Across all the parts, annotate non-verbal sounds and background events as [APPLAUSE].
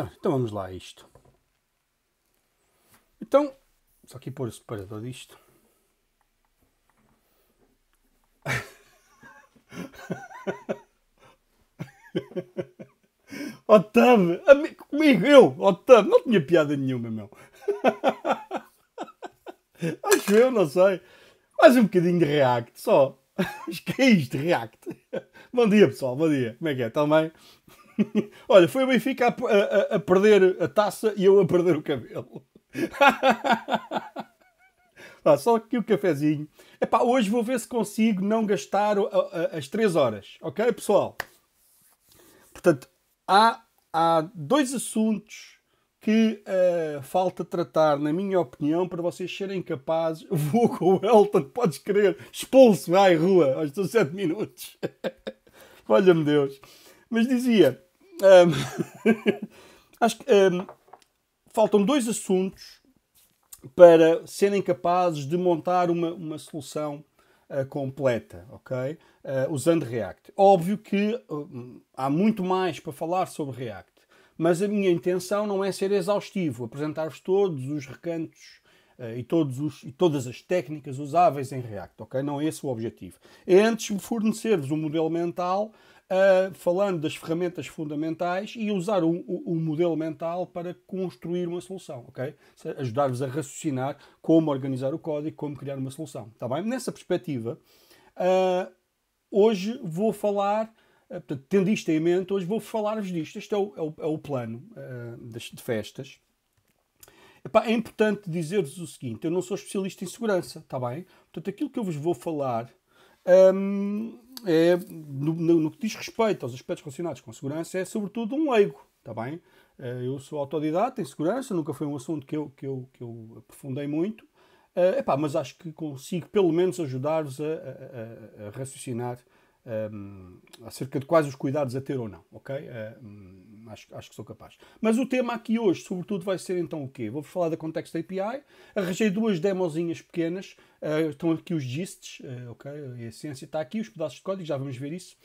Ah, então vamos lá a isto. Então, só aqui pôr o separador disto. [LAUGHS] Ó oh, comigo, eu, ó oh, não tinha piada nenhuma, meu. [LAUGHS] Acho eu, não sei. Mais um bocadinho de react, só. [LAUGHS] Mas que é isto, react? Bom dia, pessoal, bom dia. Como é que é? Estão bem? [LAUGHS] Olha, foi o Benfica a, a, a, perder a taça e eu a perder o cabelo. [LAUGHS] ah, só aqui o cafezinho. Epá, hoje vou ver se consigo não gastar as 3 horas. Ok, pessoal? Portanto, há, há dois assuntos que uh, falta tratar, na minha opinião, para vocês serem capazes. [LAUGHS] Vou com o Elton, podes crer, expulso, vai, rua, aos 17 minutos. Olha-me Deus. Mas dizia, um, [LAUGHS] acho que um, faltam dois assuntos para serem capazes de montar uma, uma solução uh, completa, ok? Uh, usando React. Óbvio que uh, há muito mais para falar sobre React, mas a minha intenção não é ser exaustivo, apresentar-vos todos os recantos e, todos os, e todas as técnicas usáveis em React, ok? Não é esse o objetivo. É antes fornecer-vos um modelo mental uh, falando das ferramentas fundamentais e usar o, o, o, modelo mental para construir uma solução, ok? Ajudar-vos a raciocinar como organizar o código, como criar uma solução, está bem? Nessa perspectiva, uh, hoje vou falar, uh, portanto, tendo isto em mente, hoje vou falar-vos disto. Este é o, é o, é o plano de festas. Epá, é importante dizer-vos o seguinte: eu não sou especialista em segurança, está bem? Portanto, aquilo que eu vos vou falar um, é, no, no, no, que diz respeito aos aspectos relacionados com segurança, é sobretudo um leigo, está bem? Uh, eu sou autodidata em segurança, nunca foi um assunto que eu, que eu, que eu aprofundei muito, uh, epá, mas acho que consigo pelo menos ajudar-vos a, a, a, raciocinar um, acerca de quais os cuidados a ter ou não, ok? Um, acho, acho que sou capaz. Mas o tema aqui hoje, sobretudo, vai ser então o quê? Vou-vos falar da Context API. Arranjei duas demozinhas pequenas. Uh, estão aqui os gists, uh, ok? A essência está aqui, os pedaços de código, já vamos ver isso.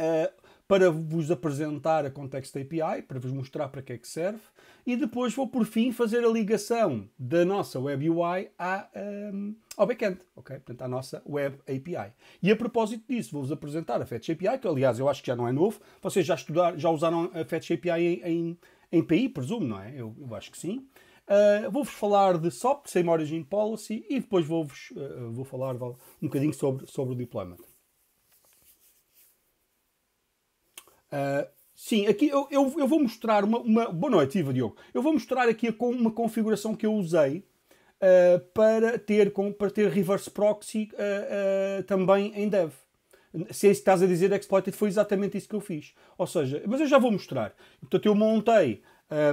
Uh, para vos apresentar a Context API, para vos mostrar para que é que serve, e depois vou por fim fazer a ligação da nossa Web UI à, um, ao backend, ok? Portanto, à nossa Web API. E a propósito disso, vou-vos apresentar a Fetch API, que aliás eu acho que já não é novo. Vocês já, estudaram, já usaram a Fetch API em, em, em PI, presumo, não é? Eu, eu acho que sim. Uh, vou-vos falar de SOP, Same Origin Policy, e depois vou-vos uh, vou falar um bocadinho sobre, sobre o deployment. Uh, sim, aqui eu, eu, eu, vou mostrar uma, uma, Boa noite, Iva Diogo. Eu vou mostrar aqui uma configuração que eu usei uh, para, ter, com, para ter reverse proxy uh, também em dev. Se é estás a dizer exploited, foi exatamente isso que eu fiz. Ou seja, mas eu já vou mostrar. Portanto, eu montei,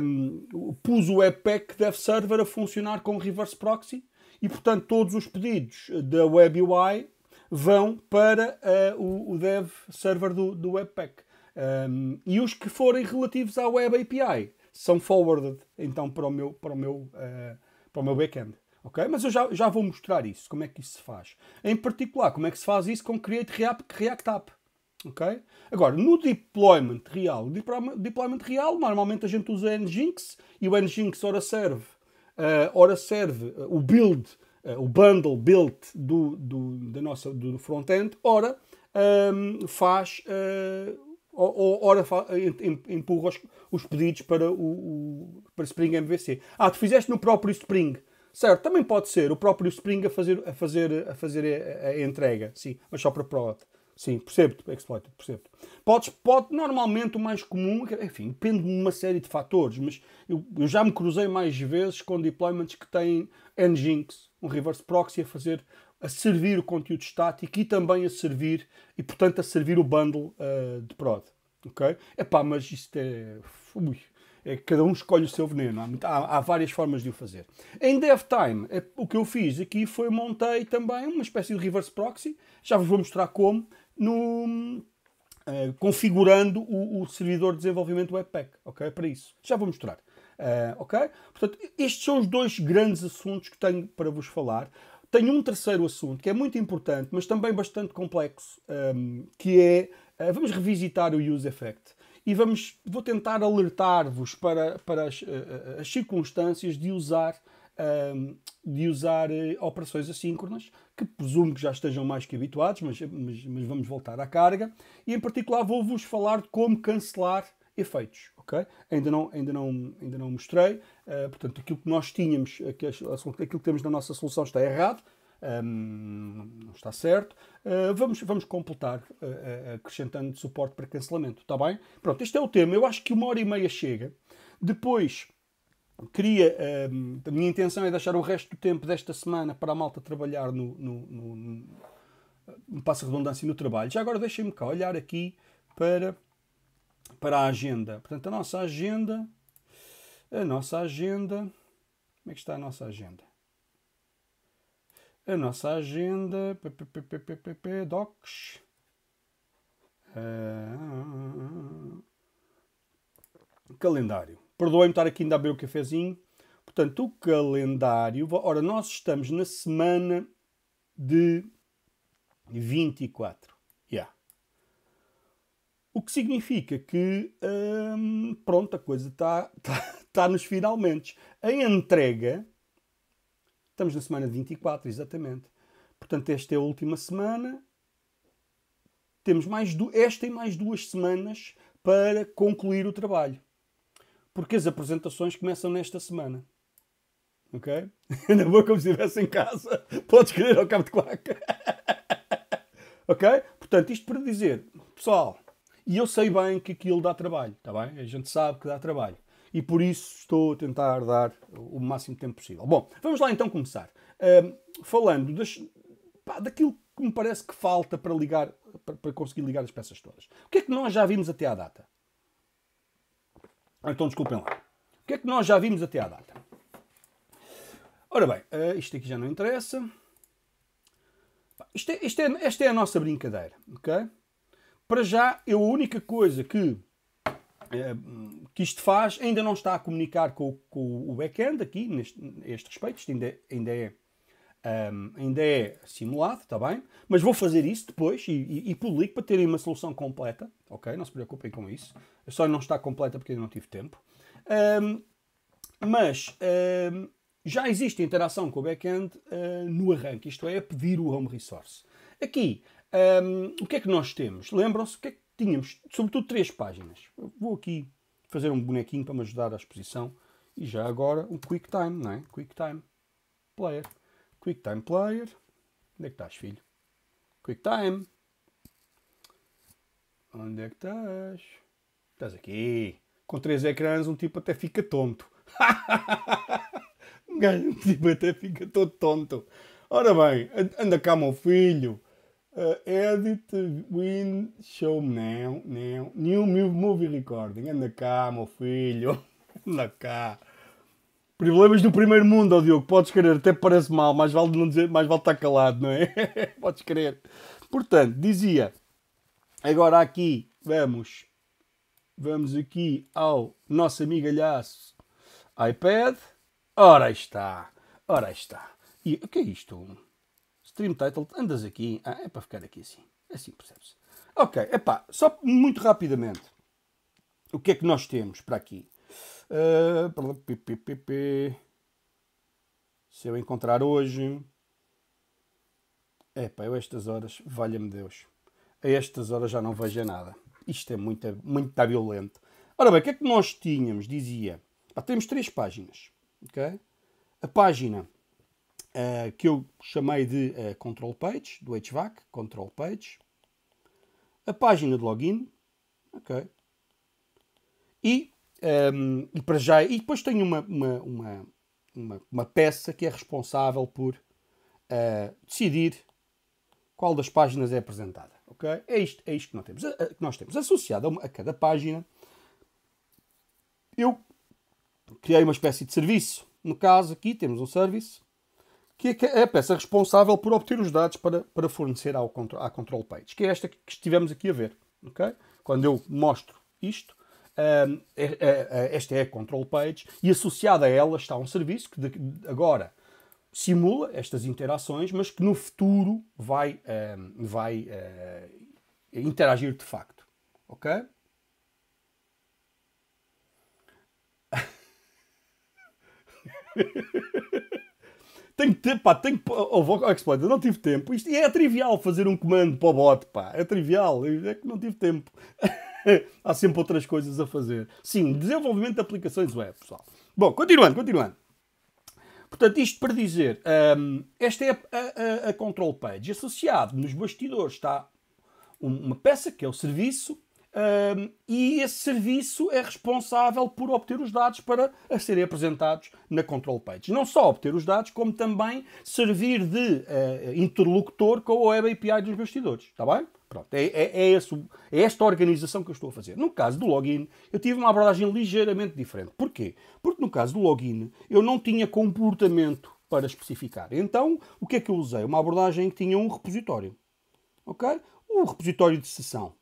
um, pus o Webpack Dev Server a funcionar com reverse proxy e, portanto, todos os pedidos da Web UI vão para o, o dev server do, do Webpack. Um, e os que forem relativos à Web API são forwarded então para o meu, para o meu, uh, para o meu backend. Okay? Mas eu já, já vou mostrar isso, como é que isso se faz. Em particular, como é que se faz isso com Create React, React App. Okay? Agora, no deployment real, deployment real, normalmente a gente usa Nginx e o Nginx ora serve, uh, ora serve uh, o build, uh, o bundle built do, do, da nossa, do front-end, ora um, faz ou, ora empurra os, os, pedidos para o, o, para Spring MVC. Ah, tu fizeste no próprio Spring. Certo, também pode ser o próprio Spring a fazer a, fazer, a, fazer a, a entrega, sim, mas só para prod. Sim, percebo-te, exploit, percebo -te. Podes, pode, normalmente o mais comum, enfim, depende de uma série de fatores, mas eu, eu já me cruzei mais vezes com deployments que têm Nginx, um reverse proxy a fazer a servir o conteúdo estático e também a servir, e portanto a servir o bundle uh, de prod. Ok? Epá, mas isto é. Ui, é cada um escolhe o seu veneno. Há, há, várias formas de o fazer. Em DevTime, é, o que eu fiz aqui foi montei também uma espécie de reverse proxy. Já vos vou mostrar como. No, uh, configurando o, o, servidor de desenvolvimento Webpack. Ok? Para isso. Já vou mostrar. Uh, ok? Portanto, estes são os dois grandes assuntos que tenho para vos falar. Tenho um terceiro assunto que é muito importante, mas também bastante complexo, um, que é uh, vamos revisitar o use effect. e vamos, vou tentar alertar-vos para, para as, eh, as, circunstâncias de usar, ehm, de usar operações assíncronas, que presumo que já estejam mais que habituados, mas, mas, mas vamos voltar à carga. E em particular vou-vos falar de como cancelar efeitos, ok? Ainda não, ainda não, ainda não mostrei, portanto, aquilo que nós tínhamos, aquilo que temos na nossa solução está errado, um, não está certo. Uh, vamos, vamos completar uh, acrescentando suporte para cancelamento, está bem? Pronto, este é o tema. Eu acho que uma hora e meia chega. Depois, queria. A minha intenção é deixar o resto do tempo desta semana para a malta trabalhar no. no, no, no, redundância no trabalho. Já agora deixem-me cá olhar aqui para, para a agenda. Portanto, a nossa agenda. A nossa agenda. Como é que está a nossa agenda? A nossa agenda, docs. Uh, calendário. Perdoem-me estar aqui ainda a beber o cafezinho. Portanto, o calendário. Ora, nós estamos na semana de 24. Yeah. O que significa que, hum, pronto, a coisa está [LAUGHS] tá, tá nos finalmente. A entrega Estamos na semana 24, exatamente. Portanto, esta é a última semana. Temos mais esta e mais duas semanas para concluir o trabalho. Porque as apresentações começam nesta semana. Ok? [LAUGHS] Na boa como se estivesse em casa. Podes querer ao cabo de quaca. [LAUGHS] ok? Portanto, isto para dizer, pessoal, e eu sei bem que aquilo dá trabalho, está bem? A gente sabe que dá trabalho e por isso estou a tentar dar o máximo tempo possível. Bom, vamos lá então começar. Uh, falando das, pá, daquilo que me parece que falta para ligar, para, para, conseguir ligar as peças todas. O que é que nós já vimos até à data? Então desculpem lá. O que é que nós já vimos até à data? Ora bem, uh, isto aqui já não interessa. Isto é, isto é, esta é a nossa brincadeira, ok? Para já, eu a única coisa que que isto faz ainda não está a comunicar com, com o back-end aqui, neste, neste respeito, isto ainda, ainda é um, ainda é simulado, está bem? Mas vou fazer isso depois e, e, e, publico para terem uma solução completa, ok? Não se preocupem com isso. Só não está completa porque ainda não tive tempo. Um, mas um, já existe interação com o back-end uh, no arranque, isto é, pedir o home resource. Aqui, o que é que nós temos? Lembram-se o que é que tínhamos, sobretudo, três páginas. Eu vou aqui fazer um bonequinho para me ajudar à exposição. E já agora um QuickTime, não é? QuickTime Player. QuickTime Player. Onde é que estás, filho? QuickTime. Onde é que estás? Estás aqui. Com três ecrãs um tipo até fica tonto. [LAUGHS] um tipo até fica todo tonto. Ora bem, anda cá, meu filho. Uh, edit, win, show now, now. New movie recording. Anda cá, meu filho. [LAUGHS] Anda cá. Problemas do primeiro mundo, ó Diogo. Podes querer, até parece mal, mais vale não dizer, mais vale estar calado, não é? [LAUGHS] Podes querer. Portanto, dizia. Agora aqui, vamos. Vamos aqui ao nosso amigalhaço iPad. Ora está. Ora está. E o que é isto? Stream title, andas aqui. Ah, é para ficar aqui assim. Assim percebe-se. Ok, epá, só muito rapidamente. O que é que nós temos para aqui? Uh, se eu encontrar hoje. Epá, eu estas horas, valha-me Deus. A estas horas já não vejo nada. Isto é muito, muito tá violento. Ora bem, o que é que nós tínhamos? Dizia. Ah, temos três páginas. ok? A página uh, que eu chamei de uh, control page, do HVAC, control page, a página de login, ok, e, um, ehm, e para já, e depois tenho uma, uma, uma, uma, uma peça que é responsável por uh, decidir qual das páginas é apresentada, ok? É isto, é isto que nós temos, nós temos. Associado a, a cada página, eu criei uma espécie de serviço. No caso aqui temos um serviço que é a peça é responsável por obter os dados para, para fornecer ao, à control page, que é esta que estivemos aqui a ver. Okay? Quando eu mostro isto, um, é, é, esta é a control page e associada a ela está um serviço que de, agora simula estas interações, mas que no futuro vai, um, vai uh, interagir de facto. Ok? [LAUGHS] tenho ter, pá, tenho. Oh, oh, exploit, eu não tive tempo. Isto é trivial fazer um comando para o bot, pá. É trivial. É que não tive tempo. [LAUGHS] Há sempre outras coisas a fazer. Sim, desenvolvimento de aplicações web, pessoal. Bom, continuando, continuando. Portanto, isto para dizer, um, esta é a, a, a, control page. Associado nos bastidores está uma peça que é o serviço e esse serviço é responsável por obter os dados para serem apresentados na control page. Não só obter os dados, como também servir de uh, interlocutor com a web API dos bastidores. Está bem? Pronto, é, é, é, esse, é, esta organização que eu estou a fazer. No caso do login, eu tive uma abordagem ligeiramente diferente. Porquê? Porque no caso do login, eu não tinha comportamento para especificar. Então, o que é que eu usei? Uma abordagem que tinha um repositório. Ok? Um repositório de sessão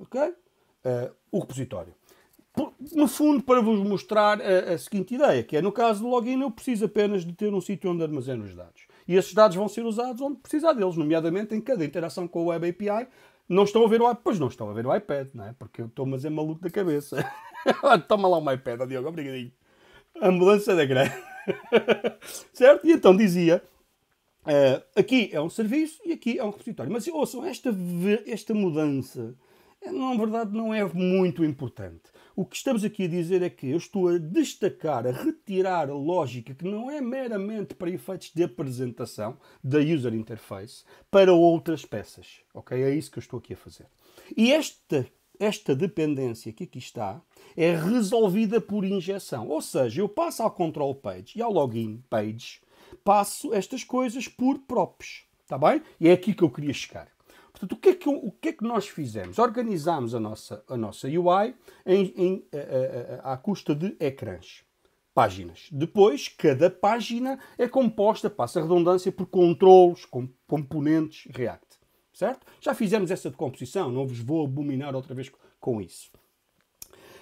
Uh, o repositório. No fundo, para vos mostrar a, a, seguinte ideia, que é no caso do login eu preciso apenas de ter um sítio onde armazeno os dados. E esses dados vão ser usados onde precisar deles, nomeadamente em cada interação com o Web API. Não estão a ver o iPad? Pois não estão a ver o iPad, não é? Porque eu estou-me a maluco da cabeça. [LAUGHS] Toma lá um iPad, Diogo, obrigadinho. A mudança da grande. [LAUGHS] certo? E então dizia Uh, aqui é um serviço e aqui é um repositório. Mas ouçam, esta, esta mudança na verdade não é muito importante. O que estamos aqui a dizer é que eu estou a destacar, a retirar a lógica que não é meramente para efeitos de apresentação da user interface para outras peças. Ok? É isso que eu estou aqui a fazer. E esta, esta dependência que aqui está é resolvida por injeção. Ou seja, eu passo ao control page e ao login page, passo estas coisas por props. Está bem? E é aqui que eu queria chegar. Portanto, o que é que, o que, é que nós fizemos? Organizámos a nossa, a nossa UI em, em, a, a, a, à custa de ecrãs, páginas. Depois, cada página é composta, passa a redundância, por controlos, com, componentes React. Certo? Já fizemos essa decomposição, não vos vou abominar outra vez com isso.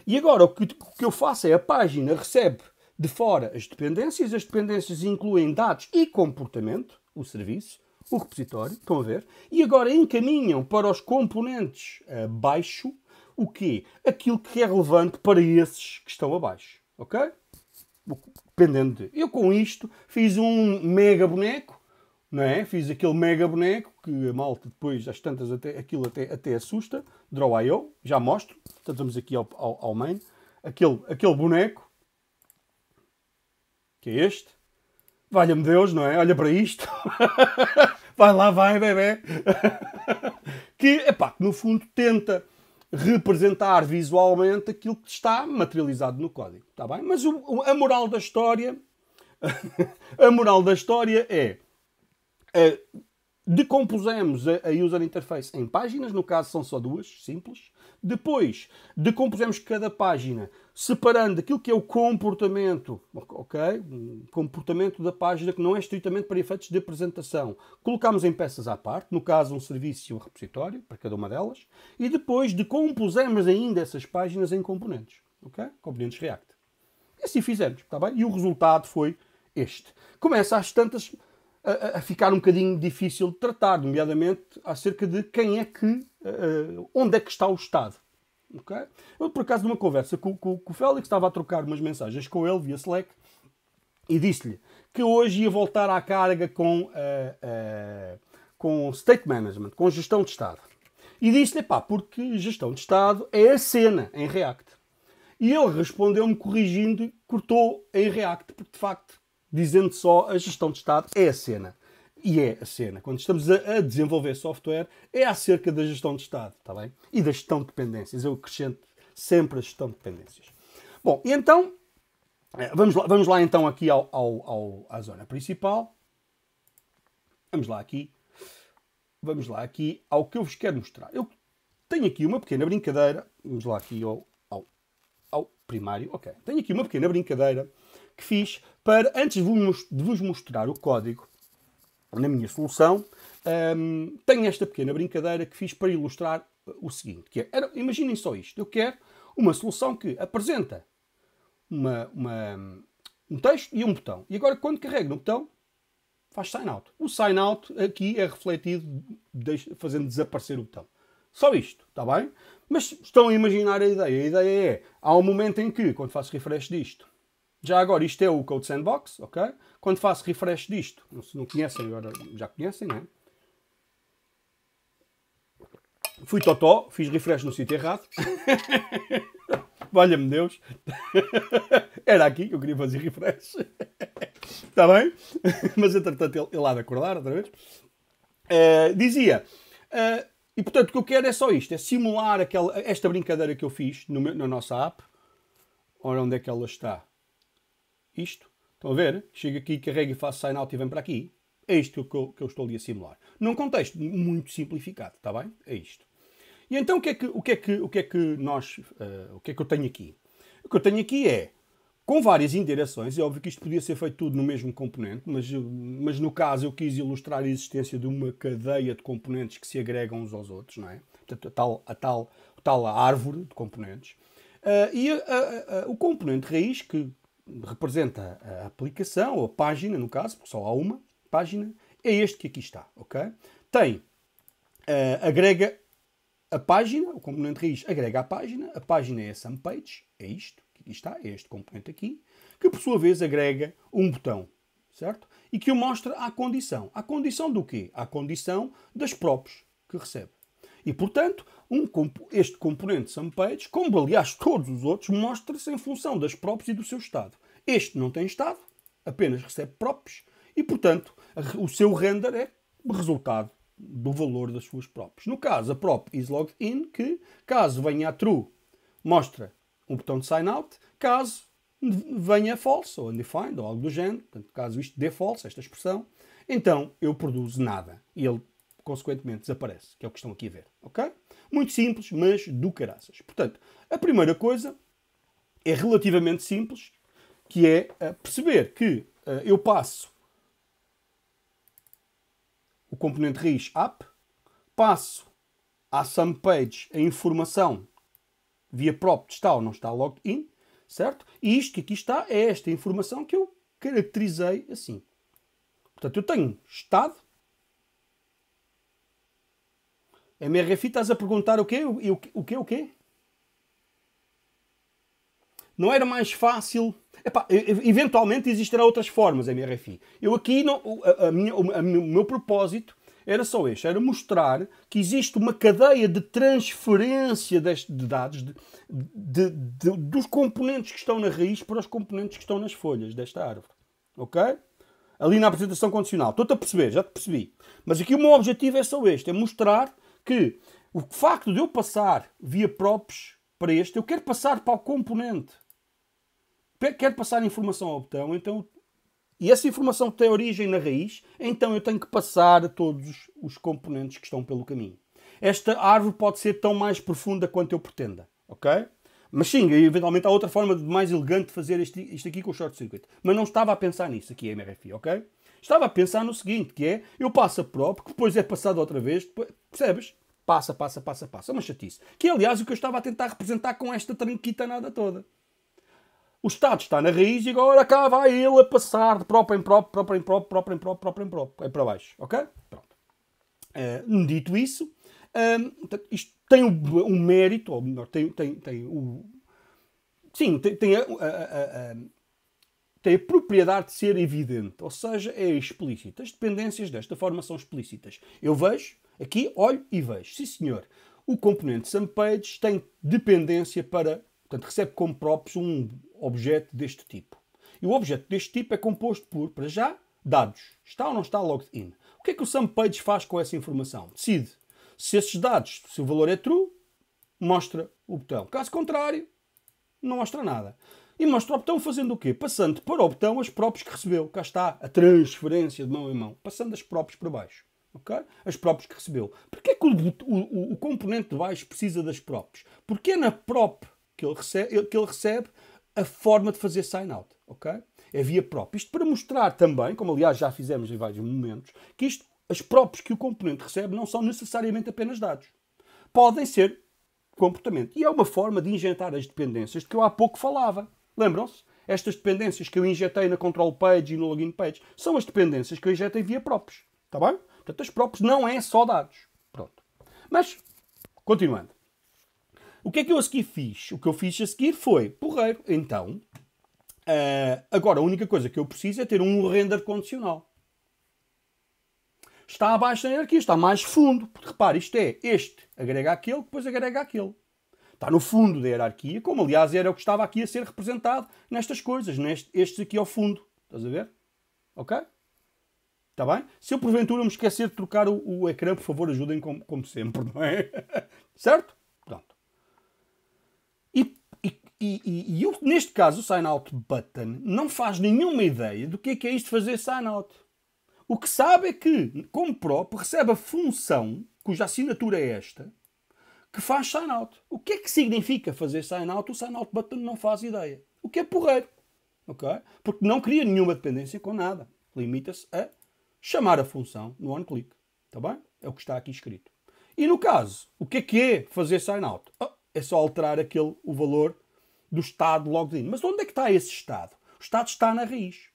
E agora o que, o que eu faço é a página recebe de fora as dependências, as dependências incluem dados e comportamento, o serviço, o repositório, estão a ver? E agora encaminham para os componentes abaixo o quê? Aquilo que é relevante para esses que estão abaixo, ok? Dependendo de... Eu com isto fiz um mega boneco, não é? Fiz aquele mega boneco que a malta depois, às tantas, até, aquilo até, até assusta. Draw.io, já mostro. Então vamos aqui ao, ao, ao main. Aquele, aquele boneco, que é este. Valha-me Deus, não é? Olha para isto. [LAUGHS] vai lá, vai, bebê. [LAUGHS] que, epá, no fundo tenta representar visualmente aquilo que está materializado no código. Está bem? Mas o, a moral da história. [LAUGHS] a moral da história é. é decompusemos a user interface em páginas, no caso são só duas, simples. Depois, decompusemos cada página separando aquilo que é o comportamento, ok? comportamento da página que não é estritamente para efeitos de apresentação. Colocamos em peças à parte, no caso um serviço e um repositório, para cada uma delas, e depois decompusemos ainda essas páginas em componentes, ok? Componentes React. E assim fizemos, está bem? E o resultado foi este. Começa às tantas a, a, ficar um bocadinho difícil de tratar, nomeadamente acerca de quem é que, uh, onde é que está o Estado. Okay? Eu, por acaso, numa conversa com, com, com, o Félix, estava a trocar umas mensagens com ele via Slack e disse-lhe que hoje ia voltar à carga com, uh, uh, com State Management, com gestão de Estado. E disse-lhe, pá, porque gestão de Estado é a cena em React. E ele respondeu-me corrigindo e cortou em React, porque de facto dizendo só a gestão de Estado é a cena. E é a cena. Quando estamos a, desenvolver software, é acerca da gestão de Estado, está bem? E da gestão de dependências. Eu acrescento sempre a gestão de dependências. Bom, e então, eh, vamos lá, vamos lá então aqui ao, ao, ao, à zona principal. Vamos lá aqui. Vamos lá aqui ao que eu vos quero mostrar. Eu tenho aqui uma pequena brincadeira. Vamos lá aqui ao, ao, ao primário. Ok. Tenho aqui uma pequena brincadeira que fiz para, antes de vos mostrar o código na minha solução, um, tenho esta pequena brincadeira que fiz para ilustrar o seguinte, que é, era, imaginem só isto, eu quero uma solução que apresenta uma, uma, um texto e um botão. E agora, quando carrego no botão, faz sign out. O sign out aqui é refletido fazendo desaparecer o botão. Só isto, está bem? Mas estão a imaginar a ideia. A ideia é, há um momento em que, quando faço refresh disto, Já agora, isto é o Code Sandbox, ok? Quando faço refresh disto, se não conhecem, agora já conhecem, não é? Fui totó, fiz refresh no sítio errado. [LAUGHS] Valha-me Deus. [LAUGHS] Era aqui que eu queria fazer refresh. Está [LAUGHS] bem? Mas entretanto ele, ele há de acordar outra vez. Uh, dizia. Uh, e portanto o que eu quero é só isto: é simular aquela, esta brincadeira que eu fiz no, na nossa app. Ora, onde é que ela está? Isto. Estão a ver? Chego aqui, carrego e faço sign out e vem para aqui. É isto que eu, que eu estou ali a simular. Num contexto muito simplificado, está bem? É isto. E então o que é que, o que, é que, o que, é que nós. Uh, o que é que eu tenho aqui? O que eu tenho aqui é com várias indireções. É óbvio que isto podia ser feito tudo no mesmo componente, mas, mas no caso eu quis ilustrar a existência de uma cadeia de componentes que se agregam uns aos outros, não é? Portanto, a tal, a tal, a tal árvore de componentes. Uh, e a, a, o componente raiz, que representa a aplicação, ou a página, no caso, porque só há uma página, é este que aqui está, ok? Tem, uh, agrega a página, o componente raiz agrega a página, a página é a sum page, é isto, aqui está, é este componente aqui, que por sua vez agrega um botão, certo? E que o mostra à condição. À condição do quê? À condição das props que recebe. E, portanto, um, este componente SumPage, como aliás todos os outros, mostra-se em função das props e do seu estado. Este não tem estado, apenas recebe props e, portanto, o seu render é resultado do valor das suas props. No caso, a prop is logged in, que, caso venha a true, mostra um botão de sign out, caso venha false ou undefined ou algo do género, portanto, caso isto dê false, esta expressão, então eu produzo nada e ele, consequentemente, desaparece, que é o que estão aqui a ver, ok? Muito simples, mas do caraças. Portanto, a primeira coisa é relativamente simples, que é eh, perceber que uh, eu passo o componente raiz app, passo à sum page a informação via prop está ou não está logged in, certo? E isto que aqui está é esta informação que eu caracterizei assim. Portanto, eu tenho estado. MRFI, estás a perguntar o quê? O, o, o quê? O quê? Não era mais fácil. Epá, eventualmente existirão outras formas, MRFI. Eu aqui, não, a, a minha, a, o meu propósito era só este, era mostrar que existe uma cadeia de transferência deste, de dados de, de, de, dos componentes que estão na raiz para os componentes que estão nas folhas desta árvore. Ok? Ali na apresentação condicional. Estou-te a perceber, já te percebi. Mas aqui o meu objetivo é só este, é mostrar que o facto de eu passar via props para este, eu quero passar para o componente quero passar informação ao botão, então e essa informação tem origem na raiz, então eu tenho que passar a todos os componentes que estão pelo caminho. Esta árvore pode ser tão mais profunda quanto eu pretenda, ok? Mas sim, eventualmente há outra forma mais elegante de fazer isto, isto aqui com o short circuit. Mas não estava a pensar nisso aqui, MRFI, ok? Estava a pensar no seguinte, que é, eu passo a prop, que depois é passado outra vez, depois, percebes? Passa, passa, passa, passa. É uma chatice. Que é, aliás, o que eu estava a tentar representar com esta tranquita nada toda. O Estado está na raiz e agora cá vai ele a passar de próprio em próprio, próprio em próprio, próprio em próprio, próprio em próprio. É para baixo. Ok? Pronto. Uh, dito isso, uh, isto tem um, um, mérito, ou melhor, tem, tem, tem o. Sim, tem, tem a, a, a, tem a propriedade de ser evidente, ou seja, é explícito. As dependências desta forma são explícitas. Eu vejo, aqui, olho e vejo. Sim, senhor. O componente SumPage tem dependência para Portanto, recebe como props um objeto deste tipo. E o objeto deste tipo é composto por, para já, dados. Está ou não está logged in? O que é que o SumPage faz com essa informação? Decide. Se esses dados, se o valor é true, mostra o botão. Caso contrário, não mostra nada. E mostra o botão fazendo o quê? Passando para o botão as props que recebeu. Cá está a transferência de mão em mão. Passando as props para baixo. Okay? As props que recebeu. Porquê que o, o, o componente de baixo precisa das props? Porque é na prop que ele recebe, que ele recebe a forma de fazer sign out, ok? É via prop. Isto para mostrar também, como aliás já fizemos em vários momentos, que isto, as props que o componente recebe não são necessariamente apenas dados. Podem ser comportamento. E é uma forma de injetar as dependências de que eu há pouco falava. Lembram-se? Estas dependências que eu injetei na control page e no login page são as dependências que eu injetei via props. Está bem? Portanto, as props não é só dados. Pronto. Mas, continuando. O que é que eu a seguir fiz? O que eu fiz a seguir foi, porreiro, então, Uh, agora, a única coisa que eu preciso é ter um render condicional. Está abaixo da hierarquia, está mais fundo. Porque repare, isto é este agrega aquele, depois agrega aquele. Está no fundo da hierarquia, como aliás era o que estava aqui a ser representado nestas coisas, neste, estes aqui ao fundo. Estás a ver? Ok? Está bem? Se eu porventura me esquecer de trocar o, o ecrã, por favor, ajudem como, como sempre, não é? [LAUGHS] certo? Pronto. E, e, e, e eu, neste caso, o sign out button não faz nenhuma ideia do que é que é isto de fazer sign out. O que sabe é que, como próprio, recebe a função, cuja assinatura é esta, que faz sign out. O que é que significa fazer sign out? O sign out button não faz ideia. O que é porreiro. ok? Porque não cria nenhuma dependência com nada. Limita-se a chamar a função no onClick. Está bem? É o que está aqui escrito. E no caso, o que é que é fazer sign out? Oh, é só alterar aquele, o valor do estado logged in. Mas onde é que está esse estado? O estado está na raiz.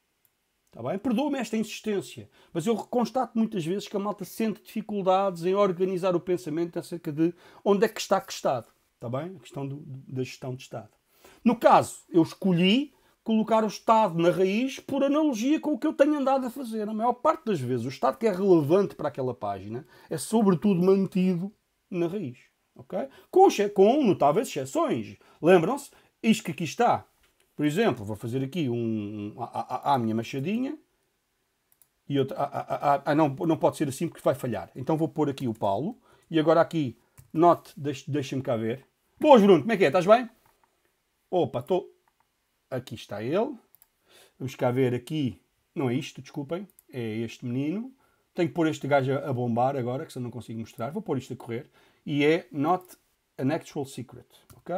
Está bem? Perdoa-me esta insistência, mas eu constato muitas vezes que a malta sente dificuldades em organizar o pensamento acerca de onde é que está que Estado. Está bem? A questão do, da gestão de Estado. No caso, eu escolhi colocar o Estado na raiz por analogia com o que eu tenho andado a fazer. A maior parte das vezes, o Estado que é relevante para aquela página é sobretudo mantido na raiz. Okay? Com, com notáveis exceções. Lembram-se? Isto que aqui está por exemplo, vou fazer aqui um, a, a, a minha machadinha e outra. A, a, não, não pode ser assim porque vai falhar. Então vou pôr aqui o Paulo e agora aqui, note, deixa-me cá ver. Boas, Bruno, como é que é? Estás bem? Opa, estou. Aqui está ele. Vamos cá ver aqui. Não é isto, desculpem. É este menino. Tenho que pôr este gajo a bombar agora, que se não consigo mostrar. Vou pôr isto a correr. E é not an actual secret. Ok?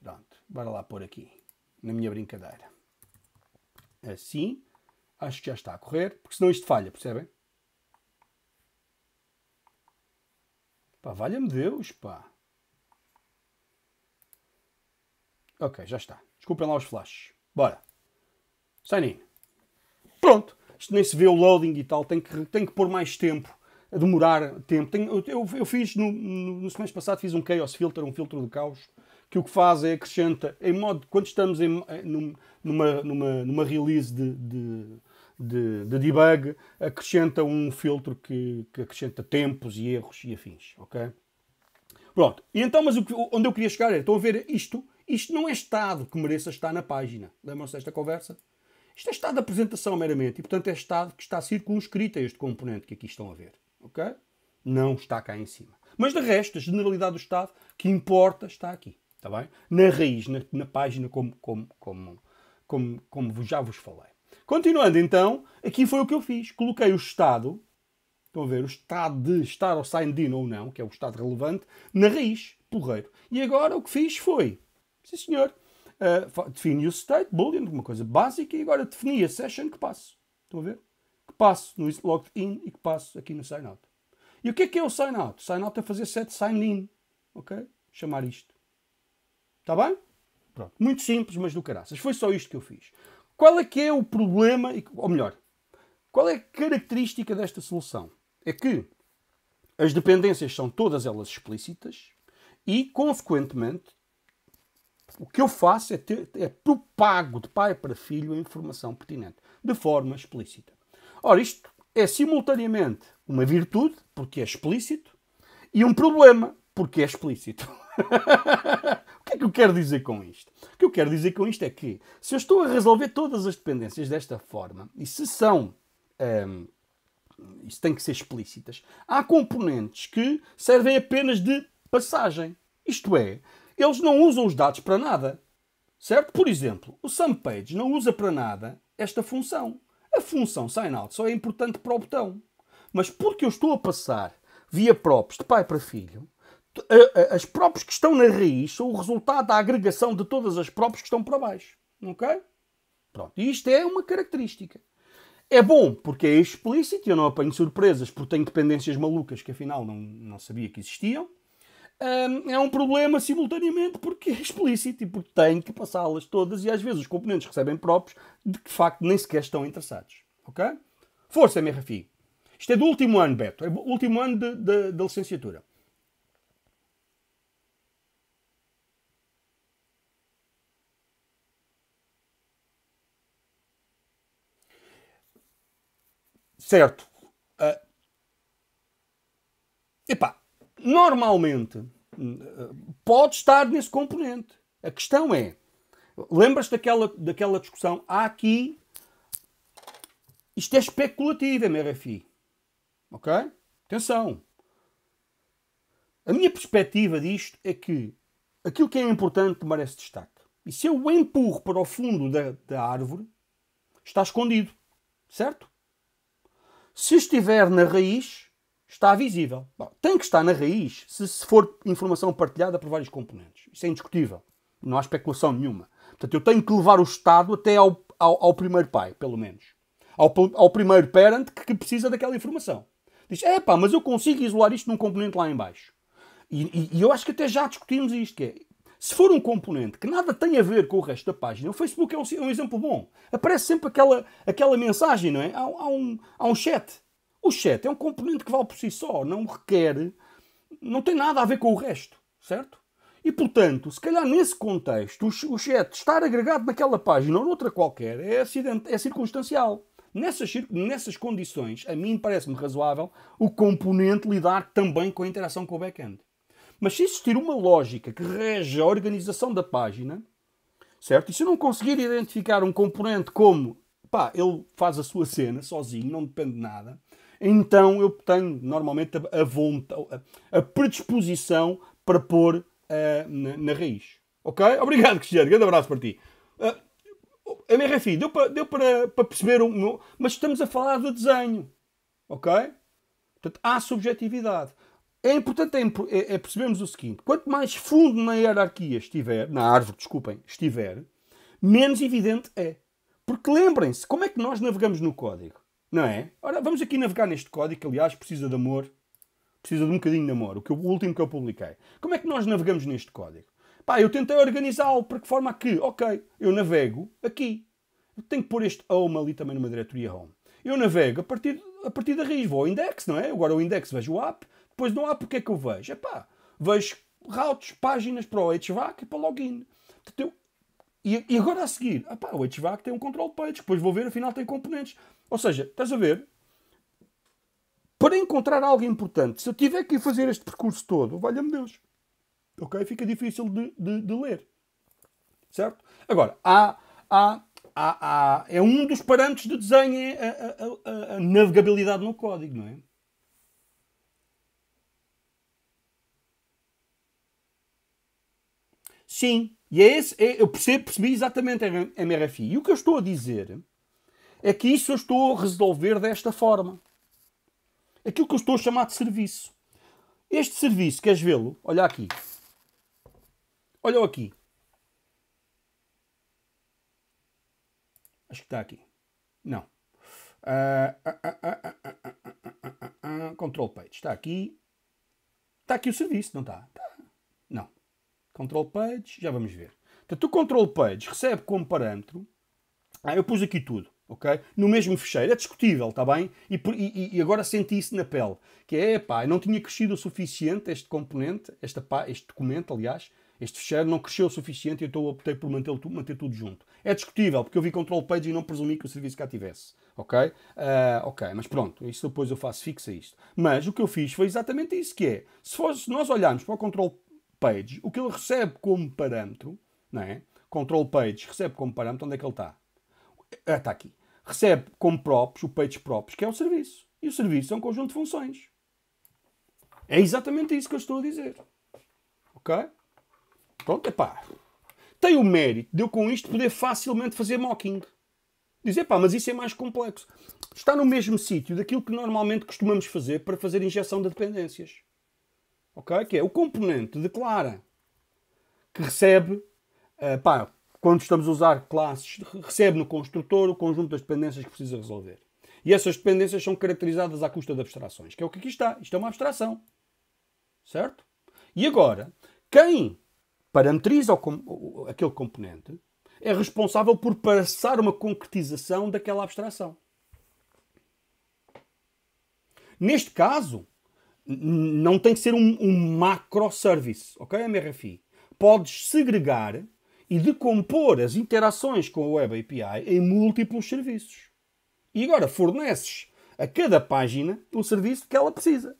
Pronto. Bora lá pôr aqui na minha brincadeira. Assim, acho que já está a correr, porque senão isto falha, percebem? Pá, valha-me Deus, pá. Ok, já está. Desculpem lá os flashes. Bora. Sign in. Pronto. Isto nem se vê o loading e tal. Tem que, tem que pôr mais tempo. A demorar tempo. Eu, eu, fiz no, no, no semestre passado fiz um Chaos Filter, um filtro de caos que o que faz é acrescenta, em modo, quando estamos em, numa, numa, numa release de, de, de, de debug, acrescenta um filtro que, que, acrescenta tempos e erros e afins, ok? Pronto, e então, mas o onde eu queria chegar era, estão a ver isto, isto não é estado que mereça estar na página. Lembram-se desta conversa? Isto é estado de apresentação meramente, e portanto é estado que está circunscrito a este componente que aqui estão a ver, ok? Não está cá em cima. Mas de resto, a generalidade do estado que importa está aqui. Está bem? Na raiz, na, na página, como, como, como, como, como já vos falei. Continuando então, aqui foi o que eu fiz. Coloquei o estado, estão a ver, o estado de estar ao signed in ou não, que é o estado relevante, na raiz, porreiro. E agora o que fiz foi, sim senhor, uh, defini o state, boolean, uma coisa básica, e agora defini a session que passo. Estão a ver? Que passo no logged in e que passo aqui no sign out. E o que é que é o sign out? Sign out é fazer set sign in. Ok? Chamar isto. Está bem? Pronto. Muito simples, mas do caraças. Foi só isto que eu fiz. Qual é que é o problema, ou melhor, qual é a característica desta solução? É que as dependências são todas elas explícitas e, consequentemente, o que eu faço é, ter, é propago de pai para filho a informação pertinente, de forma explícita. Ora, isto é simultaneamente uma virtude, porque é explícito, e um problema, porque é explícito. [LAUGHS] que é que eu quero dizer com isto? O que eu quero dizer com isto é que se eu estou a resolver todas as dependências desta forma, e se são. Um, isso tem que ser explícitas. Há componentes que servem apenas de passagem. Isto é, eles não usam os dados para nada. Certo? Por exemplo, o SumPage não usa para nada esta função. A função signout só é importante para o botão. Mas porque eu estou a passar via props de pai para filho, as próprias que estão na raiz são o resultado da agregação de todas as próprias que estão para baixo. Ok? Pronto. E isto é uma característica. É bom porque é explícito e eu não apanho surpresas porque tenho dependências malucas que afinal não, não sabia que existiam. Um, é um problema simultaneamente porque é explícito e porque tenho que passá-las todas e às vezes os componentes recebem próprios de que de facto nem sequer estão interessados. Ok? Força, MRFI. Isto é do último ano, Beto. É do último ano da licenciatura. Certo? Uh, epá, normalmente uh, pode estar nesse componente. A questão é, lembras-te daquela, daquela discussão? Há aqui, isto é especulativo, MRFI. Ok? Atenção. A minha perspectiva disto é que aquilo que é importante merece destaque. E se eu o empurro para o fundo da, da árvore, está escondido. Certo? Se estiver na raiz, está visível. Bom, tem que estar na raiz se for informação partilhada por vários componentes. Isso é indiscutível. Não há especulação nenhuma. Portanto, eu tenho que levar o Estado até ao, ao, ao primeiro pai, pelo menos. Ao, ao primeiro parent que, que precisa daquela informação. Diz, é pá, mas eu consigo isolar isto num componente lá em baixo. E, e, e, eu acho que até já discutimos isto, que é, se for um componente que nada tem a ver com o resto da página, o Facebook é um, é um exemplo bom. Aparece sempre aquela, aquela mensagem, não é? Há, há, um, há um chat. O chat é um componente que vale por si só, não requer, não tem nada a ver com o resto, certo? E portanto, se calhar nesse contexto, o, chat estar agregado naquela página ou noutra qualquer é, acidente, é circunstancial. Nessas, nessas condições, a mim parece-me razoável o componente lidar também com a interação com o back-end. Mas se existir uma lógica que rege a organização da página, certo? E se eu não conseguir identificar um componente como, pá, ele faz a sua cena sozinho, não depende de nada, então eu tenho normalmente a, vontade, a, predisposição para pôr uh, na, na, raiz. Ok? Obrigado, Cristiano. Grande abraço para ti. Uh, MRFI, deu para, deu para, para perceber, um, mas estamos a falar do desenho. Ok? Portanto, há subjetividade. É importante é, é, é percebermos o seguinte: quanto mais fundo na hierarquia estiver, na árvore, desculpem, estiver, menos evidente é. Porque lembrem-se, como é que nós navegamos no código? Não é? Ora, vamos aqui navegar neste código, que aliás precisa de amor. Precisa de um bocadinho de amor, o, que, o último que eu publiquei. Como é que nós navegamos neste código? Pá, eu tentei organizá-lo que forma que, ok, eu navego aqui. Eu tenho que pôr este home ali também numa diretoria home. Eu navego a partir, a partir da raiz, vou ao index, não é? Agora o index vejo o app, depois no app o que é que eu vejo? É pá, vejo routes, páginas para o HVAC e para o login. E, agora a seguir, ah pá, o HVAC tem um control page, depois vou ver, afinal tem componentes. Ou seja, estás a ver? Para encontrar algo importante, se eu tiver que fazer este percurso todo, valha-me Deus. Ok? Fica difícil de, de, de, ler. Certo? Agora, há, há, há, há, é um dos parâmetros de desenho é a, a, a, a navegabilidade no código, não é? Sim, e é esse, é, eu percebi, exatamente a MRFI. E o que eu estou a dizer é que isso eu estou a resolver desta forma. Aquilo que eu estou a chamar de serviço. Este serviço, queres vê-lo? Olha aqui. Olha aqui. Acho que está aqui. Não. Uh, control page. Está aqui. Está aqui o serviço, não está? Tá. Control page, já vamos ver. Portanto, o control page recebe como parâmetro. Ah, eu pus aqui tudo, ok? No mesmo fecheiro. É discutível, está bem? E, e, e, agora senti isso na pele. Que é, pá, não tinha crescido o suficiente este componente, esta, este documento, aliás, este fecheiro não cresceu o suficiente e eu optei por manter, manter tudo junto. É discutível, porque eu vi control page e não presumi que o serviço cá tivesse. Ok? Uh, ok, mas pronto, isso depois eu faço fixa isto. Mas o que eu fiz foi exatamente isso que é. Se, se nós olharmos para o control page, o que ele recebe como parâmetro, não é? Control page recebe como parâmetro, onde é que ele está? Ah, está aqui. Recebe como props, o page props, que é o serviço. E o serviço é um conjunto de funções. É exatamente isso que eu estou a dizer. Ok? Pronto, epá. Tem o mérito de eu com isto poder facilmente fazer mocking. Dizer, pá, mas isso é mais complexo. Está no mesmo sítio daquilo que normalmente costumamos fazer para fazer injeção de dependências. Ok? Que é o componente declara que recebe, uh, pá, quando estamos a usar classes, recebe no construtor o conjunto das dependências que precisa resolver. E essas dependências são caracterizadas à custa de abstrações, que é o que aqui está. Isto é uma abstração. Certo? E agora, quem parametriza o, aquele componente, é responsável por passar uma concretização daquela abstração. Neste caso, não tem que ser um, um macro service, ok? MRFI. Podes segregar e decompor as interações com a Web API em múltiplos serviços. E agora forneces a cada página o serviço que ela precisa.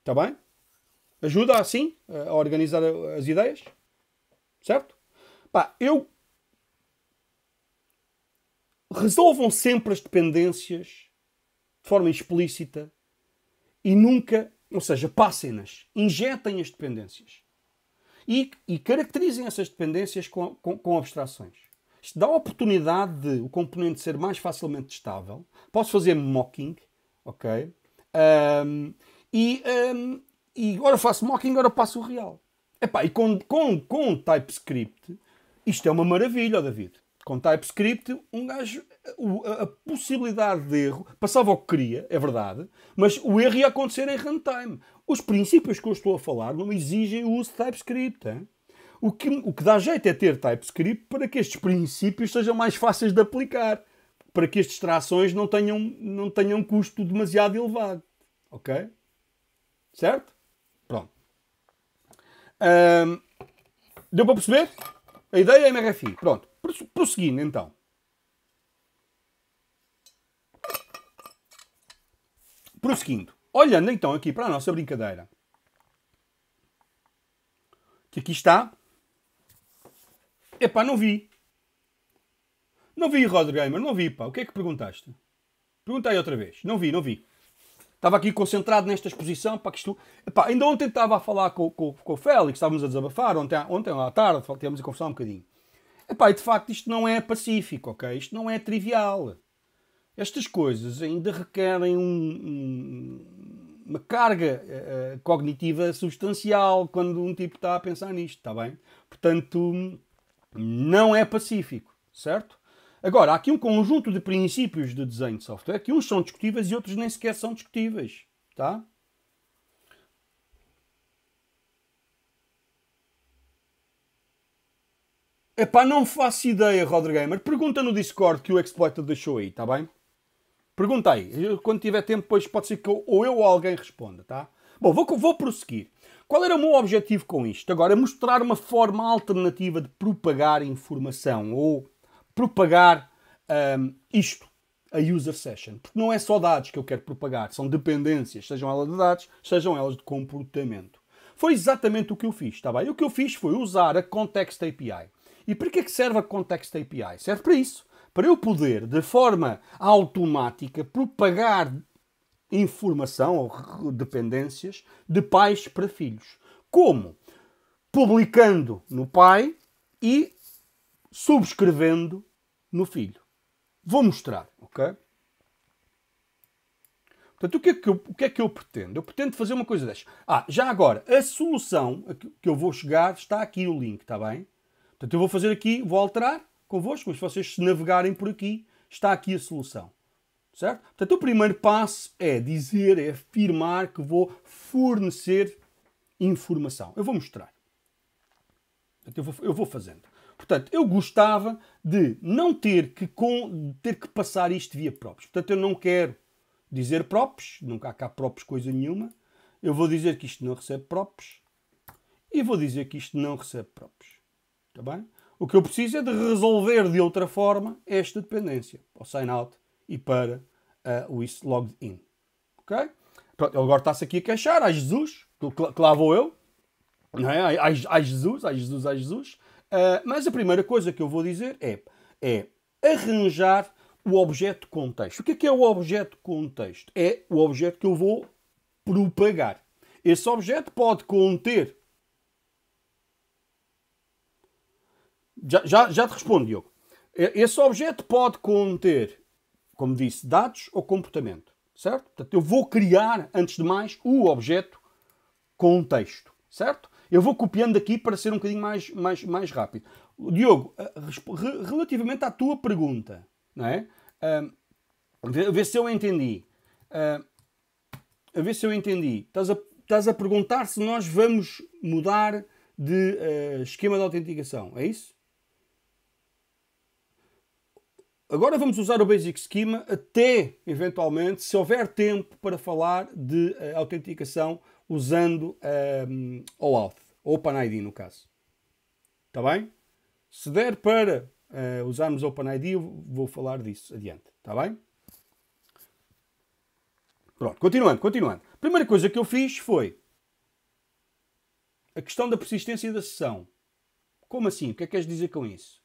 Está bem? Ajuda assim a organizar as ideias? Certo? Pá, eu. Resolvam sempre as dependências de forma explícita e nunca, ou seja, passem-nas, injetem as dependências e, e caracterizem essas dependências com, com, com abstrações. Isto dá a oportunidade de o componente ser mais facilmente estável. Posso fazer mocking, ok? Um, e, um, e agora faço mocking, agora passo o real. Epá, e com, com, com TypeScript, isto é uma maravilha, David. Com TypeScript, um gajo, a, possibilidade de erro, passava o que queria, é verdade, mas o erro ia acontecer em runtime. Os princípios que eu estou a falar não exigem o uso de TypeScript. Hein? O que, o que dá jeito é ter TypeScript para que estes princípios sejam mais fáceis de aplicar, para que estas extrações não tenham, não tenham custo demasiado elevado. Ok? Certo? Pronto. Deu para perceber? A ideia é MRFI. Pronto. Prosseguindo então. Prosseguindo. Olhando então aqui para a nossa brincadeira. Que aqui está. Epá, não vi. Não vi, Rodrigo Gamer, não vi, pá. O que é que perguntaste? Perguntei outra vez. Não vi, não vi. Estava aqui concentrado nesta exposição. Pá, que isto... Epá, ainda ontem estava a falar com, com, com o Félix, estávamos a desabafar. Ontem, ontem à tarde, tínhamos a conversar um bocadinho. Epá, e de facto isto não é pacífico, ok? Isto não é trivial. Estas coisas ainda requerem um, um, uma carga uh, cognitiva substancial quando um tipo está a pensar nisto, está bem? Portanto, não é pacífico, certo? Agora, há aqui um conjunto de princípios de desenho de software que uns são discutíveis e outros nem sequer são discutíveis, tá? Epá, não faço ideia, Rodrigamer. Pergunta no Discord que o Exploiter deixou aí, tá bem? Pergunta aí. Quando tiver tempo, depois pode ser que eu, ou eu ou alguém responda, tá? Bom, vou, vou prosseguir. Qual era o meu objetivo com isto? Agora, mostrar uma forma alternativa de propagar informação ou propagar um, isto, a user session. Porque não é só dados que eu quero propagar, são dependências, sejam elas de dados, sejam elas de comportamento. Foi exatamente o que eu fiz, está bem? O que eu fiz foi usar a Context API. E para que é que serve a Context API? Serve para isso. Para eu poder, de forma automática, propagar informação ou dependências de pais para filhos. Como? Publicando no pai e subscrevendo no filho. Vou mostrar, ok? Portanto, o que, é que eu, o que é que eu pretendo? Eu pretendo fazer uma coisa desta. Ah, já agora, a solução que eu vou chegar está aqui o link, está bem? Portanto, eu vou fazer aqui, vou alterar convosco, se vocês se navegarem por aqui, está aqui a solução. Certo? Portanto, o primeiro passo é dizer, é afirmar que vou fornecer informação. Eu vou mostrar. Portanto, eu, vou, eu vou fazendo. Portanto, eu gostava de não ter que, com, ter que passar isto via props. Portanto, eu não quero dizer props, nunca há cá props coisa nenhuma. Eu vou dizer que isto não recebe props e vou dizer que isto não recebe props. Está bem? O que eu preciso é de resolver de outra forma esta dependência, para o sign out e para uh, o is logged in. Ok? Pronto, ele agora está-se aqui a queixar, ai Jesus, que lá vou eu, não é? ai, ai, ai Jesus, ai Jesus, ai Jesus. Uh, mas a primeira coisa que eu vou dizer é, é arranjar o objeto contexto. O que é que é o objeto contexto? É o objeto que eu vou propagar. Esse objeto pode conter. Já, já, já te respondo, Diogo. Esse objeto pode conter, como disse, dados ou comportamento. Certo? Portanto, eu vou criar, antes de mais, o objeto contexto. Certo? Eu vou copiando aqui para ser um bocadinho mais, mais, mais rápido. Diogo, eh, relativamente à tua pergunta, não é? Uh, ver se eu entendi. Uh, a ver se eu entendi. Estás a, estás a perguntar se nós vamos mudar de uh, esquema de autenticação. É isso? Agora vamos usar o Basic Schema até, eventualmente, se houver tempo para falar de uh, autenticação usando um, OAuth, OpenID no caso. Está bem? Se der para uh, usarmos OpenID, vou falar disso adiante. Está bem? Pronto, continuando, continuando. Primeira coisa que eu fiz foi a questão da persistência da sessão. Como assim? O que é que queres dizer com isso?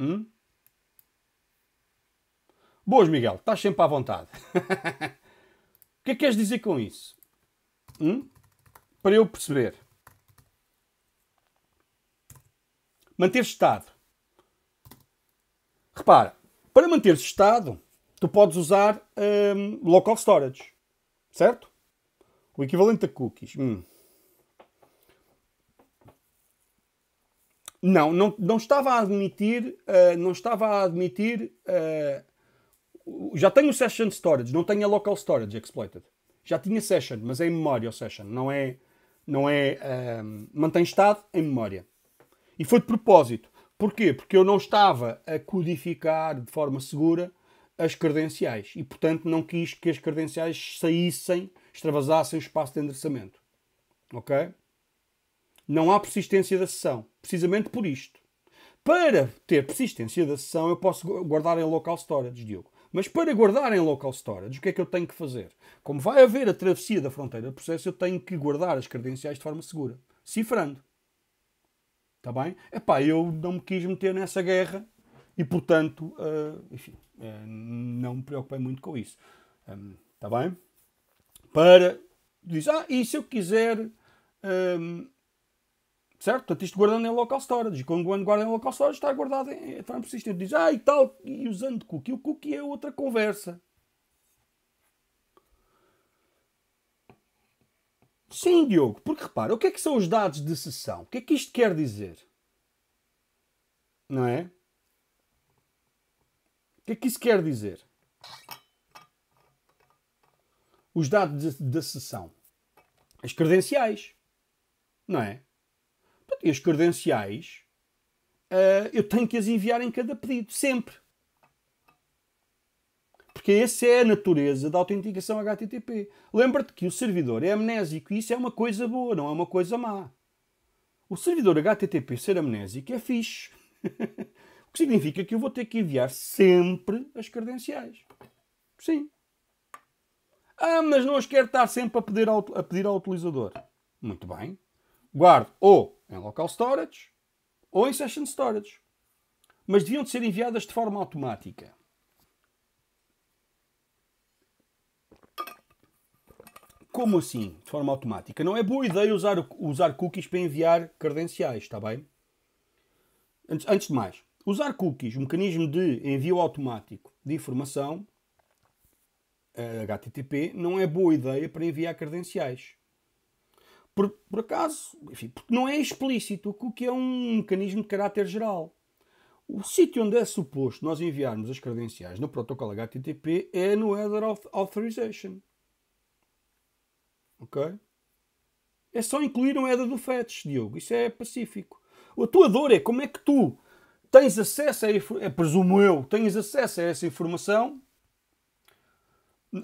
Hum? Boas, Miguel, estás sempre à vontade. [LAUGHS] o que é que queres dizer com isso? Hum? Para eu perceber. Manter estado. Repara, para manter estado, tu podes usar um, local storage. Certo? O equivalente a cookies. Hum. Não, não, não estava a admitir, uh, não estava a admitir, uh, já tenho session storage, não tenho a local storage exploited. Já tinha session, mas é em memória o session, não é, não é, uh, mantém estado em memória. E foi de propósito. Porquê? Porque eu não estava a codificar de forma segura as credenciais e, portanto, não quis que as credenciais saíssem, extravasassem o espaço de endereçamento. Ok? Não há persistência da sessão, precisamente por isto. Para ter persistência da sessão, eu posso guardar em local storage, Diogo. Mas para guardar em local storage, o que é que eu tenho que fazer? Como vai haver a travessia da fronteira de processo, eu tenho que guardar as credenciais de forma segura, cifrando. Está bem? Epá, eu não me quis meter nessa guerra e, portanto, uh, enfim, uh, não me preocupei muito com isso. Está um, bem? Para diz, ah, e se eu quiser um, Certo? Portanto, isto guardando em local storage. E quando guarda em local storage, está guardado em forma persistente. Diz, ah, e tal, e usando cookie. O cookie é outra conversa. Sim, Diogo, porque repara, o que é que são os dados de sessão? O que é que isto quer dizer? Não é? O que é que isso quer dizer? Os dados da sessão. As credenciais. Não é? As credenciais uh, eu tenho que as enviar em cada pedido, sempre. Porque essa é a natureza da autenticação HTTP. Lembra-te que o servidor é amnésico e isso é uma coisa boa, não é uma coisa má. O servidor HTTP ser amnésico é fixe. [LAUGHS] o que significa que eu vou ter que enviar sempre as credenciais. Sim. Ah, mas não as quero estar sempre a pedir ao, a pedir ao utilizador. Muito bem. Guardo ou em local storage ou em session storage. Mas deviam de ser enviadas de forma automática. Como assim, de forma automática? Não é boa ideia usar, usar cookies para enviar credenciais, está bem? Antes, antes de mais, usar cookies, um mecanismo de envio automático de informação, HTTP, não é boa ideia para enviar credenciais. Por, por acaso, enfim, porque não é explícito, o que é um mecanismo de caráter geral. O sítio onde é suposto nós enviarmos as credenciais no protocolo HTTP é no Header Authorization. Ok? É só incluir um header do fetch, Diogo. Isso é pacífico. A tua dor é como é que tu tens acesso a, é, presumo eu, tens acesso a essa informação.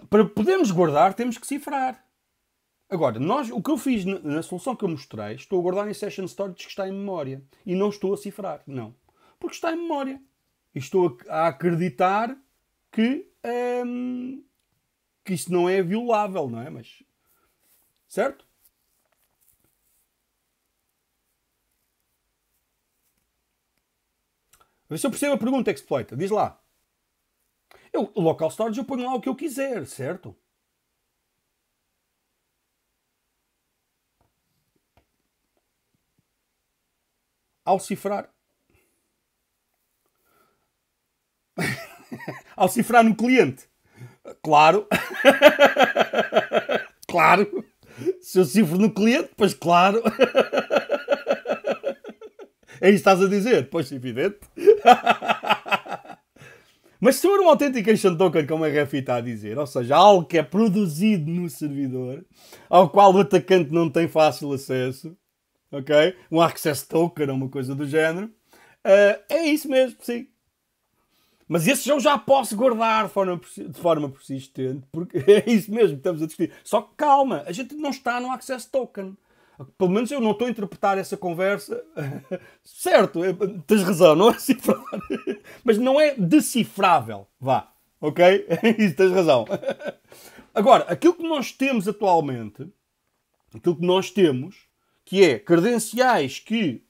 Para podermos guardar, temos que cifrar. Agora, nós, o que eu fiz na, na, solução que eu mostrei, estou a guardar em Session Storage que está em memória. E não estou a cifrar. Não. Porque está em memória. E estou a, a acreditar que, hum, que isso não é violável, não é? Mas. Certo? Vê se eu percebo a pergunta, Exploiter. Diz lá. Eu, local storage eu ponho lá o que eu quiser, certo? Ao cifrar. ao cifrar no cliente. Claro. claro. Se eu cifro no cliente, pois claro. É isso que estás a dizer? Pois, evidente. Mas se for um Authentication Token, como a RFI está a dizer, ou seja, algo que é produzido no servidor, ao qual o atacante não tem fácil acesso, ok? Um access token ou uma coisa do género. Uh, é isso mesmo, sim. Mas esse eu já posso guardar de forma, de forma persistente, porque [LAUGHS] é isso mesmo que estamos a discutir. Só que calma, a gente não está no access token. Pelo menos eu não estou a interpretar essa conversa. [LAUGHS] certo, tens razão, não é cifrável. [LAUGHS] Mas não é decifrável. Vá. Ok? Isso tens razão. Agora, aquilo que nós temos atualmente, aquilo que nós temos, que é credenciais que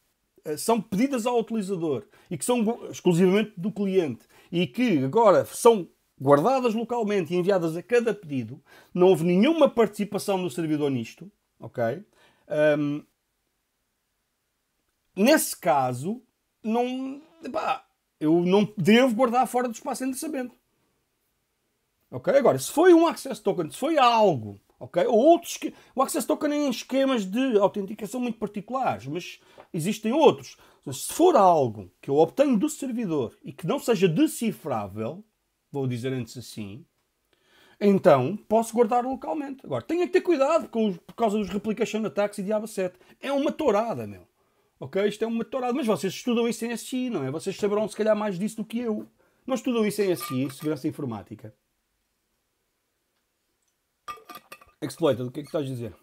eh, são pedidas ao utilizador e que são exclusivamente do cliente e que agora são guardadas localmente e enviadas a cada pedido, não houve nenhuma participação do servidor nisto, ok? Um, nesse caso, não, eu não devo guardar fora do espaço de endereçamento. Ok? Agora, se foi um access token, se foi algo, Ou outros que. O access token é em esquemas de autenticação muito particulares, mas existem outros. Se for algo que eu obtenho do servidor e que não seja decifrável, vou dizer antes assim, então posso guardar localmente. Agora, tenha que ter cuidado com, por causa dos replication attacks e diabo 7. É uma tourada, meu. Ok? Isto é uma tourada. Mas vocês estudam isso em SI, não é? Vocês saberão se calhar mais disso do que eu. Não estudam isso em SI, Segurança Informática. Exploited, o que é que estás a dizer?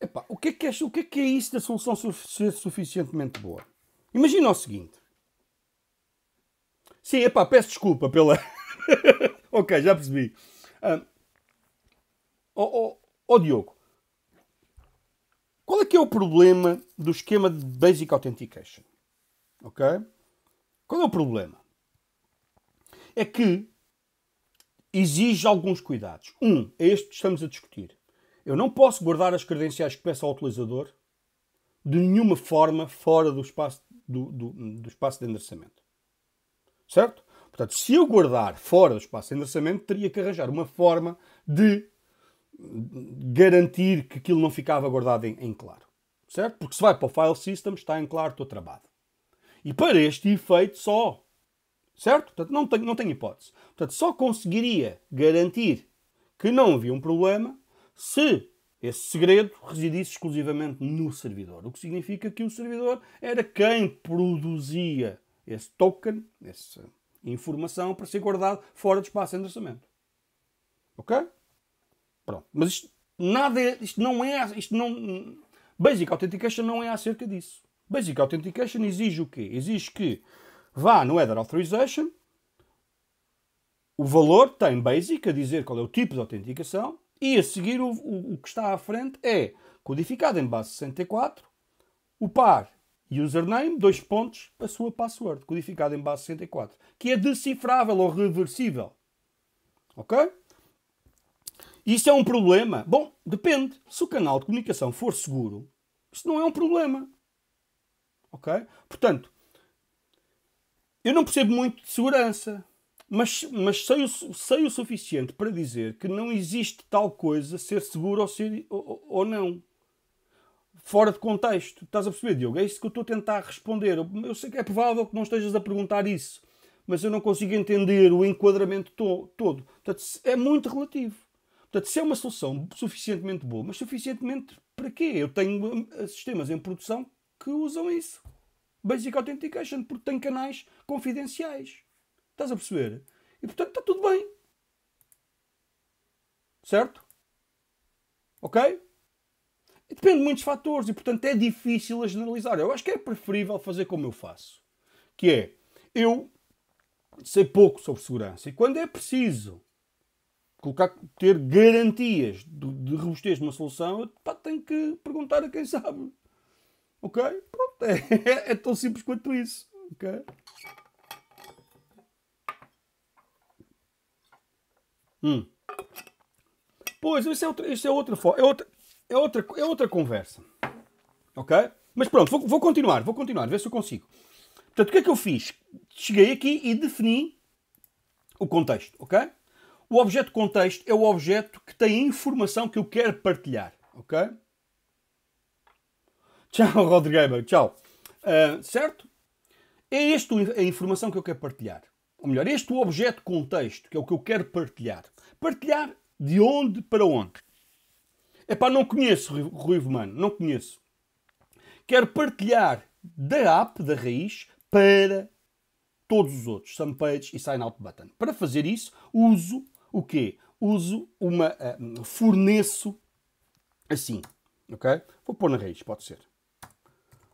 Epá, o, que é que é, o que é que é isso da solução ser suficientemente boa? Imagina o seguinte. Sim, epá, peço desculpa pela. [LAUGHS] ok, já percebi. Ó oh, oh, oh, Diogo, qual é que é o problema do esquema de Basic Authentication? Ok? Qual é o problema? É que exige alguns cuidados. Um, é este que estamos a discutir. Eu não posso guardar as credenciais que peço ao utilizador de nenhuma forma fora do espaço, do, do, do espaço de endereçamento. Certo? Portanto, se eu guardar fora do espaço de endereçamento, teria que arranjar uma forma de garantir que aquilo não ficava guardado em, em claro. Certo? Porque se vai para o file system, está em claro, estou travado. E para este efeito só. Certo? Portanto, não tem, não tem hipótese. Portanto, só conseguiria garantir que não havia um problema se esse segredo residisse exclusivamente no servidor. O que significa que o servidor era quem produzia esse token, essa informação, para ser guardado fora do espaço de endereçamento. Ok? Pronto. Mas isto, nada é, isto não é. Isto não, Basic Authentication não é acerca disso. Basic Authentication exige o quê? Exige que vá no Header Authorization, o valor tem Basic, a dizer qual é o tipo de autenticação, e a seguir o, o, o que está à frente é codificado em base 64, o par username, dois pontos, a sua password, codificado em base 64, que é decifrável ou reversível. Ok? Isso é um problema? Bom, depende. Se o canal de comunicação for seguro, isso não é um problema. Ok? Portanto, eu não percebo muito de segurança, mas, mas sei, o, sei o suficiente para dizer que não existe tal coisa ser seguro ou, ser, ou, ou não. Fora de contexto. Estás a perceber, Diogo? É isso que eu estou a tentar responder. Eu sei que é provável que não estejas a perguntar isso, mas eu não consigo entender o enquadramento to todo. Portanto, é muito relativo. Portanto, se é uma solução suficientemente boa, mas suficientemente para quê? Eu tenho eh, sistemas em produção que usam isso. Basic Authentication, porque tem canais confidenciais. Estás a perceber? E portanto está tudo bem. Certo? Ok? Depende de muitos fatores e portanto é difícil a generalizar. Eu acho que é preferível fazer como eu faço. Que é, eu sei pouco sobre segurança e quando é preciso colocar, ter garantias de, de robustez numa solução, eu pá, tenho que perguntar a quem sabe. Ok? Pronto, é, [LAUGHS] é tão simples quanto isso. Ok? Hum. Pois, isso é outra, isso é outra, é outra, é outra, é outra conversa. Ok? Mas pronto, vou, vou continuar, vou continuar, ver se eu consigo. Portanto, o que é que eu fiz? Cheguei aqui e defini o contexto, ok? O objeto contexto é o objeto que tem a informação que eu quero partilhar, ok? Tchau, [LAUGHS] Rodrigo, tchau. Uh, certo? É esta a informação que eu quero partilhar. Ou melhor, este o objeto contexto, que é o que eu quero partilhar. Partilhar de onde para onde? É para não conheço Rui Mano, não conheço. Quero partilhar da app, da raiz, para todos os outros, Sunpage e Sign Out Button. Para fazer isso, uso o quê? Uso uma. Uh, forneço assim. Ok? Vou pôr na raiz, pode ser.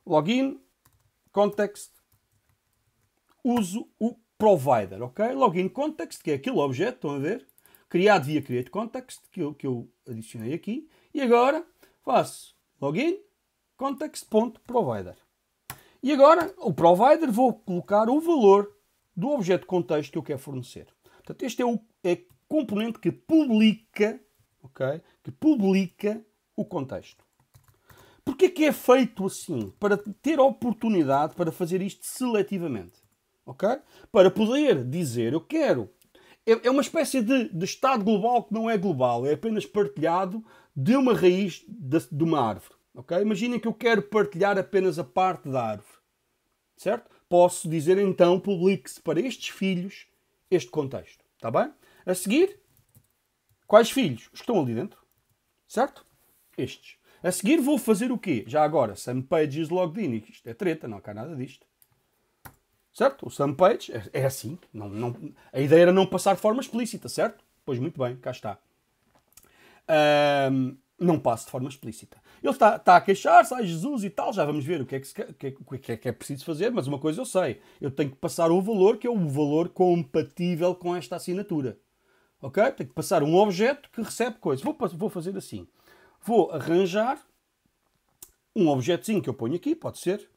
Login, context, uso o provider, ok? Login context, que é aquele objeto, estão a ver? Criado via create context, que eu, que eu adicionei aqui. E agora faço login context.provider. E agora, o provider, vou colocar o valor do objeto contexto que eu quero fornecer. Portanto, este é o é componente que publica, ok? Que publica o contexto. Porquê que é feito assim? Para ter oportunidade para fazer isto seletivamente. Ok? Para poder dizer, eu quero. É, é uma espécie de, de estado global que não é global, é apenas partilhado de uma raiz de, de uma árvore. Ok? Imaginem que eu quero partilhar apenas a parte da árvore. Certo? Posso dizer então, publique-se para estes filhos este contexto. Está bem? A seguir, quais filhos? Os que estão ali dentro. Certo? Estes. A seguir vou fazer o quê? Já agora, some page in. Isto é treta, não há nada disto. Certo? O some page é, é assim. Não, não, a ideia era não passar de forma explícita, certo? Pois muito bem, cá está. Um, não passo de forma explícita. Ele está, está a queixar-se, ai Jesus e tal, já vamos ver o que, é que, se, que, que, é que é preciso fazer, mas uma coisa eu sei, eu tenho que passar o valor que é o valor compatível com esta assinatura. Ok? Tenho que passar um objeto que recebe coisas. Vou, vou fazer assim. Vou arranjar um objetozinho que eu ponho aqui, pode ser.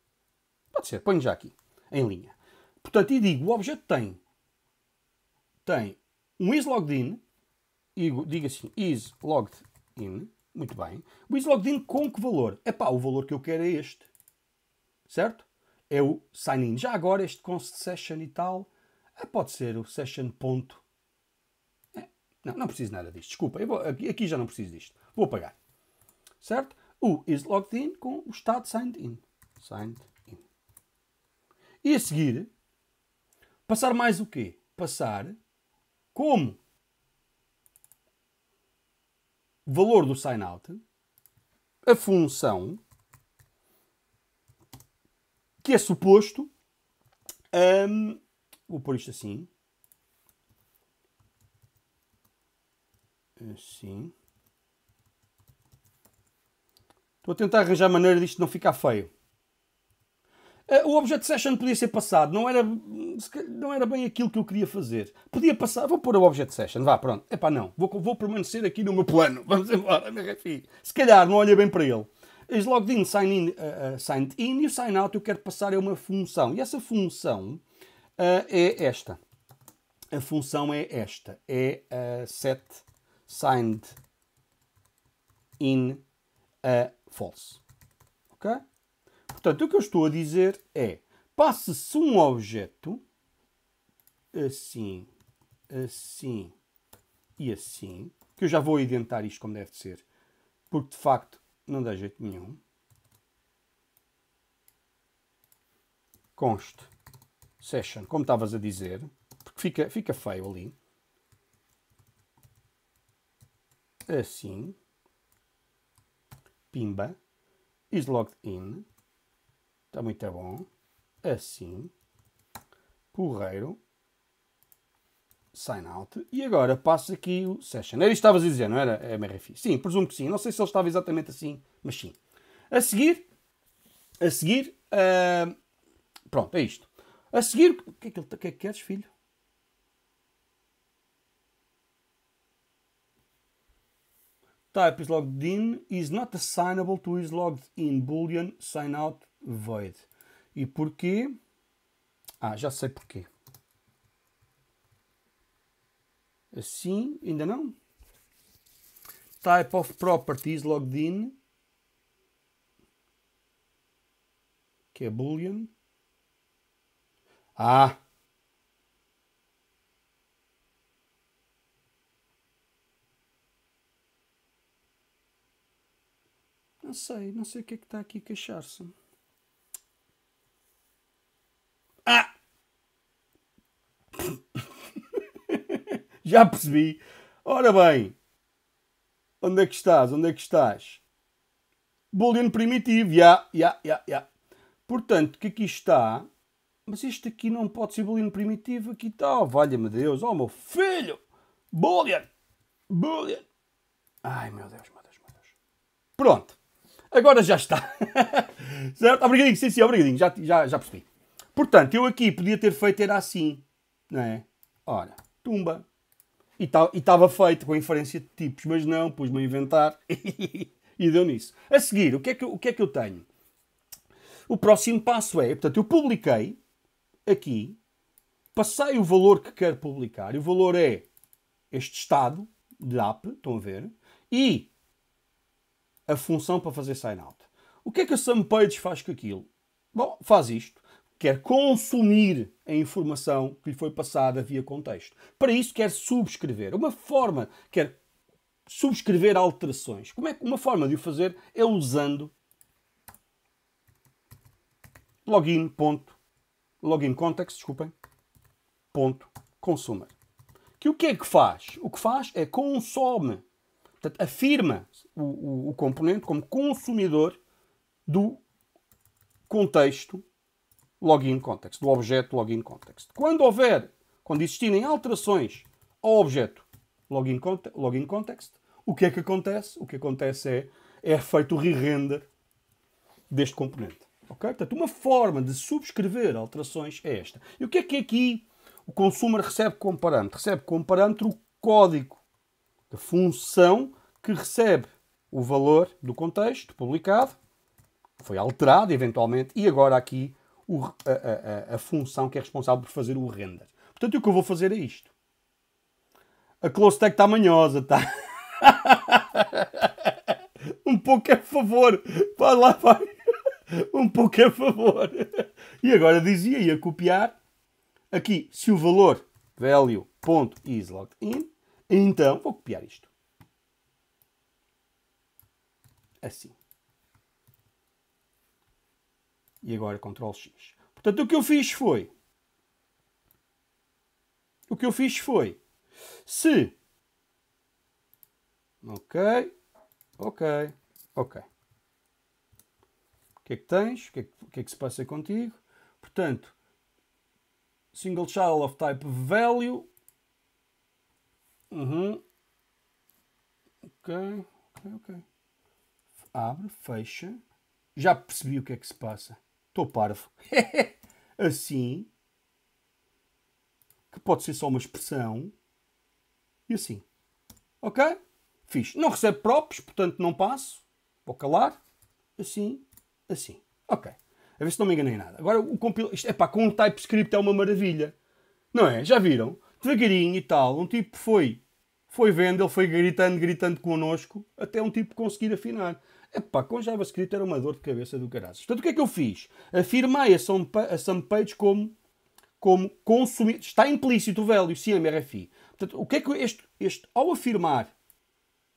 Pode ser, ponho já aqui, em linha. Portanto, e digo, o objeto tem, tem um isLoggedIn, e digo assim, isLoggedIn, muito bem. O isLoggedIn com que valor? É pá, o valor que eu quero é este. Certo? É o sign-in. Já agora este const session e tal, é, pode ser o session ponto. É, não, não preciso nada disto. Desculpa, vou, aqui, aqui, já não preciso disto. Vou apagar. Certo? O isLoggedIn com o estado signed in. Signed in. E a seguir, passar mais o quê? Passar como valor do sign-out, a função que é suposto. Um, vou pôr isto assim. Assim. Estou a tentar arranjar maneira disto não ficar feio. Eh, o Object Session podia ser passado, não era, não era bem aquilo que eu queria fazer. Podia passar, vou pôr o Object Session, vá, pronto. Epá, não, vou, vou permanecer aqui no meu plano. [LAUGHS] Vamos embora, MRFI. Se calhar não olha bem para ele. Is logged in, sign in, uh, signed in e o sign out eu quero passar é uma função. E essa função uh, é esta. A função é esta. É set signed in false. Ok? Portanto, o que eu estou a dizer é: passe-se um objeto assim, assim e assim, que eu já vou identar isto como deve ser, porque de facto não dá jeito nenhum. Const session, como estavas a dizer, porque fica, fica feio ali. Assim. Pimba. Is logged in. Está muito bom. Assim. Porreiro. Sign out. E agora passo aqui o session. Era isto que estavas a dizer, não era? É MRFI. Sim, presumo que sim. Não sei se ele estava exatamente assim, mas sim. A seguir. A seguir. Uh, pronto, é isto. A seguir. O que é que, ele, o que, é que queres, filho? Type is logged in is not assignable to is logged in boolean sign out void. E porquê? Ah, já sei porquê. Assim, ainda não. Type of properties logged in. Que é boolean. Ah! Não sei, não sei o que é que está aqui a queixar-se. Ah! [LAUGHS] Já percebi. Ora bem. Onde é que estás? Onde é que estás? Boolean primitivo. Já, já, já, já. Portanto, que aqui está... Mas isto aqui não pode ser Boolean primitivo. Aqui está. Oh, valha-me Deus. Oh, meu filho. Boolean. Boolean. Ai, meu Deus, meu Deus, meu Deus. Pronto. Agora já está. [LAUGHS] certo? Obrigadinho, sim, sim, obrigadinho. Já, já, já percebi. Portanto, eu aqui podia ter feito era assim. Não é? Ora, tumba. E estava feito com a inferência de tipos, mas não, pus-me a inventar [LAUGHS] e deu nisso. A seguir, o que, é que, o que é que eu tenho? O próximo passo é, portanto, eu publiquei aqui, passei o valor que quero publicar, e o valor é este estado de app, estão a ver, e a função para fazer sign out. O que é que a SumPage faz com aquilo? Bom, faz isto. Quer consumir a informação que lhe foi passada via contexto. Para isso quer subscrever. Uma forma, quer subscrever alterações. Como é que uma forma de o fazer é usando login. Ponto, login context, desculpem, ponto, consumer. Que o que é que faz? O que faz é consome, portanto, afirma o, o, o componente como consumidor do contexto login context, do objeto login context. Quando houver, quando existirem alterações ao objeto login, login context, o que é que acontece? O que acontece é, é feito o re-render deste componente. Okay? Portanto, uma forma de subscrever alterações é esta. E o que é que aqui o consumer recebe como parâmetro? Recebe como parâmetro o código da função que recebe o valor do contexto publicado, foi alterado eventualmente, e agora aqui o, a, a, a, função que é responsável por fazer o render. Portanto, o que eu vou fazer é isto. A close tag está manhosa, tá? [LAUGHS] um pouco a favor. Vai lá, vai. [LAUGHS] Um pouco a favor. E agora dizia, ia copiar aqui, se o valor value.isLoggedIn, então vou copiar isto. Assim. E agora Ctrl X. Portanto, o que eu fiz foi. O que eu fiz foi. Se. Ok. Ok. Ok. O que é que tens? O que é que, que, é que se passa contigo? Portanto, single child of type value. Uhum. Ok, ok, ok. Abre, fecha. Já percebi o que é que se passa. Estou parvo. [LAUGHS] assim. Que pode ser só uma expressão. E assim. Ok? Fiz. Não recebe próprios, portanto não passo. Vou calar. Assim assim. Ok. A ver se não me enganei nada. Agora o compil... Isto é com um TypeScript é uma maravilha. Não é? Já viram? Devagarinho e tal. Um tipo foi. Foi vendo, ele foi gritando, gritando connosco, até um tipo conseguir afinar. É pá, com JavaScript era uma dor de cabeça do caralho. Portanto, o que é que eu fiz? Afirmei a SumPage como, como consumir. Está implícito o value, CMRFI. Portanto, o que é que este, este ao afirmar,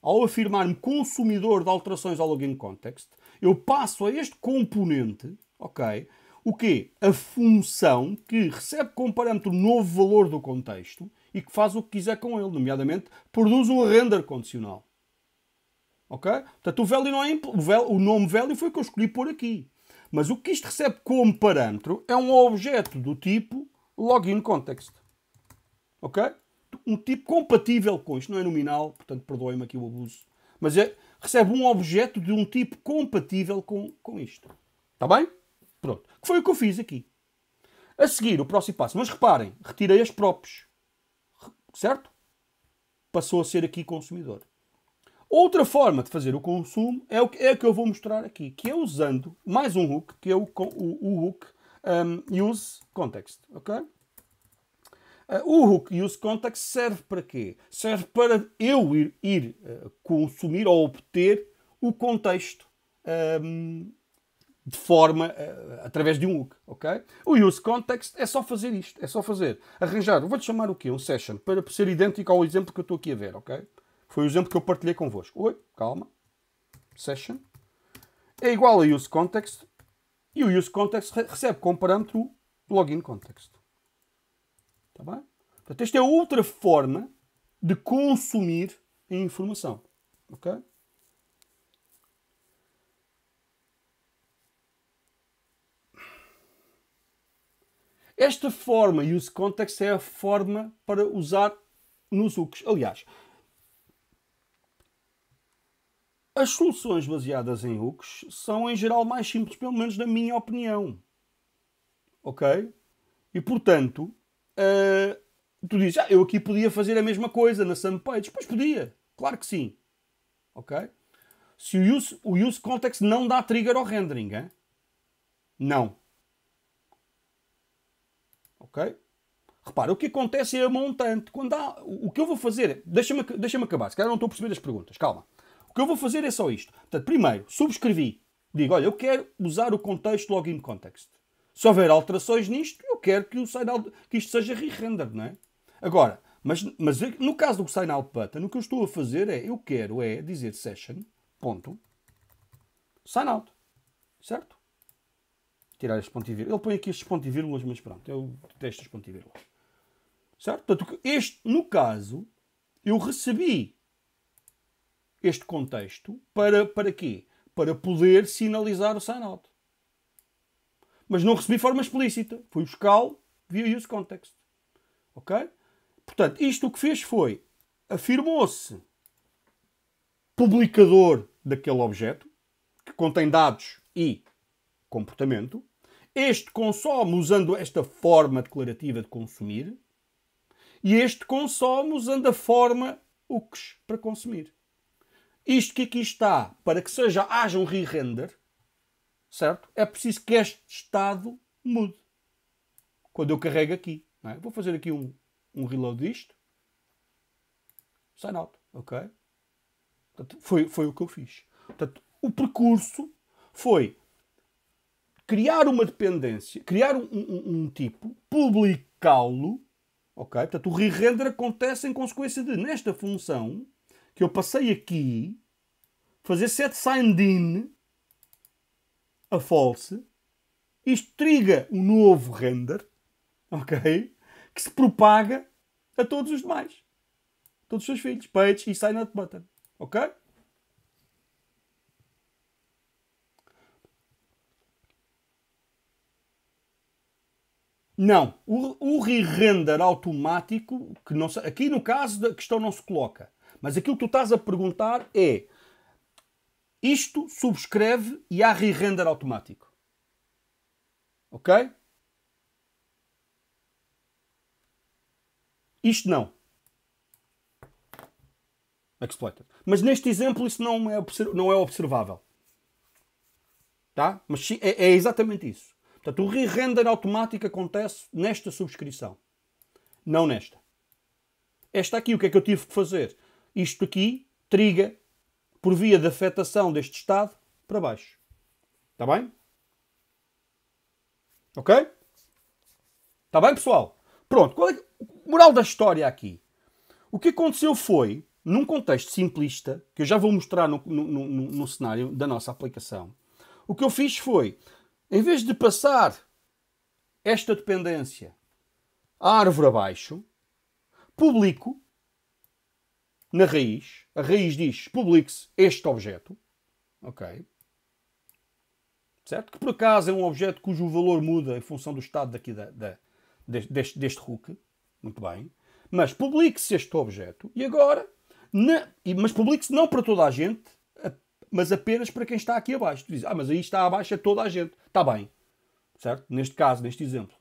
ao afirmar-me consumidor de alterações ao login context, eu passo a este componente, ok? O quê? A função que recebe como parâmetro o novo valor do contexto e que faz o que quiser com ele, nomeadamente produz um render condicional. Ok? Portanto, o value não é o, o nome value foi o que eu escolhi por aqui. Mas o que isto recebe como parâmetro é um objeto do tipo login context. Ok? Um tipo compatível com isto, não é nominal, portanto, perdoem-me aqui o abuso. Mas é, recebe um objeto de um tipo compatível com, com isto. Está bem? Pronto. Que foi o que eu fiz aqui. A seguir, o próximo passo. Mas reparem, retirei as próprios. Certo? Passou a ser aqui consumidor. Outra forma de fazer o consumo é o que, é que eu vou mostrar aqui, que é usando mais um hook, que é o, o, o hook um, use context. Ok? Uh, o hook use context serve para quê? Serve para eu ir, ir uh, consumir ou obter o contexto um, de forma uh, através de um hook, ok? O use context é só fazer isto, é só fazer, arranjar, vou-te chamar o quê? Um session, para ser idêntico ao exemplo que eu estou aqui a ver, ok? Foi o exemplo que eu partilhei convosco. Oi, calma. Session. É igual a use context e o use context recebe como parâmetro o login context. Está bem? Portanto, esta é outra forma de consumir a informação. Ok? Esta forma, use context, é a forma para usar nos hooks. Aliás, as soluções baseadas em hooks são em geral mais simples, pelo menos na minha opinião. Ok? E portanto, uh, tu dizes, ah, eu aqui podia fazer a mesma coisa na SumPage. Pois podia, claro que sim. Ok? Se o use, o use context não dá trigger ao rendering, hein? não. Ok? Repara, o que acontece é montante. Quando há, o que eu vou fazer, deixa-me deixa acabar, se calhar não estou a perceber as perguntas, calma. O que eu vou fazer é só isto. Portanto, primeiro, subscrevi. Digo, olha, eu quero usar o contexto login context. Se houver alterações nisto, eu quero que, o sign que isto seja re-rendered, não é? Agora, mas, mas no caso do sign out button, o que eu estou a fazer é, eu quero é dizer session, ponto. Certo? Tirar este ponto e vírgula. Ele põe aqui estes pontos e vírgulas, mas pronto, eu detesto os pontos e vírgulas. Certo? Portanto, este, no caso, eu recebi este contexto para, para quê? Para poder sinalizar o sign-out. Mas não recebi forma explícita. Fui buscá-lo via use context. Ok? Portanto, isto o que fez foi afirmou-se publicador daquele objeto que contém dados e comportamento. Este consome usando esta forma declarativa de consumir e este consome usando a forma UX para consumir. Isto que aqui está, para que seja, haja um re-render, certo? É preciso que este estado mude. Quando eu carrego aqui. É? Vou fazer aqui um, um reload disto. Sign out. Ok? Portanto, foi, foi o que eu fiz. Portanto, o percurso foi criar uma dependência, criar um, um, um tipo, publicá-lo Ok? Portanto, o re-render acontece em consequência de, nesta função, que eu passei aqui, fazer set signed in a false, isto triga um novo render, ok? Que se propaga a todos os demais. Todos os seus filhos, page e sign out button, ok? Não. O, o re-render automático, que não, aqui no caso da questão não se coloca. Mas aquilo que tu estás a perguntar é isto subscreve e há re-render automático. Ok? Isto não. Exploited. Mas neste exemplo isso não é, não é observável. Tá? Mas é, é exatamente isso. Portanto, o re-render automático acontece nesta subscrição, não nesta. Esta aqui, o que é que eu tive que fazer? Isto aqui triga por via de afetação deste estado para baixo. Está bem? Ok? Está bem, pessoal? Pronto, qual é a moral da história aqui? O que aconteceu foi, num contexto simplista, que eu já vou mostrar no, no, no, no cenário da nossa aplicação, o que eu fiz foi em vez de passar esta dependência à árvore abaixo, publico na raiz. A raiz diz publique-se este objeto. Ok. Certo? Que por acaso é um objeto cujo valor muda em função do estado daqui da, da deste, deste hook. Muito bem. Mas publique-se este objeto e agora. Na, mas publique-se não para toda a gente, mas apenas para quem está aqui abaixo. Tu dizes, ah, mas aí está abaixo é toda a gente. Está bem. Certo? Neste caso, neste exemplo.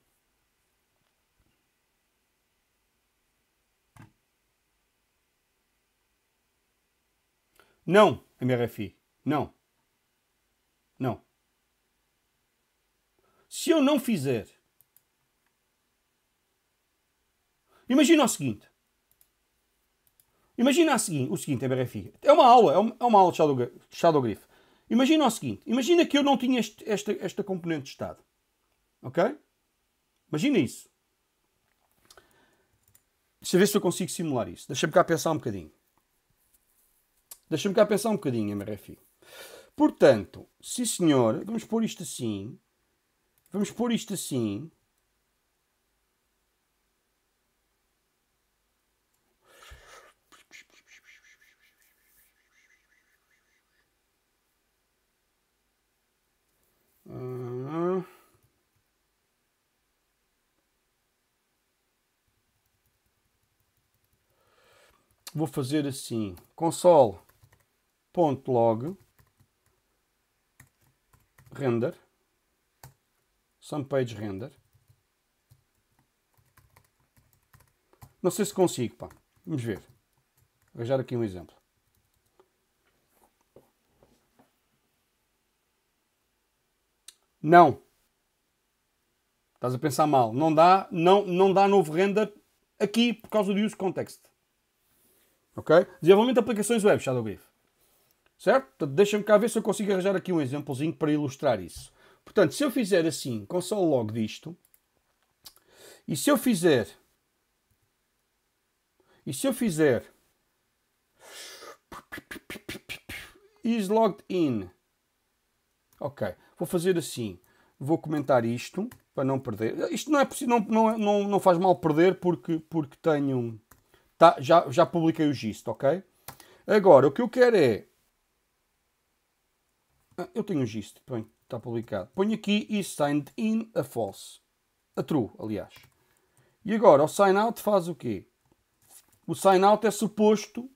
Não, MRFI. Não. Não. Se eu não fizer. Imagina o seguinte. Imagina seguinte, o seguinte. É uma aula, é uma aula de Shadow, Shadow Griffe. Imagina o seguinte. Imagina que eu não tinha este, esta, esta componente de estado. Ok? Imagina isso. Deixa eu ver se eu consigo simular isso. Deixa-me cá pensar um bocadinho. Deixa-me cá pensar um bocadinho, MRFI. Portanto, sim senhor, vamos pôr isto assim. Vamos pôr isto assim. Vou fazer assim, console ponto log render some page render. Não sei se consigo pá. vamos ver. Arranjar aqui um exemplo. Não. Estás a pensar mal. Não dá não não dá novo render aqui por causa do use context ok desenvolvimento de aplicações web Shadowbeef Certo? deixa-me cá ver se eu consigo arranjar aqui um exemplozinho para ilustrar isso. Portanto, se eu fizer assim, console log disto, e se eu fizer, e se eu fizer is logged in, ok, vou fazer assim, vou comentar isto para não perder. Isto não é possível, não, não, não faz mal perder porque, porque tenho, tá, já, já publiquei o gist, ok? Agora, o que eu quero é ah, eu tenho um gist, bem, está publicado. Ponho aqui e signed in a false. A true, aliás. E agora, o sign out faz o quê? O sign out é suposto.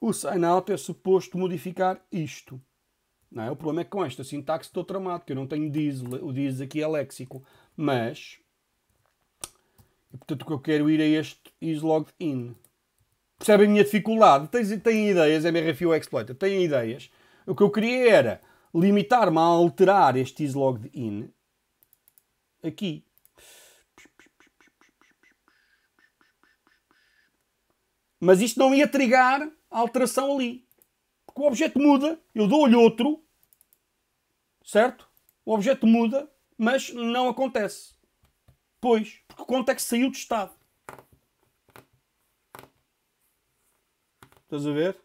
O sign out é suposto modificar isto. Não é? O problema é que com esta sintaxe estou tramado, que eu não tenho diz. O diz aqui é léxico. Mas. E, portanto, eu quero ir a este is logged in. Percebem a minha dificuldade? Têm, têm ideias, MRFU Exploiter, têm ideias. O que eu queria era limitar-me a alterar este islogged in aqui. Mas isto não ia trigar a alteração ali. Porque o objeto muda, eu dou-lhe outro, certo? O objeto muda, mas não acontece. Pois, porque o contexto saiu de estado. Estás a ver?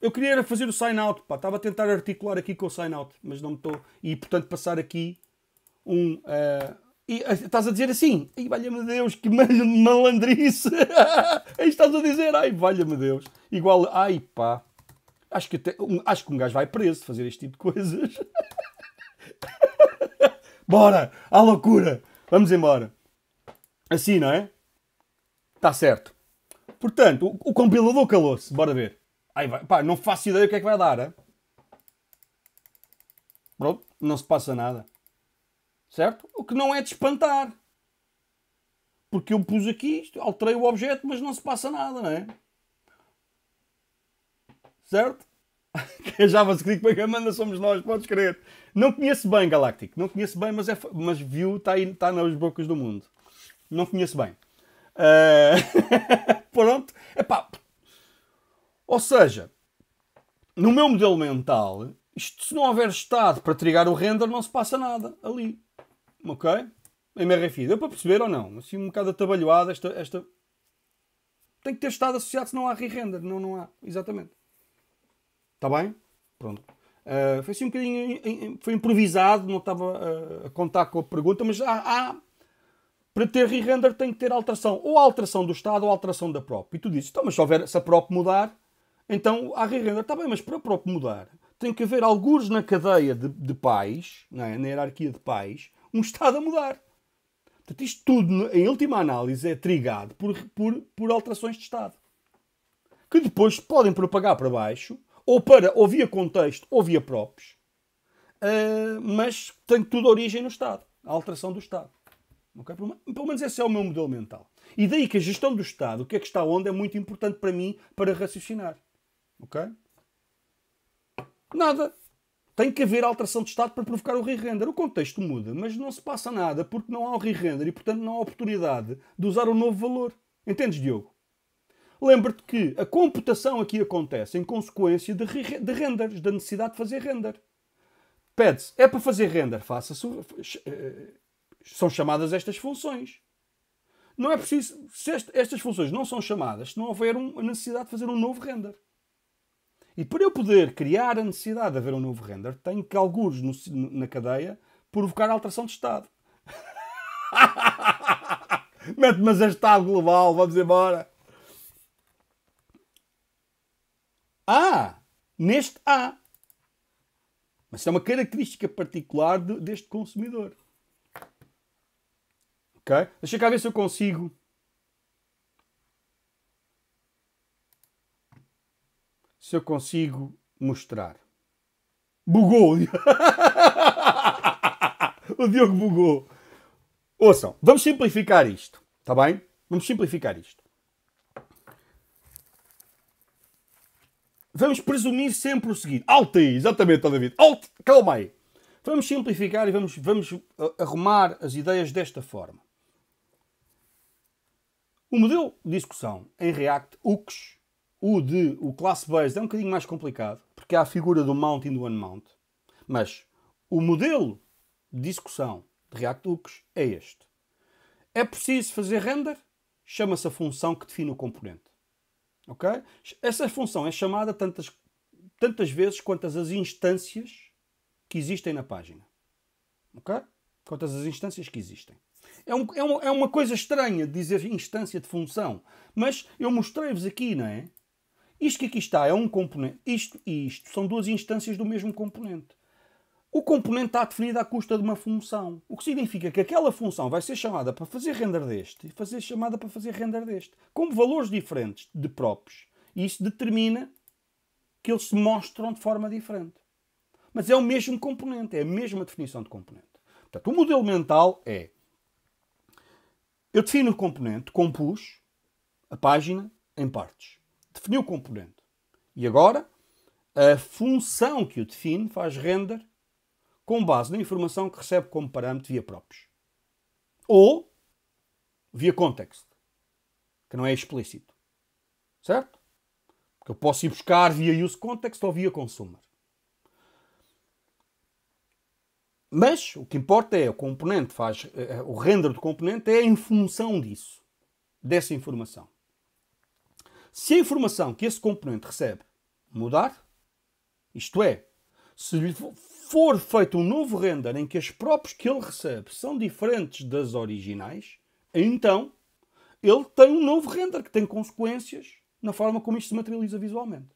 Eu queria fazer o sign out, pá. Estava a tentar articular aqui com o sign out, mas não me estou. E portanto passar aqui um. Uh... E uh, estás a dizer assim, ai valha-me Deus, que [LAUGHS] malandrice! [LAUGHS] Aí estás a dizer, ai valha-me Deus, igual, ai pá, acho que, até, um, acho que um gajo vai preso fazer este tipo de coisas. [LAUGHS] Bora, à loucura, vamos embora. Assim, não é? Está certo. Portanto, o, o compilador calou-se. Bora ver. Aí vai. Pá, não faço ideia o que é que vai dar. Hein? Pronto, não se passa nada. Certo? O que não é de espantar. Porque eu pus aqui isto, alterei o objeto, mas não se passa nada, não é? Certo? [LAUGHS] que a JavaScript para quem manda somos nós, podes crer. Não conheço bem Galactic, não conheço bem, mas, é, mas viu, está está nas bocas do mundo. Não conheço bem. Uh... [LAUGHS] Pronto. Epá. Ou seja, no meu modelo mental, isto, se não houver estado para trigar o render, não se passa nada ali. Ok? MRFI. Deu para perceber ou não? Assim um bocado atabalhoada esta, esta... Tem que ter estado associado, senão há re-render. Não, não há. Exatamente. Está bem? Pronto. Uh, foi assim um bocadinho... Foi improvisado, não estava a contar com a pergunta, mas há, há para ter re-render tem que ter alteração. Ou alteração do estado ou alteração da prop. E tu dizes, então, mas se, houver, se a prop mudar, então há re-render. Está bem, mas para a prop mudar, tem que haver alguns na cadeia de, de pais, é? na hierarquia de pais, um estado a mudar. Portanto, isto tudo, em última análise, é trigado por, por, por alterações de estado. Que depois podem propagar para baixo, ou, para, ou via contexto, ou via uh, mas tem tudo origem no estado. A alteração do estado. Okay? Pelo menos esse é o meu modelo mental. E daí que a gestão do Estado, o que é que está onde, é muito importante para mim para raciocinar. Ok? Nada. Tem que haver alteração de Estado para provocar o re-render. O contexto muda, mas não se passa nada porque não há o re-render e, portanto, não há oportunidade de usar o um novo valor. Entendes, Diogo? Lembra-te que a computação aqui acontece em consequência de, de renders, da necessidade de fazer render. Pede-se, é para fazer render, faça-se são chamadas estas funções. Não é preciso. Se estas funções não são chamadas, se não houver a necessidade de fazer um novo render. E para eu poder criar a necessidade de haver um novo render, tenho que, alguns no, na cadeia, provocar alteração de estado. [LAUGHS] Mete-me a estado global, vamos embora. há. Neste há. Mas é uma característica particular de, deste consumidor. Ok? Deixa cá ver se eu consigo. Se eu consigo mostrar. Bugou! [LAUGHS] o Diogo bugou. Ouçam, vamos simplificar isto. Está bem? Vamos simplificar isto. Vamos presumir sempre o seguinte. Alt aí, exatamente, David. Alt, calma aí. Vamos simplificar e vamos, vamos arrumar as ideias desta forma. O modelo de discussão em React, UX, o de o class-based é um bocadinho mais complicado, porque há a figura do mount e do unmount. Mas o modelo de discussão de React UX é este. É preciso fazer render, chama-se a função que define o componente. Ok? Essa função é chamada tantas, tantas vezes quantas as instâncias que existem na página. Ok? Quantas as instâncias que existem. É, um, é, uma, é uma coisa estranha dizer instância de função, mas eu mostrei-vos aqui, não é? Isto que aqui está é um componente. Isto e isto são duas instâncias do mesmo componente. O componente está definido à custa de uma função. O que significa que aquela função vai ser chamada para fazer render deste e fazer chamada para fazer render deste. Com valores diferentes de próprios. E isso determina que eles se mostram de forma diferente. Mas é o mesmo componente, é a mesma definição de componente. Portanto, o modelo mental é eu defino o componente, compus a página em partes. Defini o componente. E agora, a função que o define faz render com base na informação que recebe como parâmetro via props. Ou via context, que não é explícito. Certo? Porque eu posso ir buscar via use context ou via consumer. Mas o que importa é o componente faz eh, o render do componente é em função disso, dessa informação. Se a informação que esse componente recebe mudar, isto é, se lhe for feito um novo render em que as próprias que ele recebe são diferentes das originais, então ele tem um novo render que tem consequências na forma como isto se materializa visualmente.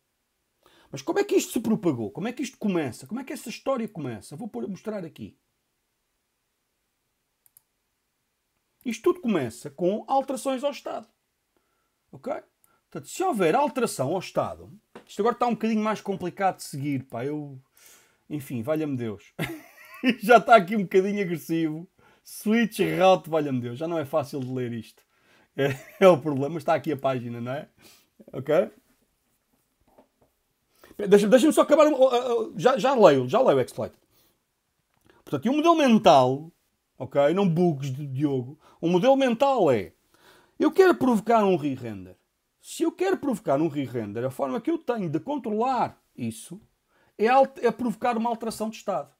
Mas como é que isto se propagou? Como é que isto começa? Como é que essa história começa? Vou mostrar aqui. Isto tudo começa com alterações ao Estado. Ok? Portanto, se houver alteração ao Estado, isto agora está um bocadinho mais complicado de seguir, pá. Eu. Enfim, valha-me Deus. [LAUGHS] já está aqui um bocadinho agressivo. Switch route, valha-me Deus. Já não é fácil de ler isto. [LAUGHS] É, é o problema. Está aqui a página, não é? Ok? Deixa-me deixa só acabar. Já, já leio, já leio o exploit. Portanto, e o modelo mental, ok? Não bugs de Diogo. O modelo mental é: eu quero provocar um re-render. Se eu quero provocar um re-render, a forma que eu tenho de controlar isso é, é provocar uma alteração de estado.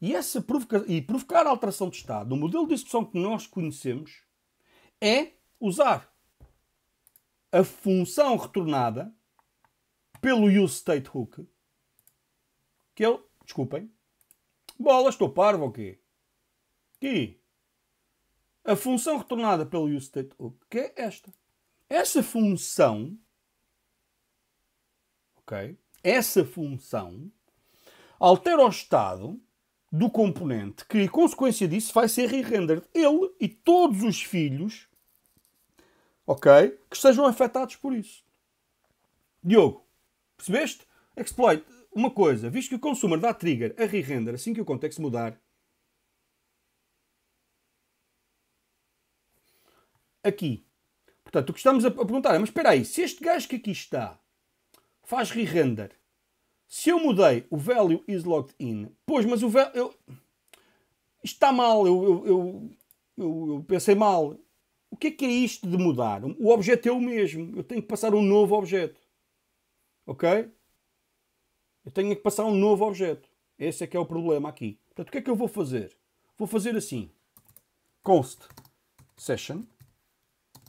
E, essa provoca e provocar a alteração de estado, no modelo de execução que nós conhecemos, é usar a função retornada pelo useStateHook, que ele, desculpem, bola, estou parvo ou quê? Aqui, a função retornada pelo useStateHook, que é esta. Essa função, ok? Essa função altera o estado do componente que, em consequência disso, vai ser re-rendered. Ele e todos os filhos, ok? Que sejam afetados por isso. Diogo, Percebeste? Exploit, uma coisa, visto que o consumer dá trigger a re-render assim que o contexto mudar, aqui. Portanto, o que estamos a perguntar é, mas espera aí, se este gajo que aqui está faz re-render, se eu mudei o value is logged in, pois, mas o value... Eu, está mal, eu, eu, eu, eu pensei mal. O que é que é isto de mudar? O objeto é o mesmo, eu tenho que passar um novo objeto. Ok? Eu tenho que passar um novo objeto. Esse é que é o problema aqui. Portanto, o que é que eu vou fazer? Vou fazer assim. Const session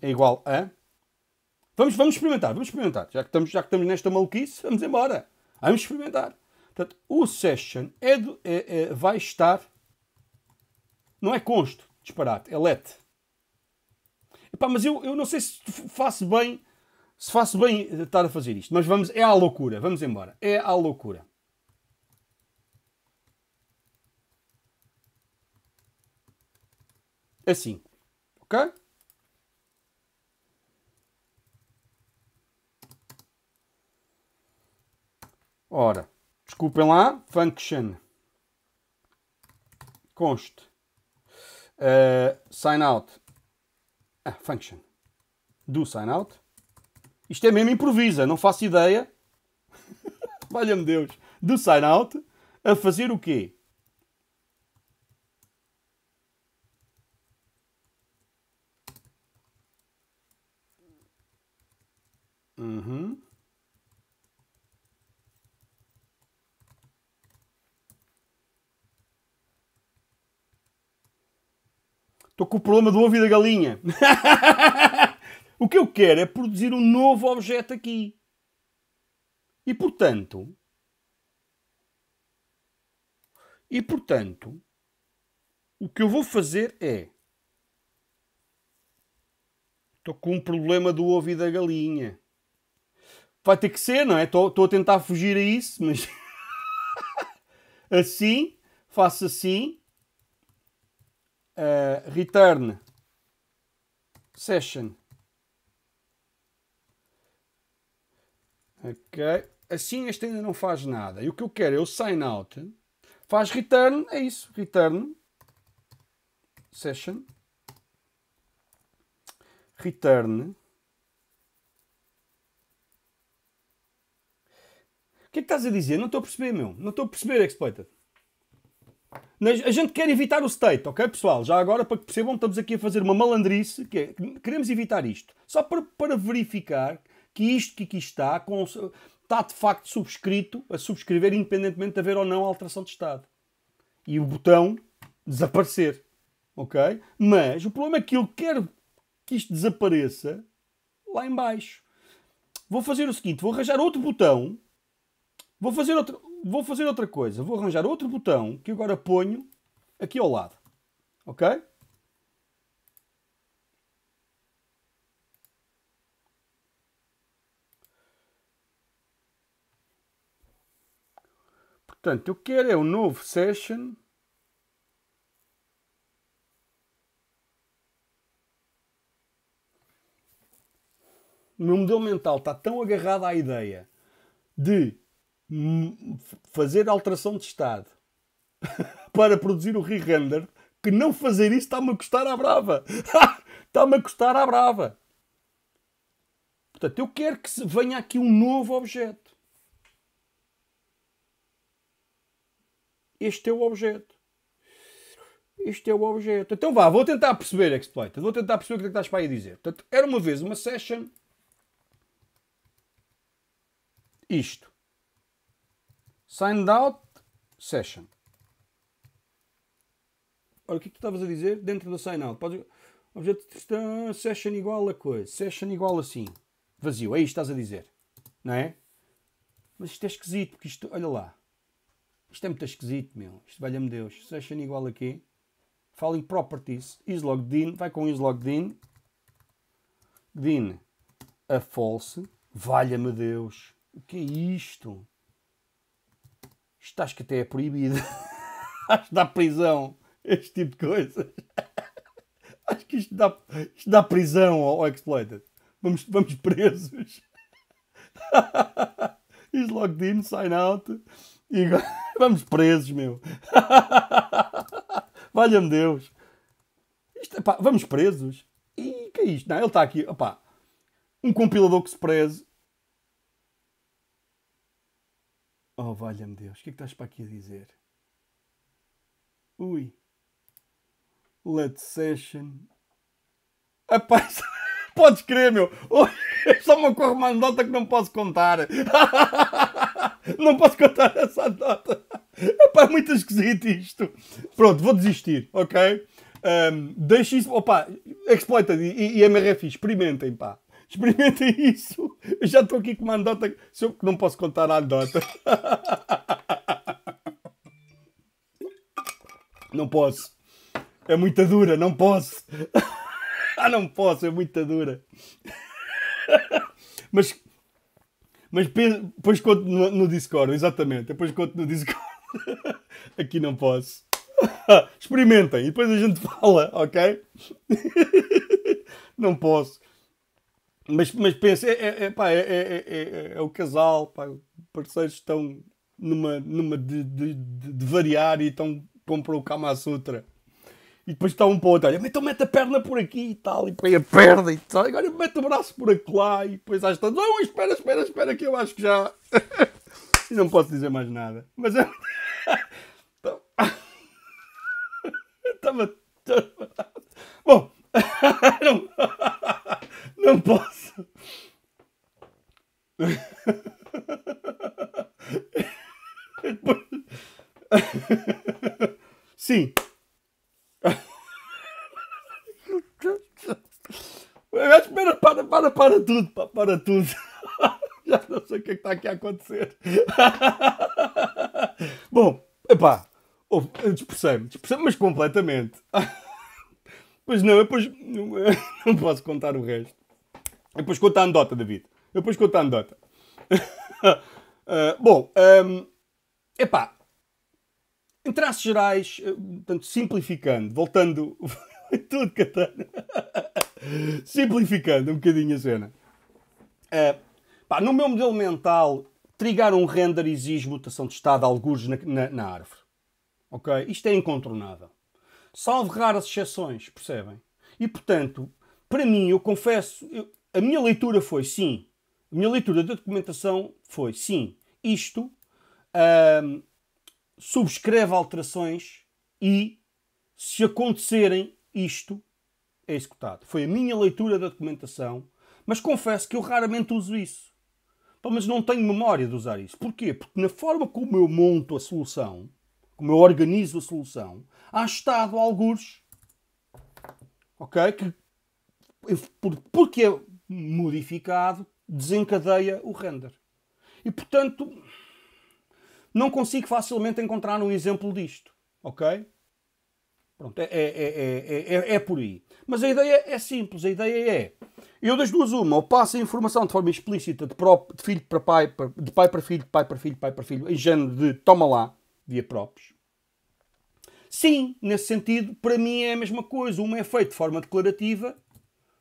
é igual a... Vamos, vamos experimentar, vamos experimentar. Já que, estamos, já que estamos nesta maluquice, vamos embora. Vamos experimentar. Portanto, o session é, do, é, é vai estar... Não é const, disparate, é let. Epá, mas eu, eu não sei se faço bem se faço bem estar a fazer isto, mas vamos, é à loucura, vamos embora. É à loucura. Assim. Ok? Ora, desculpem lá, function const uh, sign out ah, function do sign out. Isto é mesmo improvisa, não faço ideia. [LAUGHS] Valha-me Deus. Do sign out a fazer o quê? Uhum. Estou com o problema do ovo e da galinha. [LAUGHS] o que eu quero é produzir um novo objeto aqui. E portanto. E portanto. O que eu vou fazer é. Estou com um problema do ovo e da galinha. Vai ter que ser, não é? Estou, estou a tentar fugir a isso, mas. [LAUGHS] assim. Faço assim. Uh, return session. Ok. Assim este ainda não faz nada. E o que eu quero é o sign out. Faz return, é isso. Return session. Return O que é que estás a dizer? Não estou a perceber, meu. Não estou a perceber, Exploited. A gente quer evitar o state, ok, pessoal? Já agora, para que percebam, estamos aqui a fazer uma malandrice, que é, queremos evitar isto. Só para, para verificar que isto que aqui está, com, está de facto subscrito, a subscrever, independentemente de haver ou não alteração de estado. E o botão desaparecer, ok? Mas o problema é que eu quero que isto desapareça lá em baixo. Vou fazer o seguinte, vou arranjar outro botão Vou fazer, outro, vou fazer outra coisa. Vou arranjar outro botão que agora ponho aqui ao lado. Ok? Portanto, eu quero é um novo session. O meu modelo mental está tão agarrado à ideia de fazer alteração de estado [LAUGHS] para produzir o re-render, que não fazer isso está-me a custar à brava. [LAUGHS] está-me a custar à brava. Portanto, eu quero que venha aqui um novo objeto. Este é o objeto. Este é o objeto. Então vá, vou tentar perceber, exploit. Vou tentar perceber o que é que estás para aí dizer. Portanto, era uma vez uma session. Isto. Signed out session. Ora, o que é que tu estavas a dizer dentro do sign out? Podes... Objeto session igual a coisa. Session igual assim. Vazio. É isto que estás a dizer. Não é? Mas isto é esquisito, porque isto, olha lá. Isto é muito esquisito, meu. Isto valha-me Deus. Session igual a quê? Falling properties. Is logged in. Vai com is logged in. Din a false. Valha-me Deus. O que é isto? Isto acho que até é proibido. [LAUGHS] acho que dá prisão. Este tipo de coisas. [LAUGHS] acho que isto dá, isto dá prisão ao, Exploited. Vamos, vamos presos. [LAUGHS] Is logged in, sign out. E vamos presos, meu. Valha-me Deus. Isto, epá, vamos presos. E que é isto? Não, ele está aqui. Opá, um compilador que se preze Oh, valha-me Deus, o que é que estás para aqui a dizer? Ui. Let session. Rapaz, [LAUGHS] podes crer, meu. [LAUGHS] Só me ocorre uma nota que não posso contar. [LAUGHS] não posso contar essa nota. Epá, é muito esquisito isto. Pronto, vou desistir, ok? Um, deixe isso. Opa, Exploited e, e MRF, experimentem, pá. Experimentem isso. Eu já estou aqui com uma anedota. Eu não posso contar a anedota. Não posso. É muita dura, não posso. Ah, não posso, é muita dura. Mas, mas depois conto no, no Discord, exatamente. Depois conto no Discord. Aqui não posso. Experimentem e depois a gente fala, ok? Não posso. Mas, mas pensa, é, é, é, pá, é, é, é, é o casal, pá, parceiros estão numa, numa de, de, de, de variar e estão compram o Kama Sutra. E depois está um para o outro, olha, então mete a perna por aqui e tal, e põe a perna e tal, agora mete o braço por lá e depois às tantas, oh, espera, espera, espera, que eu acho que já. [LAUGHS] e não posso dizer mais nada. Mas é. [LAUGHS] Estava. Bom, [LAUGHS] não, posso. Sim. Espera, para, para, para tudo, para tudo. Já não sei o que é está aqui a acontecer. Bom, epá, dispersei-me, dispersei-me, mas completamente. Pois não, eu depois não posso contar o resto. Depois conto a anedota, David. Depois conto a anedota. Uh, [LAUGHS] bom, um, epá, em traços gerais, eh, portanto, simplificando, voltando [LAUGHS] tudo, Catana. [LAUGHS] simplificando um bocadinho a cena. Uh, pá, no meu modelo mental, trigar um render exige mutação de estado algures na, na, na árvore. Ok? Isto é incontornável. Salvo raras exceções, percebem? E portanto, para mim, eu confesso, eu, a minha leitura foi sim. A minha leitura da documentação foi sim. Isto uh, subscreve alterações e, se acontecerem, isto é executado. Foi a minha leitura da documentação, mas confesso que eu raramente uso isso. Mas não tenho memória de usar isso. Porquê? Porque na forma como eu monto a solução, como eu organizo a solução, há estado alguns, ok, que porque modificado, desencadeia o render. E portanto, não consigo facilmente encontrar um exemplo disto. Ok? Pronto, é, é, é, é, por aí. Mas a ideia é simples. A ideia é, eu das duas uma, ou passo a informação de forma explícita de, filho para pai, de pai para filho, de pai para filho, pai para filho, em género de toma lá, via próprios. Sim, nesse sentido, para mim é a mesma coisa. Uma é feita de forma declarativa,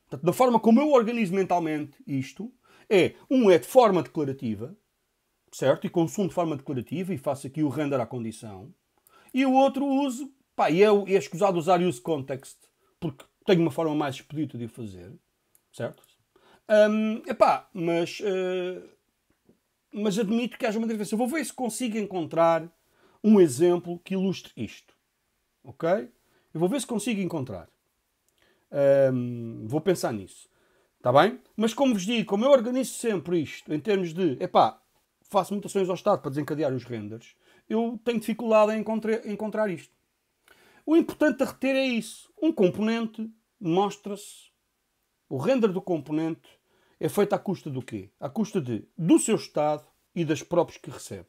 portanto, da forma como eu organizo mentalmente isto, é, um é de forma declarativa, certo? E consumo de forma declarativa e faço aqui o render à condição. E o outro uso, pá, e é, é escusado usar use context, porque tenho uma forma mais expedita de o fazer, certo? Um, epá, mas, uh, mas admito que haja uma diferença. Vou ver se consigo encontrar um exemplo que ilustre isto. Ok? Eu vou ver se consigo encontrar. Vou pensar nisso. Está bem? Mas como vos digo, como eu organizo sempre isto em termos de, epá, faço mutações ao estado para desencadear os renders, eu tenho dificuldade em encontrar, encontrar isto. O importante a reter é isso. Um componente mostra-se, o render do componente é feito à custa do quê? À custa de, do seu estado e das props que recebe.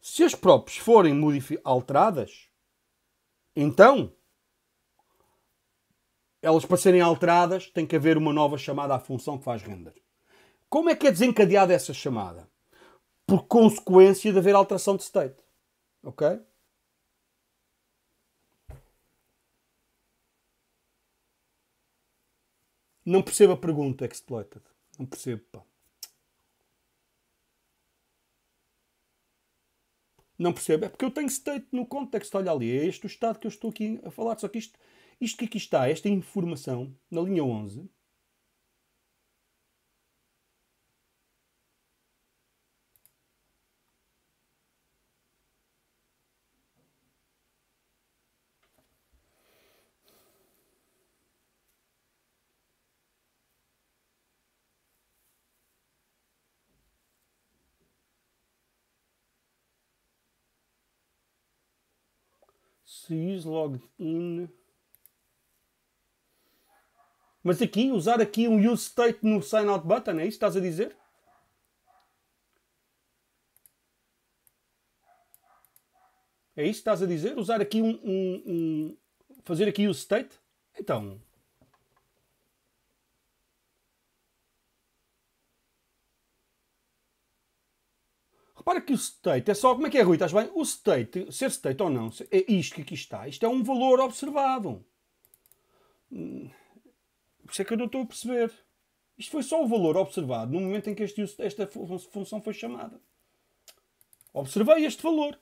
Se as props forem alteradas, então elas para serem alteradas tem que haver uma nova chamada à função que faz render. Como é que é desencadeada essa chamada? por consequência de haver alteração de state. Ok? Não percebo a pergunta, exploited. Não percebo, pá. Não percebo. É porque eu tenho state no contexto. Olha ali, é este o estado que eu estou aqui a falar. Só que isto, isto que aqui está, esta informação, na linha 11, se use logged in. Mas aqui, usar aqui um use state no sign out button, é isso que estás a dizer? É isso que estás a dizer? Usar aqui um, um, um fazer aqui use state? Então, Repara que o state é só. Como é que é, Rui? Estás bem? O state, ser state ou não, é isto que aqui está. Isto é um valor observado. Hum, por isso é que eu não estou a perceber. Isto foi só o valor observado no momento em que este, esta função foi chamada. Observei este valor.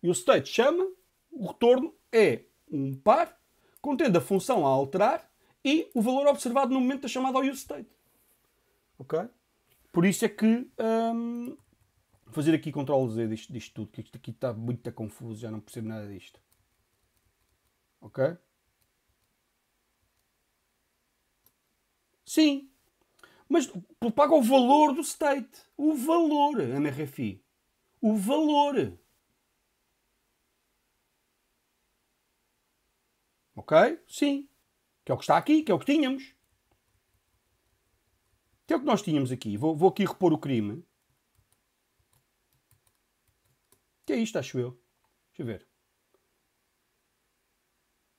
E o state chama, o retorno é um par, contendo a função a alterar e o valor observado no momento da chamada ao useState. Ok? Por isso é que hum, fazer aqui Ctrl Z disto, disto tudo, que isto aqui está muito confuso, já não percebo nada disto. Ok? Sim. Mas paga o valor do state. O valor, NRFI. O valor. Ok? Sim. Que é o que está aqui, que é o que tínhamos. Que é o que nós tínhamos aqui. Vou, vou aqui repor o crime. Que é isto, acho eu. Deixa eu ver.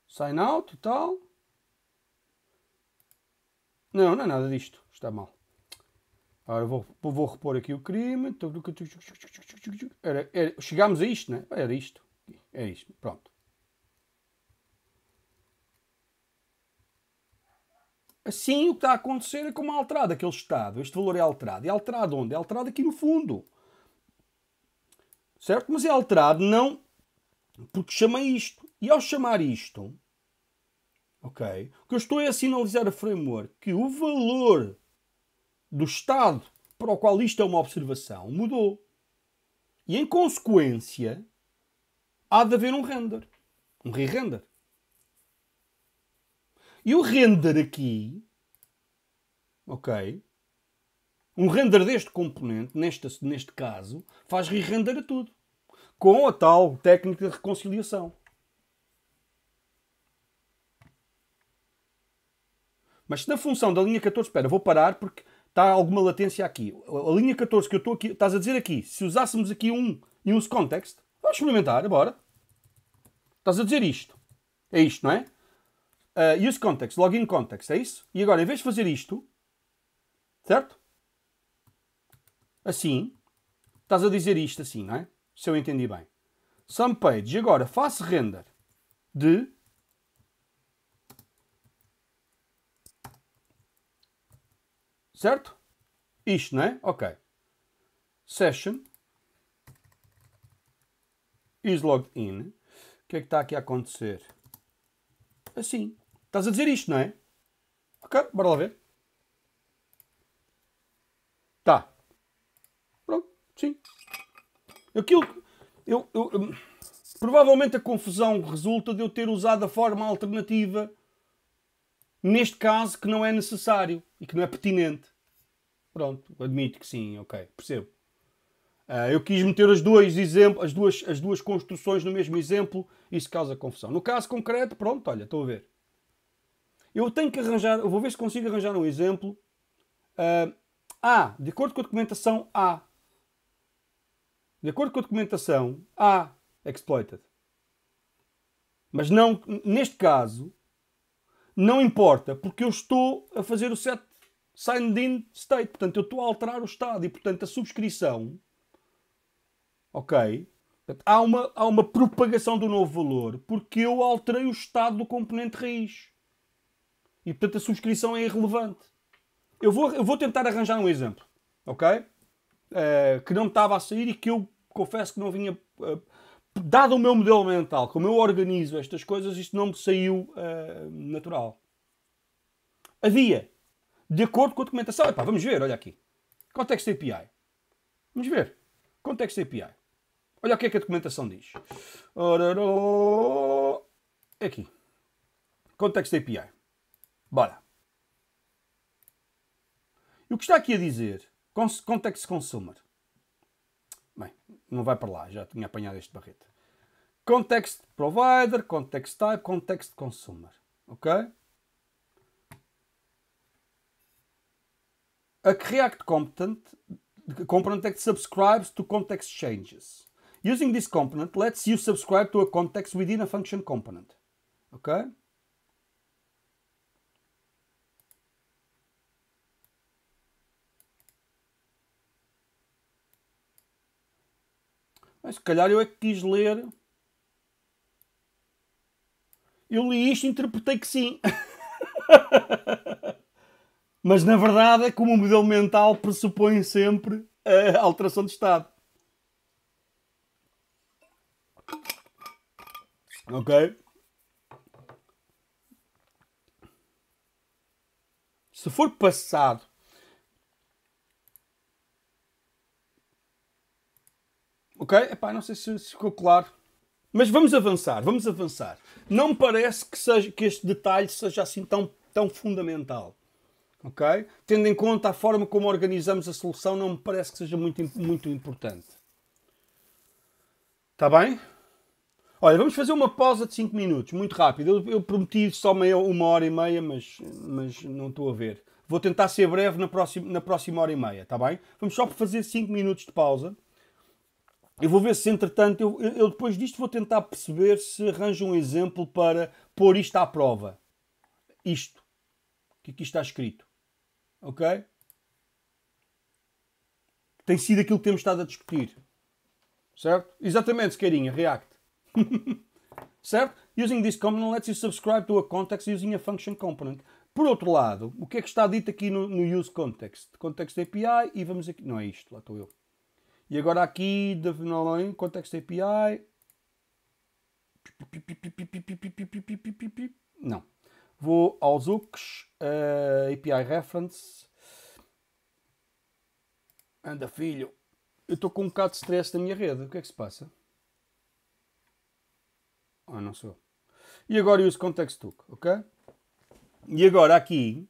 Sign out tal. Não, não é nada disto. Está mal. Agora vou, vou repor aqui o crime. Era, era, chegámos a isto, né? Era isto. Era isto. Pronto. Assim, o que está a acontecer é como é alterado aquele estado. Este valor é alterado. É alterado onde? É alterado aqui no fundo. Certo? Mas é alterado não porque chama isto. E ao chamar isto, ok? O que eu estou é a sinalizar a framework que o valor do estado para o qual isto é uma observação mudou. E em consequência, há de haver um render. Um re-render. E o render aqui, ok? Um render deste componente, neste, neste caso, faz re-render a tudo. Com a tal técnica de reconciliação. Mas se na função da linha 14, espera, vou parar porque está alguma latência aqui. A linha 14 que eu estou aqui, estás a dizer aqui, se usássemos aqui um e use context, vamos experimentar, bora. Estás a dizer isto. É isto, não é? Uh, use context, login context, é isso? E agora, em vez de fazer isto, certo? Assim, estás a dizer isto assim, não é? Se eu entendi bem. Some page. Agora, faço render de certo? Isto, não é? Ok. Session is logged in. O que é que está aqui a acontecer? Assim. Estás a dizer isto, não é? Ok, bora lá ver. Tá. Pronto, sim. Aquilo. Eu, eu, eu, provavelmente a confusão resulta de eu ter usado a forma alternativa neste caso que não é necessário e que não é pertinente. Pronto, admito que sim, ok, percebo. Uh, eu quis meter as duas, exemplos, as, duas, as duas construções no mesmo exemplo, isso causa confusão. No caso concreto, pronto, olha, estou a ver. Eu tenho que arranjar, eu vou ver se consigo arranjar um exemplo. Uh, A, de acordo com a documentação A. De acordo com a documentação A, exploited. Mas não, neste caso, não importa, porque eu estou a fazer o set signed in state. Portanto, eu estou a alterar o estado e, portanto, a subscrição, ok, há uma, há uma propagação do novo valor porque eu alterei o estado do componente raiz. E, portanto, a subscrição é irrelevante. Eu vou, eu vou tentar arranjar um exemplo, ok? Uh, que não estava a sair e que eu confesso que não vinha. Uh, dado o meu modelo mental, como eu organizo estas coisas, isto não me saiu uh, natural. Havia, de acordo com a documentação, epá, vamos ver, olha aqui. Context API. Vamos ver. Context API. Olha o que é que a documentação diz. É aqui. Context API. Bora. E o que está aqui a dizer? Context Consumer. Bem, não vai para lá, já tinha apanhado este barrete. Context Provider, Context Type, Context Consumer. Ok? A React component, component that subscribes to context changes. Using this component lets you subscribe to a context within a function component. Ok? Mas se calhar eu é que quis ler. Eu li isto e interpretei que sim. [LAUGHS] Mas na verdade é como o modelo mental pressupõe sempre a alteração de estado. Ok? Se for passado Ok? Epá, não sei se ficou claro. Mas vamos avançar, vamos avançar. Não me parece que, seja, que este detalhe seja assim tão, tão fundamental. Ok? Tendo em conta a forma como organizamos a solução, não me parece que seja muito, muito importante. Está bem? Olha, vamos fazer uma pausa de 5 minutos, muito rápido. Eu, eu, prometi só meia, uma hora e meia, mas, mas não estou a ver. Vou tentar ser breve na próxima, na próxima hora e meia, está bem? Vamos só fazer 5 minutos de pausa. Eu vou ver se, entretanto, eu, eu, depois disto vou tentar perceber se arranjo um exemplo para pôr isto à prova. Isto. Que aqui está escrito. Ok? Tem sido aquilo que temos estado a discutir. Certo? Exatamente, carinha, React. certo? Using this component lets you subscribe to a context using a function component. Por outro lado, o que é que está dito aqui no, no use context? Context API e vamos aqui. Não é isto, lá estou eu. E agora aqui, em Context API. Não. Vou aos hooks, uh, API reference. Anda, filho. Eu estou com um bocado de stress na minha rede. O que é que se passa? Ah, não sou. E agora use context hook, ok? E agora aqui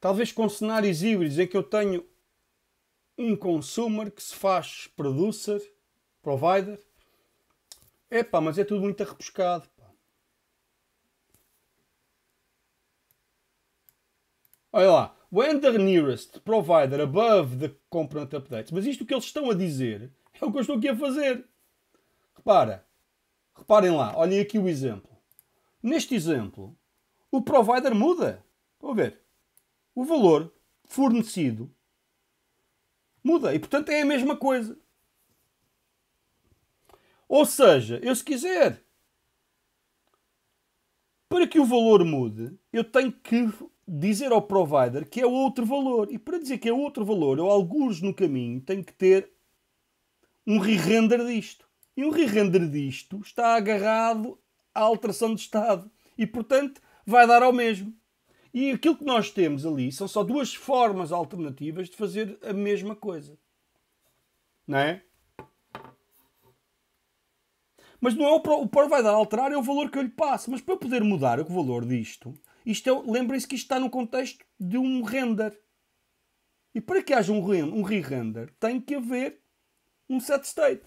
Talvez com cenários híbridos em que eu tenho um consumer que se faz producer, provider. Epá, mas é tudo muito arrebuscado. Pá. Olha lá. When the nearest provider above the component updates. Mas isto que eles estão a dizer é o que eu estou aqui a fazer. Repara. Reparem lá. Olhem aqui o exemplo. Neste exemplo, o provider muda. A ver? O valor fornecido muda. E portanto é a mesma coisa. Ou seja, eu se quiser, para que o valor mude, eu tenho que dizer ao provider que é outro valor. E para dizer que é outro valor, eu alguns no caminho tenho que ter um re-render disto. E um re-render disto está agarrado à alteração de estado. E portanto vai dar ao mesmo. E aquilo que nós temos ali são só duas formas alternativas de fazer a mesma coisa. Não é? Mas não é o Pro, o Pro vai dar a alterar, é o valor que eu lhe passo. Mas para poder mudar o valor disto, isto é, lembrem-se que isto está no contexto de um render. E para que haja um, um re-render, tem que haver um set state.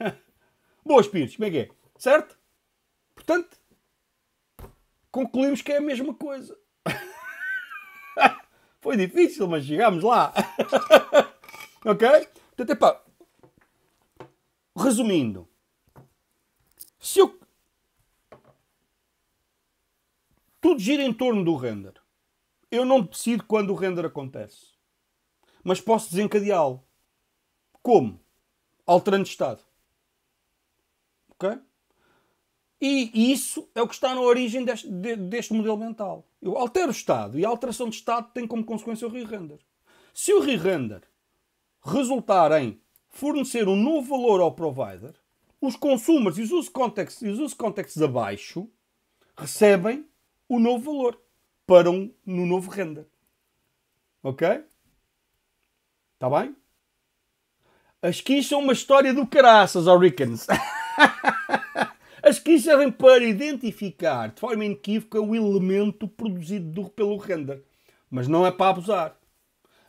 [LAUGHS] Boas, Pires, como é que é? Certo? Portanto, concluímos que é a mesma coisa. Foi difícil, mas chegámos lá. [LAUGHS] ok? Portanto, epá, resumindo, se eu. Tudo gira em torno do render. Eu não decido quando o render acontece. Mas posso desencadeá-lo. Como? Alterando estado. Ok? E isso é o que está na origem deste, deste modelo mental. Eu altero o estado e a alteração de estado tem como consequência o re-render. Se o re-render resultar em fornecer um novo valor ao provider, os consumers e os use contexts, e os use contexts abaixo recebem o novo valor para um no novo render. Ok? Está bem? As keys são uma história do caraças, Rickens. [LAUGHS] Keys servem para identificar de forma inequívoca o elemento produzido do, pelo render, mas não é para abusar.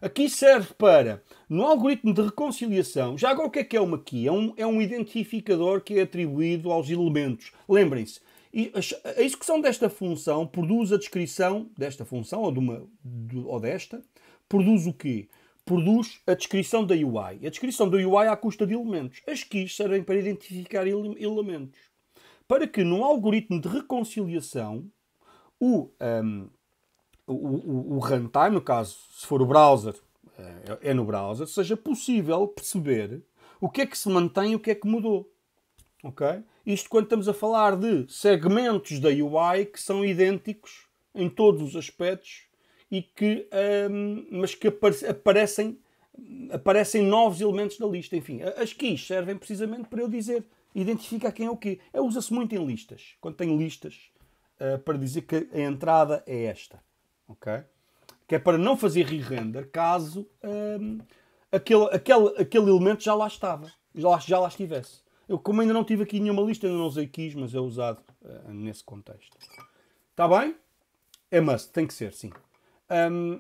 Aqui serve para, no algoritmo de reconciliação, já agora o que é que é uma key? É um, é um identificador que é atribuído aos elementos. Lembrem-se, a execução desta função produz a descrição desta função, ou, de uma, ou desta, produz o quê? Produz a descrição da UI. A descrição da UI à custa de elementos. As keys servem para identificar ele elementos para que num algoritmo de reconciliação o, um, o, o, o runtime, no caso, se for o browser, é, é no browser, seja possível perceber o que é que se mantém e o que é que mudou. Ok? Isto quando estamos a falar de segmentos da UI que são idênticos em todos os aspectos e que, um, mas que aparecem, aparecem novos elementos na lista. Enfim, as keys servem precisamente para eu dizer, identificar quem é o quê. É, Usa-se muito em listas. Quando tem listas, uh, para dizer que a entrada é esta. Ok? Que é para não fazer re-render caso um, aquele, aquele, aquele elemento já lá estava. Já, já lá estivesse. Eu, como ainda não tive aqui nenhuma lista, ainda não usei keys, mas é usado uh, nesse contexto. Está bem? É must, tem que ser, sim. Um,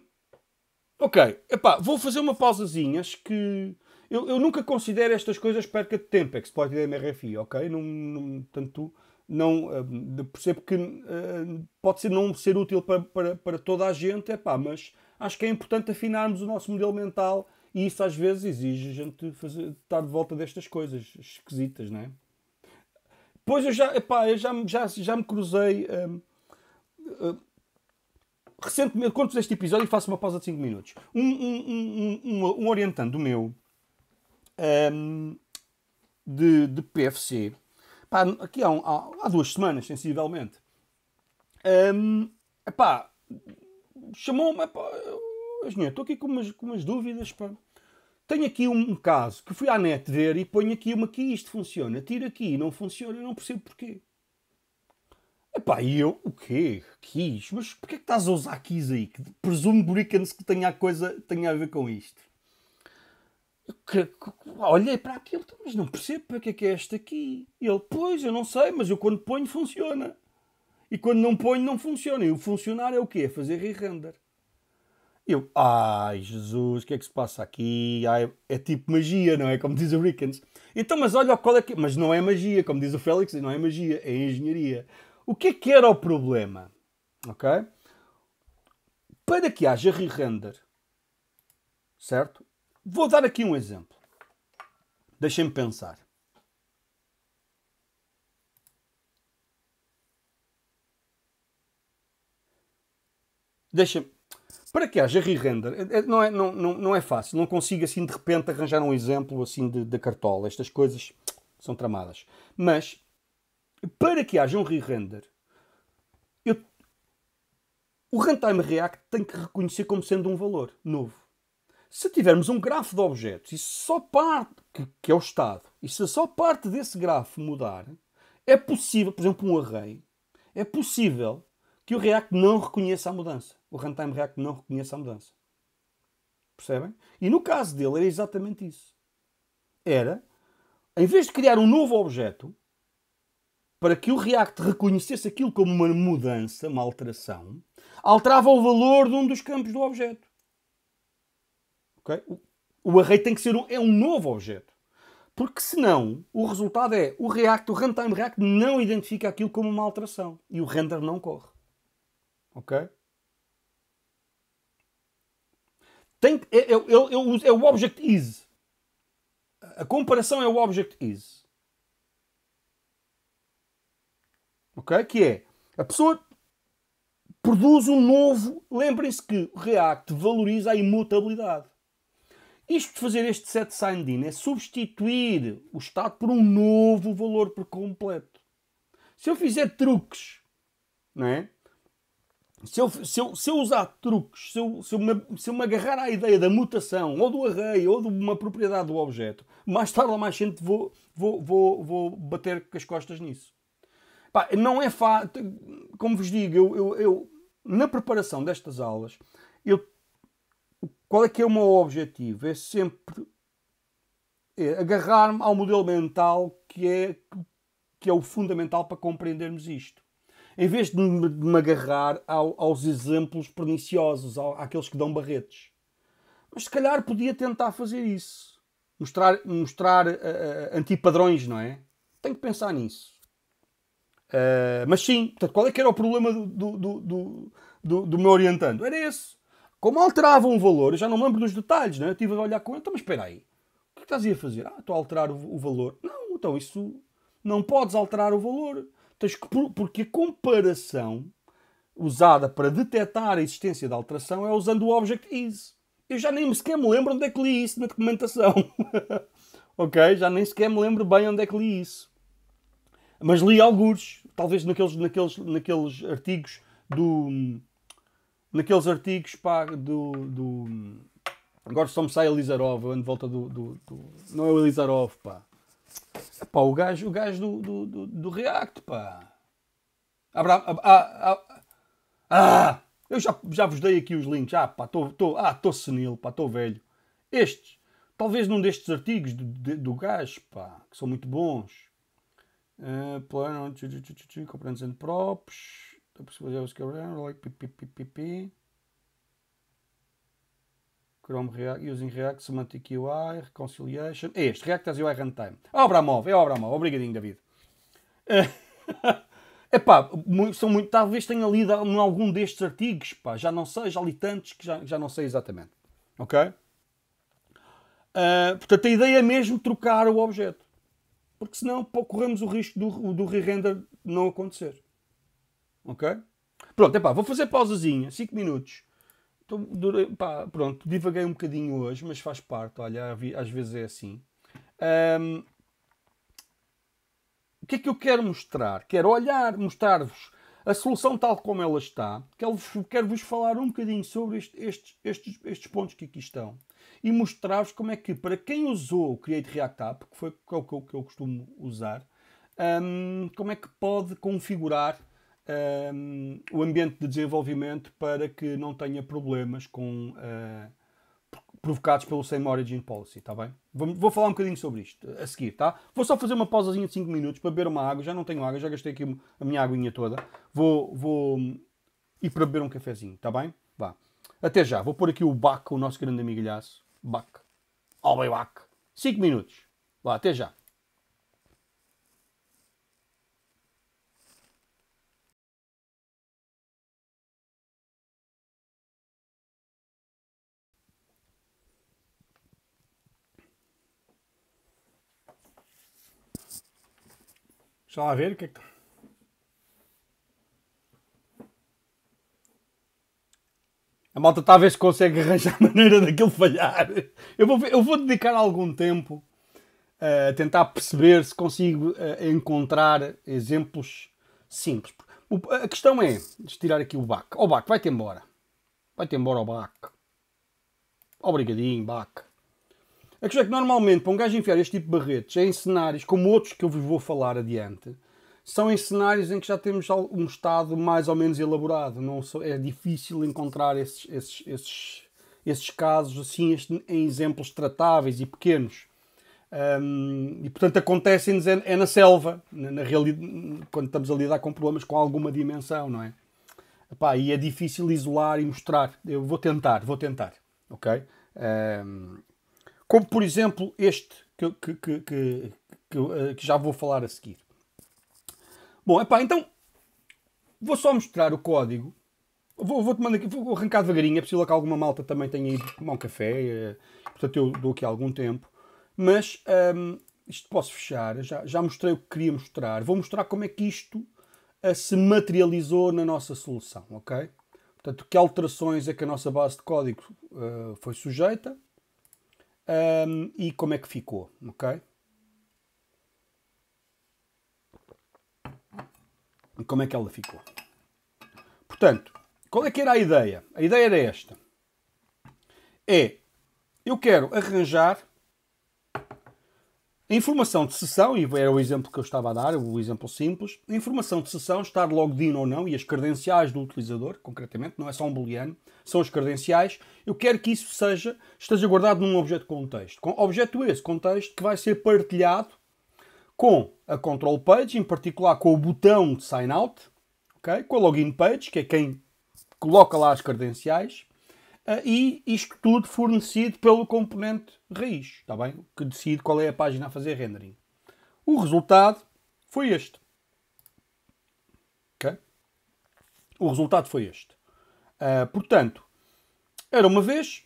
ok, Epá, vou fazer uma pausazinha. Acho que eu, eu, nunca considero estas coisas perca de tempo, exploit da MRFI, ok? Não, não, tanto, não, uh, percebo que uh, pode ser, não ser útil para, para, para toda a gente, epá, mas acho que é importante afinarmos o nosso modelo mental e isso às vezes exige a gente fazer, estar de volta destas coisas esquisitas, não é? Pois eu já, epá, eu já, já, já me cruzei. Um, um, recentemente, fiz este episódio, faço uma pausa de 5 minutos. Um, um, um, um, orientando meu um, de, de PFC, pá, aqui há, há, há, duas semanas, sensivelmente, um, epá, chamou-me, estou aqui com umas, com umas dúvidas, pá. Tenho aqui um caso que fui à net ver e ponho aqui uma que isto funciona, tiro aqui, não funciona, eu não percebo porquê. Epá, e eu, o quê? Quis? Mas porquê é que estás a usar quis aí? Que presumo, Buricans, que tenha coisa, tenha a ver com isto. Olhei para aquilo, então, mas não percebo para que é que é este aqui. E ele, pois, eu não sei, mas eu quando ponho funciona. E quando não ponho, não funciona. E o funcionar é o quê? É fazer re-render. Eu, ai Jesus, o que é que se passa aqui? Ai, é tipo magia, não é? Como diz o Rickens. Então, mas olha qual é que. Mas não é magia, como diz o Félix, não é magia, é engenharia. O que é que era o problema? Ok? Para que haja re-render, certo? Vou dar aqui um exemplo. Deixem-me pensar. Deixem-me. Para que haja re-render, é, é, não é, não, não, não é fácil. Não consigo assim de repente arranjar um exemplo assim de, de cartola. Estas coisas são tramadas. Mas para que haja um re-render, eu... o Runtime React tem que reconhecer como sendo um valor novo. Se tivermos um grafo de objetos e só parte, que, que é o estado, e se só parte desse grafo mudar, é possível, por exemplo, um array, é possível que o React não reconheça a mudança. O Runtime React não reconheça a mudança. Percebem? E no caso dele era exatamente isso. Era, em vez de criar um novo objeto, para que o React reconhecesse aquilo como uma mudança, uma alteração, alterava o valor de um dos campos do objeto. Okay? O array tem que ser um, é um novo objeto. Porque senão o resultado é o React, o runtime React não identifica aquilo como uma alteração e o render não corre. Ok? Tem, é, é, é, é, é o object is. A comparação é o object is. ok? Que é a pessoa produz um novo. Lembrem-se que o React valoriza a imutabilidade. Isto de fazer este set signed in é substituir o estado por um novo valor por completo. Se eu fizer truques, não é? Se eu, se eu, se eu usar truques, se eu, se, eu me, se eu me agarrar à ideia da mutação, ou do array, ou de uma propriedade do objeto, mais tarde ou mais cedo vou, vou, vou, vou bater com as costas nisso. Pá, não é fácil. Como vos digo, eu, eu, eu, na preparação destas aulas, eu, qual é que é o meu objetivo? É sempre é agarrar-me ao modelo mental que é, que é o fundamental para compreendermos isto. Em vez de me, de me agarrar ao, aos exemplos perniciosos, ao, àqueles que dão barretes. Mas se calhar podia tentar fazer isso. Mostrar, mostrar uh, uh, antipadrões, não é? Tenho que pensar nisso. Uh, mas sim, portanto, qual é que era o problema do, do, do, do, do meu orientando? Era esse. Como alterava um valor, eu já não lembro dos detalhes, né? eu estive a olhar com ele, então, mas espera aí, o que estás a fazer? Ah, estou a alterar o, o, valor. Não, então isso não podes alterar o valor. Tens que, porque a comparação usada para detectar a existência da alteração é usando o Object-Is. Eu já nem sequer me lembro onde é que li isso na documentação. [LAUGHS] ok? Já nem sequer me lembro bem onde é que li isso. Mas li alguns, talvez naqueles, naqueles, naqueles artigos do. Naqueles artigos pá, do, do. Agora só me sai Elizarov, eu ando de volta do, do, do. Não é o Elizarov, pá. Pá, o gajo, o gajo do, do, do, do React, pá. Abra, ah, ah, ah, eu já, já vos dei aqui os links. Ah, pá, estou ah, senil, pá, estou velho. Estes, talvez num destes artigos do, do gajo, pá, que são muito bons. Uh, plano, compreensão props, a possibilidade de like pipi, Chrome React, using React, Semantic UI, Reconciliation. É este, React as UI Runtime. É Abramov, é Abramov. Obrigadinho, David. [LAUGHS] É pá, são muito, talvez tenha lido em algum destes artigos, pá, já não sei, já li tantos que já, já não sei exatamente. Ok? Uh, portanto, a ideia é mesmo trocar o objeto. Porque senão corremos o risco do, do re-render não acontecer. Ok? Pronto, é pá, vou fazer pausazinha, 5 minutos. Durei, pá, pronto, divaguei um bocadinho hoje, mas faz parte, olha, às vezes é assim. Um, o que é que eu quero mostrar? Quero olhar, mostrar-vos a solução tal como ela está. Quero-vos quero falar um bocadinho sobre este, estes, estes, estes pontos que aqui estão e mostrar-vos como é que, para quem usou o Create React App, que foi o que eu, que eu costumo usar, um, como é que pode configurar um, o ambiente de desenvolvimento para que não tenha problemas com, uh, provocados pelo Same Origin Policy, está bem? Vou, vou, falar um bocadinho sobre isto a seguir, tá? Vou só fazer uma pausazinha de 5 minutos para beber uma água, já não tenho água, já gastei aqui a minha aguinha toda. Vou, vou ir para beber um cafezinho, está bem? Vá. Até já, vou pôr aqui o Bac, o nosso grande amigolhaço. Bac. All back. 5 minutos. Vá, até já. Deixa lá ver o que que. A malta está a ver se consegue arranjar maneira daquilo falhar. Eu vou, eu vou dedicar algum tempo a tentar perceber se consigo encontrar exemplos simples. A questão é, de tirar aqui o BAC. Ó oh, BAC, vai-te embora. Vai-te embora o BAC. Obrigadinho, BAC. A questão é que normalmente para um gajo enfiar este tipo de barretes é em cenários como outros que eu vos vou falar adiante, são em cenários em que já temos um estado mais ou menos elaborado. Não é difícil encontrar esses, esses, esses, esses casos assim em exemplos tratáveis e pequenos. Um, e portanto acontecem é, é na selva, na, na quando estamos a lidar com problemas com alguma dimensão, não é? Epá, e é difícil isolar e mostrar. Eu vou tentar, vou tentar, ok? Um, como, por exemplo, este que, que, que, que, eh, já vou falar a seguir. Bom, epá, então vou só mostrar o código. Vou, vou, tomando aqui, vou arrancar devagarinho. É possível que alguma malta também tenha ido tomar um café. Eh, portanto, eu dou aqui algum tempo. Mas um, isto posso fechar. Já, já mostrei o que queria mostrar. Vou mostrar como é que isto uh, se materializou na nossa solução, ok? Portanto, que alterações é que a nossa base de código uh, foi sujeita um, e como é que ficou, ok? E como é que ela ficou. Portanto, qual é que era a ideia? A ideia era esta. É, eu quero arranjar a informação de sessão, e era o exemplo que eu estava a dar, o exemplo simples, a informação de sessão, estar logged in ou não, e as credenciais do utilizador, concretamente, não é só um booleano, são as credenciais, eu quero que isso seja, esteja guardado num objeto contexto. Com objeto esse, contexto, que vai ser partilhado com a control page, em particular com o botão de sign out, okay? com a login page, que é quem coloca lá as credenciais, uh, e isto tudo fornecido pelo componente raiz, está bem? Que decide qual é a página a fazer rendering. O resultado foi este. Okay? O resultado foi este. Uh, portanto, era uma vez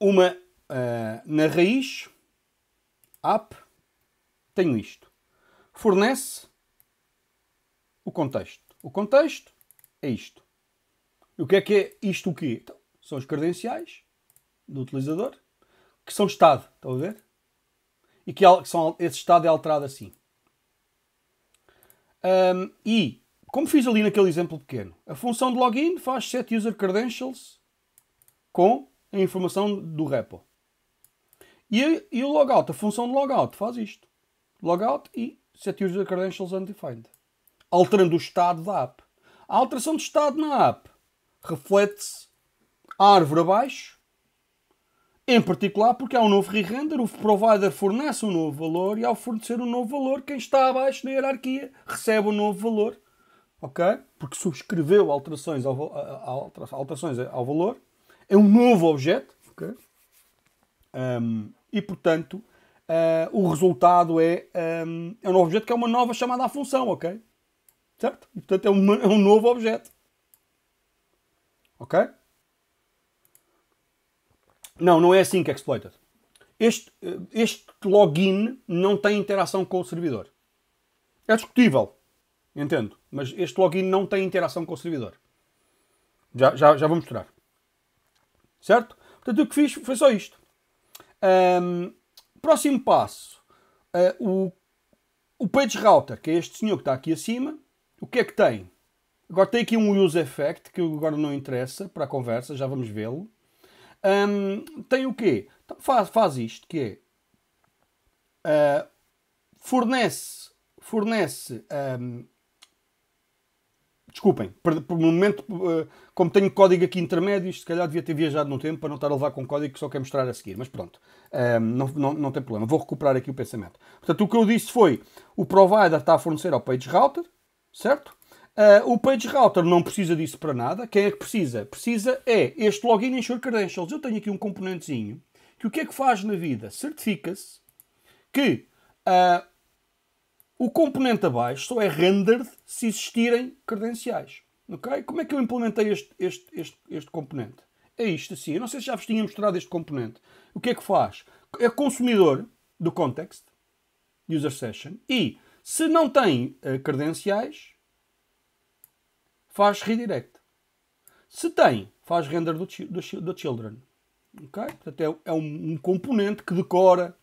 uma uh, na raiz app tenho isto. Fornece o contexto. O contexto é isto. E o que é que é isto o quê? Então, são os credenciais do utilizador que são estado, estão a ver? E que são, esse estado é alterado assim. Um, e, como fiz ali naquele exemplo pequeno, a função de login faz set user credentials com a informação do repo. E, e o logout, a função de logout faz isto. Logout e set user credentials undefined. Alterando o estado da app. A alteração de estado na app reflete-se árvore abaixo, em particular porque há um novo re-render, o provider fornece um novo valor e ao fornecer um novo valor, quem está abaixo na hierarquia recebe um novo valor. Ok? Porque subscreveu alterações ao, alterações ao valor. É um novo objeto. Okay? Um, e portanto, uh, o resultado é, um, é um novo objeto que é uma nova chamada à função. Ok? Certo? E portanto é, uma, é um novo objeto. Ok? Não, não é assim que é exploited. Este, este login não tem interação com o servidor. É discutível, entendo, mas este login não tem interação com o servidor. Já, já, já vou mostrar. Certo? Portanto, o que fiz foi só isto. Um, próximo passo. Uh, o, o page router, que é este senhor que está aqui acima, o que é que tem? Agora tem aqui um use effect que agora não interessa para a conversa, já vamos vê-lo. Um, tem o quê? Então faz, faz isto, que é uh, fornece, fornece um, desculpem, por, momento, uh, como tenho código aqui intermédio, se calhar devia ter viajado no tempo para não estar a levar com código que só quer mostrar a seguir, mas pronto, não, não, não tem problema, vou recuperar aqui o pensamento. Portanto, o que eu disse foi, o provider está a fornecer ao page router, certo? Uh, o Page Router não precisa disso para nada. Quem é que precisa? Precisa é este login ensure credentials. Eu tenho aqui um componentezinho que o que é que faz na vida? Certifica-se que uh, o componente abaixo só é rendered se existirem credenciais. Okay? Como é que eu implementei este, este, este, este componente? É isto assim. Eu não sei se já vos tinha mostrado este componente. O que é que faz? É consumidor do context, user session, e se não tem uh, credenciais, faz redirect. Se tem, faz render do, do, do children. Okay? Portanto, é, é um, um, componente que decora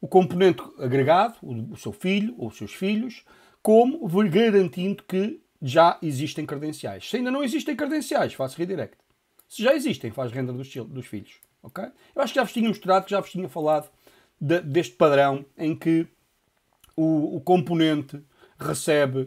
o componente agregado, o, o seu filho ou os seus filhos, como garantindo que já existem credenciais. Se ainda não existem credenciais, faz redirect. Se já existem, faz render dos, dos filhos. Okay? Eu acho que já vos tinha mostrado, que já vos tinha falado de, deste padrão em que o, o componente recebe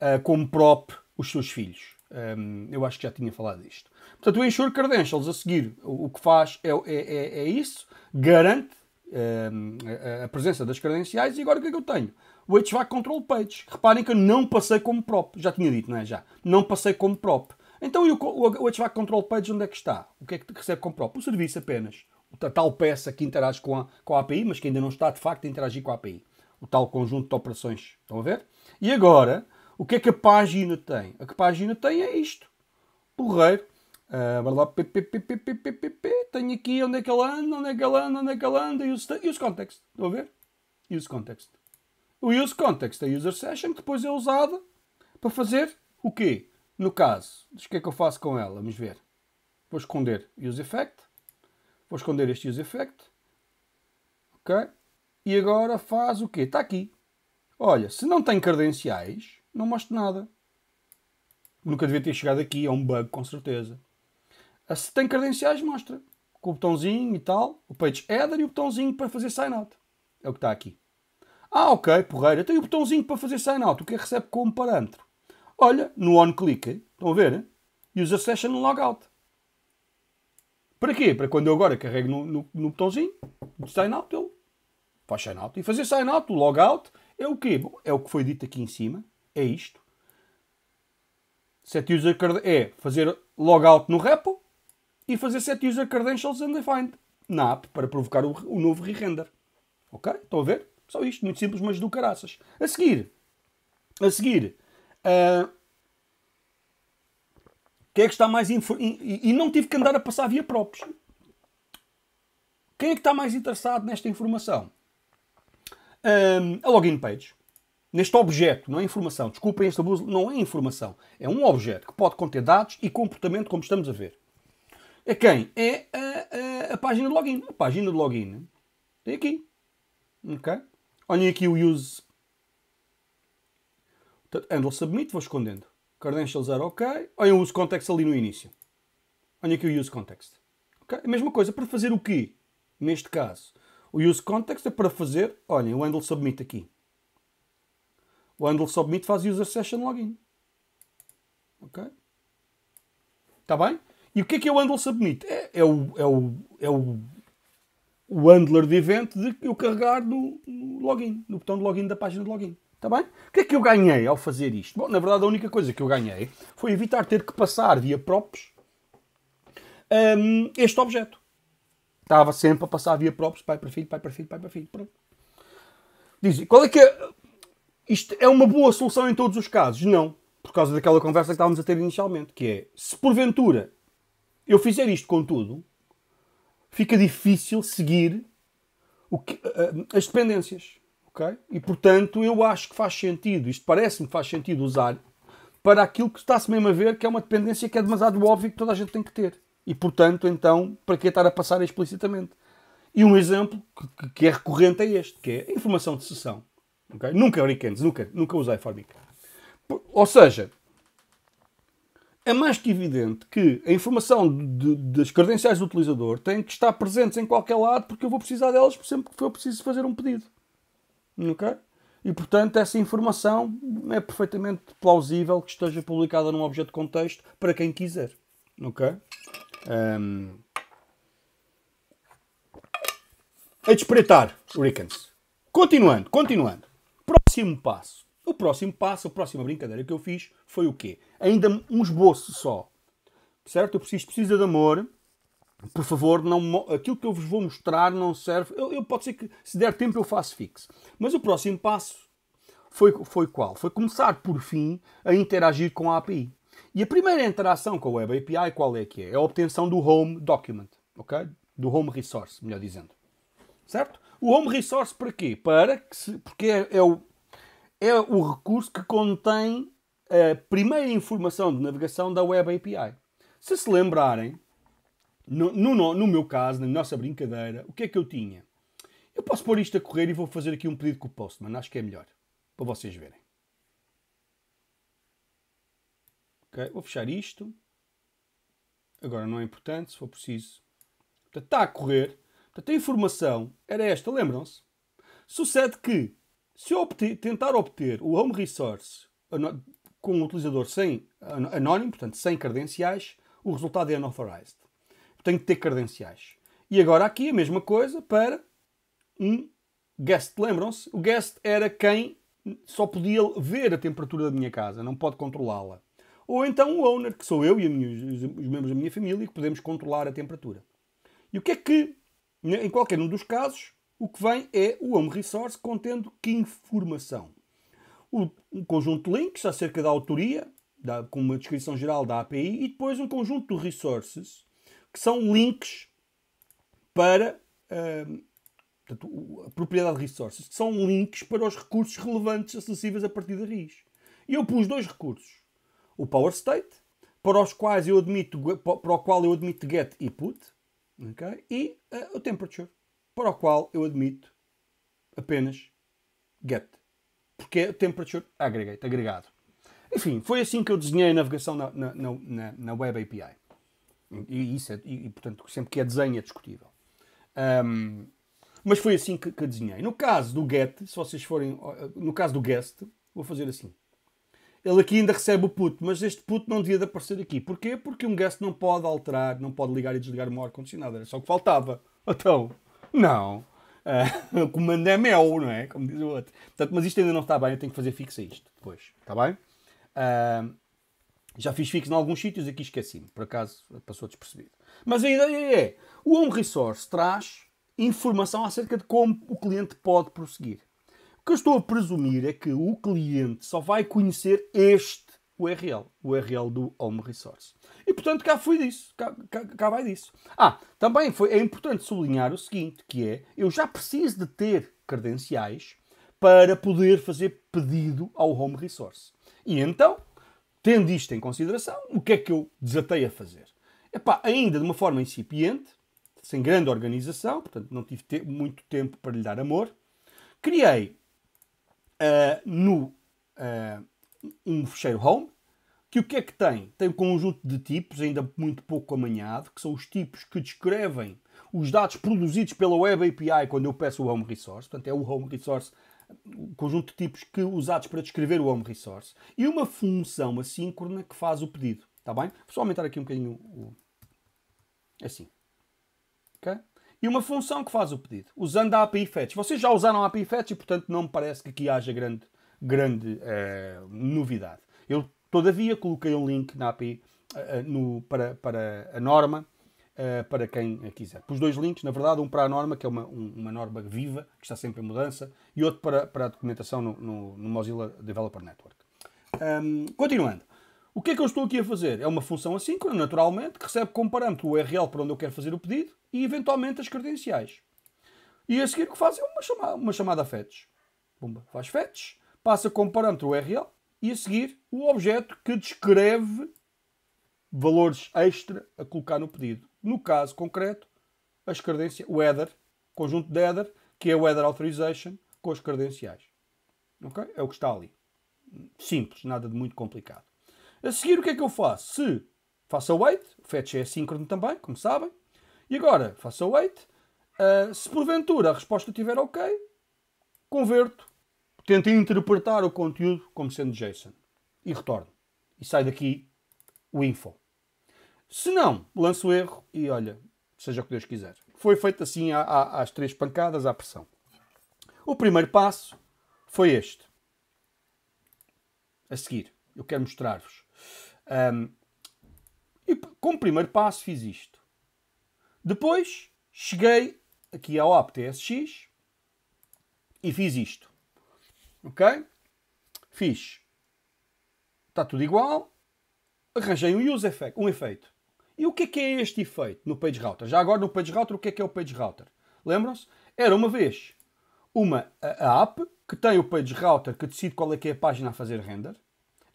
uh, como prop os seus filhos. Um, eu acho que já tinha falado disto. Portanto, o Ensure Credentials a seguir, o, o que faz é, é, é, é isso, garante um, a, a, presença das credenciais e agora o que é que eu tenho? O HVAC Control Page. Reparem que eu não passei como prop. Já tinha dito, não é? Já. Não passei como prop. Então, e o, o, o HVAC Control Page onde é que está? O que é que recebe como prop? O serviço apenas. A tal peça que interage com a, com a API, mas que ainda não está de facto a interagir com a API. O tal conjunto de operações. Estão a ver? E agora, o que é que a página tem? A que a página tem é isto. Porreiro. Uh, tenho aqui onde é que ele anda, onde é que ele anda, onde é que ele anda, e use, context. Estão a ver? Use context. O use context é user session que depois é usada para fazer o quê? No caso, o que é que eu faço com ela? Vamos ver. Vou esconder use effect. Vou esconder este use effect. Ok? E agora faz o quê? Está aqui. Olha, se não tem credenciais, não mostro nada. Nunca devia ter chegado aqui, é um bug com certeza. Ah, se tem credenciais, mostra. Com o botãozinho e tal, o page header e o botãozinho para fazer sign out. É o que está aqui. Ah, ok, porreira. Tem o botãozinho para fazer sign out. O que é recebe como parâmetro? Olha, no on click, estão a ver? User session logout. Para quê? Para quando eu agora carrego no, no, no botãozinho de sign out, ele faz sign out. E fazer sign out, o logout, é o quê? Bom, é o que foi dito aqui em cima é isto. Set user é fazer logout no repo e fazer set user credentials undefined na app para provocar o, o novo re-render. Ok? Estão a ver? Só isto, muito simples, mas do caraças. A seguir, a seguir, uh, quem é que está mais e, e, não tive que andar a passar via props. Quem é que está mais interessado nesta informação? Um, a login page. Neste objeto, não é informação. Desculpem este abuso, não é informação. É um objeto que pode conter dados e comportamento, como estamos a ver. É quem? É a, a, a página de login. A página de login tem aqui. Ok? Olhem aqui o use. Portanto, handle submit, vou escondendo. Credentials are ok. Olhem o use context ali no início. Olhem aqui o use context. Okay? A mesma coisa, para fazer o quê? Neste caso, o use context é para fazer, olhem, o handle submit aqui. O handle submit faz user session login. Ok? Está bem? E o que é que é o handle submit? É, é, o, é, o, é o, o handler de evento de eu carregar no, no login, no botão de login da página de login. Está bem? O que é que eu ganhei ao fazer isto? Bom, na verdade, a única coisa que eu ganhei foi evitar ter que passar via props um, este objeto. Estava sempre a passar via props, pai para filho, pai para filho, pai para filho. Pronto. Dizem, qual é que é. Isto é uma boa solução em todos os casos? Não. Por causa daquela conversa que estávamos a ter inicialmente, que é, se porventura eu fizer isto com tudo, fica difícil seguir que, uh, as dependências. Okay? E portanto, eu acho que faz sentido, isto parece-me que faz sentido usar para aquilo que está-se mesmo a ver que é uma dependência que é demasiado óbvio que toda a gente tem que ter. E portanto, então, para que estar a passar explicitamente? E um exemplo que, que é recorrente é este, que é a informação de sessão. Okay? Nunca Hurricanes, nunca, nunca usei Formic. Ou seja, é mais que evidente que a informação de, das credenciais do utilizador tem que estar presentes em qualquer lado porque eu vou precisar delas sempre que for preciso fazer um pedido. Ok? E portanto, essa informação é perfeitamente plausível que esteja publicada num objeto de contexto para quem quiser. Ok? Um... A espreitar, Hurricanes. Continuando, continuando. Próximo passo. O próximo passo, a próxima brincadeira que eu fiz foi o quê? Ainda um esboço só. Certo? Eu preciso, precisa de amor. Por favor, não, aquilo que eu vos vou mostrar não serve. Eu, eu, pode ser que, se der tempo, eu faço fixo. Mas o próximo passo foi, foi qual? Foi começar, por fim, a interagir com a API. E a primeira interação com a Web API, qual é que é? É a obtenção do Home Document, ok? Do Home Resource, melhor dizendo. Certo? O Home Resource para quê? Para que se, porque é, é, o, é o recurso que contém a primeira informação de navegação da Web API. Se se lembrarem, no, no, no, meu caso, na nossa brincadeira, o que é que eu tinha? Eu posso pôr isto a correr e vou fazer aqui um pedido com o Postman. Acho que é melhor. Para vocês verem. Vou fechar isto. Agora não é importante, se for preciso. Portanto, está a correr. Portanto, a informação era esta, lembram-se? Sucede que, se eu obter, tentar obter o Home Resource com um utilizador sem, anónimo, portanto, sem credenciais, o resultado é unauthorized. Tenho que ter credenciais. E agora aqui a mesma coisa para um guest. Lembram-se? O guest era quem só podia ver a temperatura da minha casa, não pode controlá-la ou então o owner, que sou eu e minha, os membros da minha família, que podemos controlar a temperatura. E o que é que, em qualquer um dos casos, o que vem é o home resource contendo que informação? O, um conjunto de links acerca da autoria, da, com uma descrição geral da API, e depois um conjunto de resources, que são links para uh, portanto, a propriedade de resources, que são links para os recursos relevantes acessíveis a partir da RIS. E eu pus dois recursos o power state, para os quais eu admito, para o qual eu admito get e put, okay? e uh, o temperature, para o qual eu admito apenas get, porque é temperature aggregate, agregado. Enfim, foi assim que eu desenhei a navegação na, na, na, na Web API. E, isso é, e, portanto, sempre que é desenho é discutível. Um, mas foi assim que, que desenhei. No caso do get, se vocês forem. No caso do guest, vou fazer assim. Ele aqui ainda recebe o put, mas este put não devia de aparecer aqui. Porquê? Porque um guest não pode alterar, não pode ligar e desligar o ar-condicionado. Era só o que faltava. Então, não. Uh, [LAUGHS] o comando é meu, não é? Como diz o outro. Portanto, mas isto ainda não está bem, eu tenho que fazer fixo a isto depois. Está bem? Uh, já fiz fixo em alguns sítios, aqui esqueci-me. Por acaso passou despercebido. Mas a ideia é: o Home Resource traz informação acerca de como o cliente pode prosseguir. O que eu estou a presumir é que o cliente só vai conhecer este URL, o URL do Home Resource. E portanto cá foi disso, cá, cá, cá vai disso. Ah, também foi, é importante sublinhar o seguinte, que é, eu já preciso de ter credenciais para poder fazer pedido ao Home Resource. E então, tendo isto em consideração, o que é que eu desatei a fazer? Epá, ainda de uma forma incipiente, sem grande organização, portanto não tive te muito tempo para lhe dar amor, criei uh, no uh, um fecheiro Home, que o que é que tem? Tem um conjunto de tipos, ainda muito pouco amanhado, que são os tipos que descrevem os dados produzidos pela Web API quando eu peço o Home Resource. Portanto, é o Home Resource, o conjunto de tipos que usados para descrever o Home Resource. E uma função assíncrona que faz o pedido. Está bem? Vou só aumentar aqui um bocadinho o... Assim. Ok? E uma função que faz o pedido, usando a API Fetch. Vocês já usaram a API Fetch e, portanto, não me parece que aqui haja grande, grande eh, novidade. Eu Todavia, coloquei um link na API uh, eh, eh, no, para, para a norma, uh, para quem quiser. Pus dois links, na verdade, um para a norma, que é uma, um, uma norma viva, que está sempre em mudança, e outro para, para a documentação no, no, no Mozilla Developer Network. Um, continuando. O que é que eu estou aqui a fazer? É uma função assíncrona, naturalmente, que recebe como parâmetro o URL para onde eu quero fazer o pedido e, eventualmente, as credenciais. E a seguir o que faz é uma chamada, uma chamada fetch. Faz fetch, passa como parâmetro o URL, e a seguir o objeto que descreve valores extra a colocar no pedido. No caso concreto, as credenciais, o header, conjunto de header, que é o header authorization, com as credenciais. Okay? É o que está ali. Simples, nada de muito complicado. A seguir, o que é que eu faço? Se faço wait, o fetch é assíncrono também, como sabem. E agora, faço wait. Uh, se porventura a resposta estiver ok, converto tenta interpretar o conteúdo como sendo JSON e retorno. E sai daqui o info. Se não, lanço o erro e olha, seja o que Deus quiser. Foi feito assim às três pancadas à pressão. O primeiro passo foi este. A seguir, eu quero mostrar-vos. Um, e como primeiro passo fiz isto. Depois cheguei aqui ao app.tsx e fiz isto. Ok? Fiz. Está tudo igual. Arranjei um use effect, um efeito. E o que é que é este efeito no Page Router? Já agora no Page Router, o que é que é o Page Router? Lembram-se? Era uma vez uma app que tem o Page Router que decide qual é que é a página a fazer render.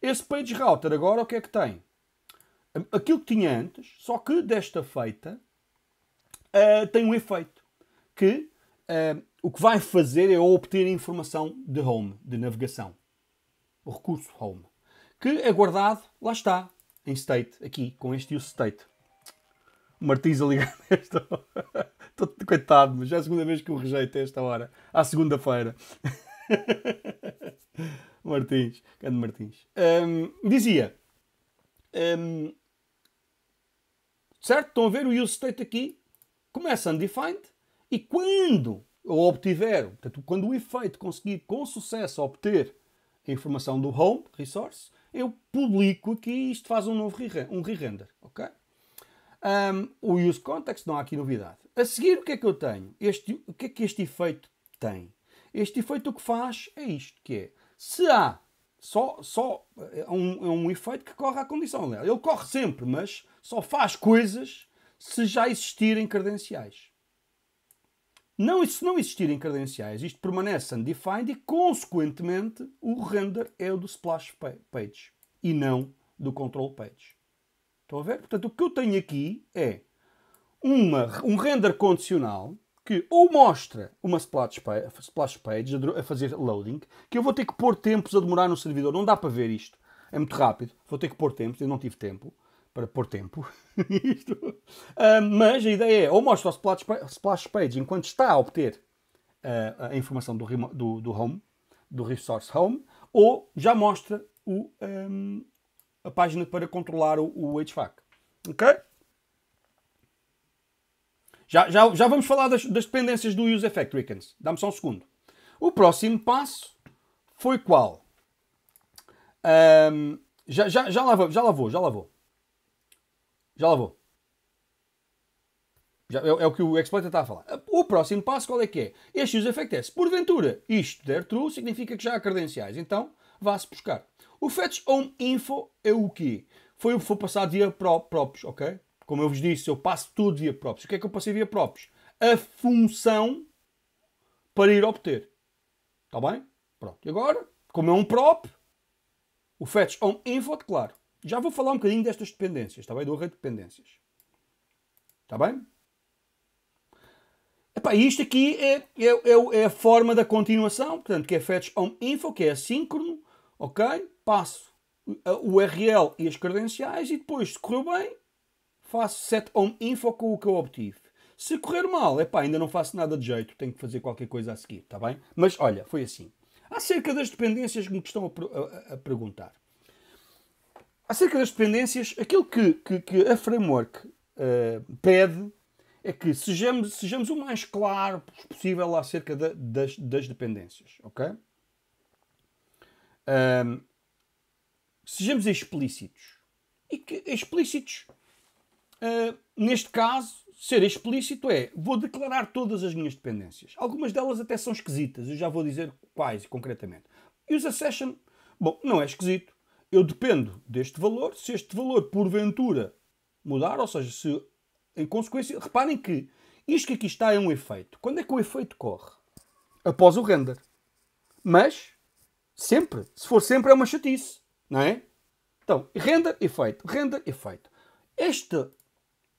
Esse Page Router agora o que é que tem? Aquilo que tinha antes, só que desta feita uh, tem um efeito que uh, o que vai fazer é obter informação de home, de navegação. O recurso home. Que é guardado, lá está, em state, aqui, com este use state. O Martins a ligar [LAUGHS] nesta hora. Estou coitado, mas já é a segunda vez que o rejeito a esta hora. À segunda-feira. [LAUGHS] Martins, grande Martins. Um, dizia. Um, certo? Estão a ver o use state aqui? Começa undefined e quando ou obtiver, portanto, quando o efeito conseguir com sucesso obter a informação do home resource, eu publico aqui e isto faz um novo re um re-render. Okay? Um, o use context não há aqui novidade. A seguir, o que é que eu tenho? Este, o que é que este efeito tem? Este efeito o que faz é isto, que é, se há só, só é um, é um efeito que corre à condição. Ele corre sempre, mas só faz coisas se já existirem credenciais. Não, se não existirem credenciais, isto permanece undefined e, consequentemente, o render é o do splash page e não do control page. Estão a ver? Portanto, o que eu tenho aqui é uma, um render condicional que ou mostra uma splash page a fazer loading, que eu vou ter que pôr tempos a demorar no servidor. Não dá para ver isto. É muito rápido. Vou ter que pôr tempos. Eu não tive tempo para pôr tempo [LAUGHS] nisto. Uh, mas a ideia é, ou mostra o splash, page enquanto está a obter uh, a informação do, do, do, home, do resource home, ou já mostra o, um, a página para controlar o, o HVAC. Ok? Já, já, já vamos falar das, das dependências do Use Effect Weekends. Dá-me só um segundo. O próximo passo foi qual? Um, já, já, já, lá já lá vou, já lá vou. Já lá vou. Já, é, é, o que o exploiter está a falar. O próximo passo qual é que é? Este use effect é, se porventura isto der true, significa que já há credenciais. Então, vá-se buscar. O fetch on info é o quê? Foi o foi passado via props, ok? Como eu vos disse, eu passo tudo via props. O que é que eu passei via props? A função para ir obter. Está bem? Pronto. E agora, como é um prop, o fetch on info, claro. Já vou falar um bocadinho destas dependências, está bem? Do array de dependências. Está bem? Epá, isto aqui é, é, é, é, a forma da continuação, portanto, que é fetch on info, que é assíncrono, ok? Passo o URL e as credenciais e depois, se correu bem, faço set on info com o que eu obtive. Se correr mal, epá, ainda não faço nada de jeito, tenho que fazer qualquer coisa a seguir, está bem? Mas olha, foi assim. Acerca das dependências que me estão a, a, a perguntar. Acerca das dependências, aquilo que, que, que a framework uh, pede é que sejamos, sejamos o mais claro possível acerca das, das dependências, ok? Um, sejamos explícitos. E que explícitos, uh, neste caso, ser explícito é vou declarar todas as minhas dependências. Algumas delas até são esquisitas, eu já vou dizer quais concretamente. User session, bom, não é esquisito. Eu dependo deste valor. Se este valor, porventura, mudar, ou seja, se em consequência, reparem que isto que aqui está é um efeito. Quando é que o efeito corre? Após o render. Mas, sempre. Se for sempre, é uma chatice. Não é? Então, render, efeito. Render, efeito. Este,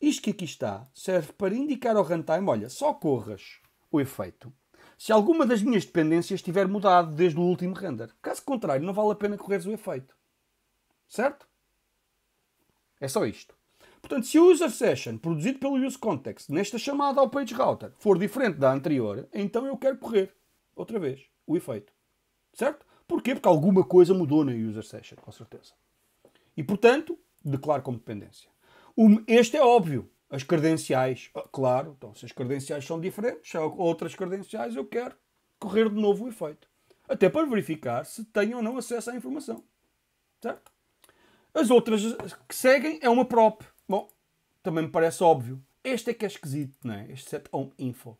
isto que aqui está serve para indicar ao runtime, olha, só corras o efeito se alguma das minhas dependências tiver mudado desde o último render. Caso contrário, não vale a pena correres o efeito. Certo? É só isto. Portanto, se o user session produzido pelo use context nesta chamada ao page router for diferente da anterior, então eu quero correr outra vez o efeito. Certo? Porquê? Porque alguma coisa mudou na user session, com certeza. E portanto, declaro como dependência. Este é óbvio. As credenciais, ah, claro, então se as credenciais são diferentes, se há outras credenciais, eu quero correr de novo o efeito. Até para verificar se tenho ou não acesso à informação. Certo? As outras que seguem é uma prop. Bom, também me parece óbvio. Este é que é esquisito, não é? Este set on info.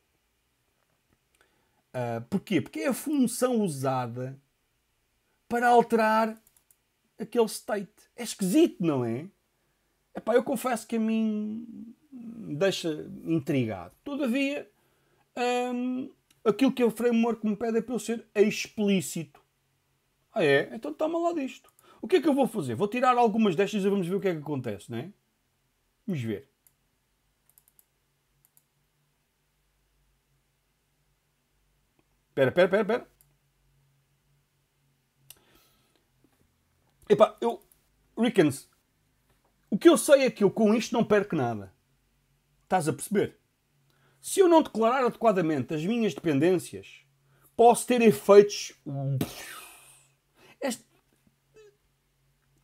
Uh, porquê? Porque é a função usada para alterar aquele state. É esquisito, não é? Epá, eu confesso que a mim deixa intrigado. Todavia, um, aquilo que o framework me pede é para eu ser explícito. Ah é? Então toma lá disto. O que é que eu vou fazer? Vou tirar algumas destas e vamos ver o que é que acontece, não é? Vamos ver. Espera, espera, espera. Epá, eu... Rickens, o que eu sei é que eu com isto não perco nada. Estás a perceber? Se eu não declarar adequadamente as minhas dependências, posso ter efeitos. Este...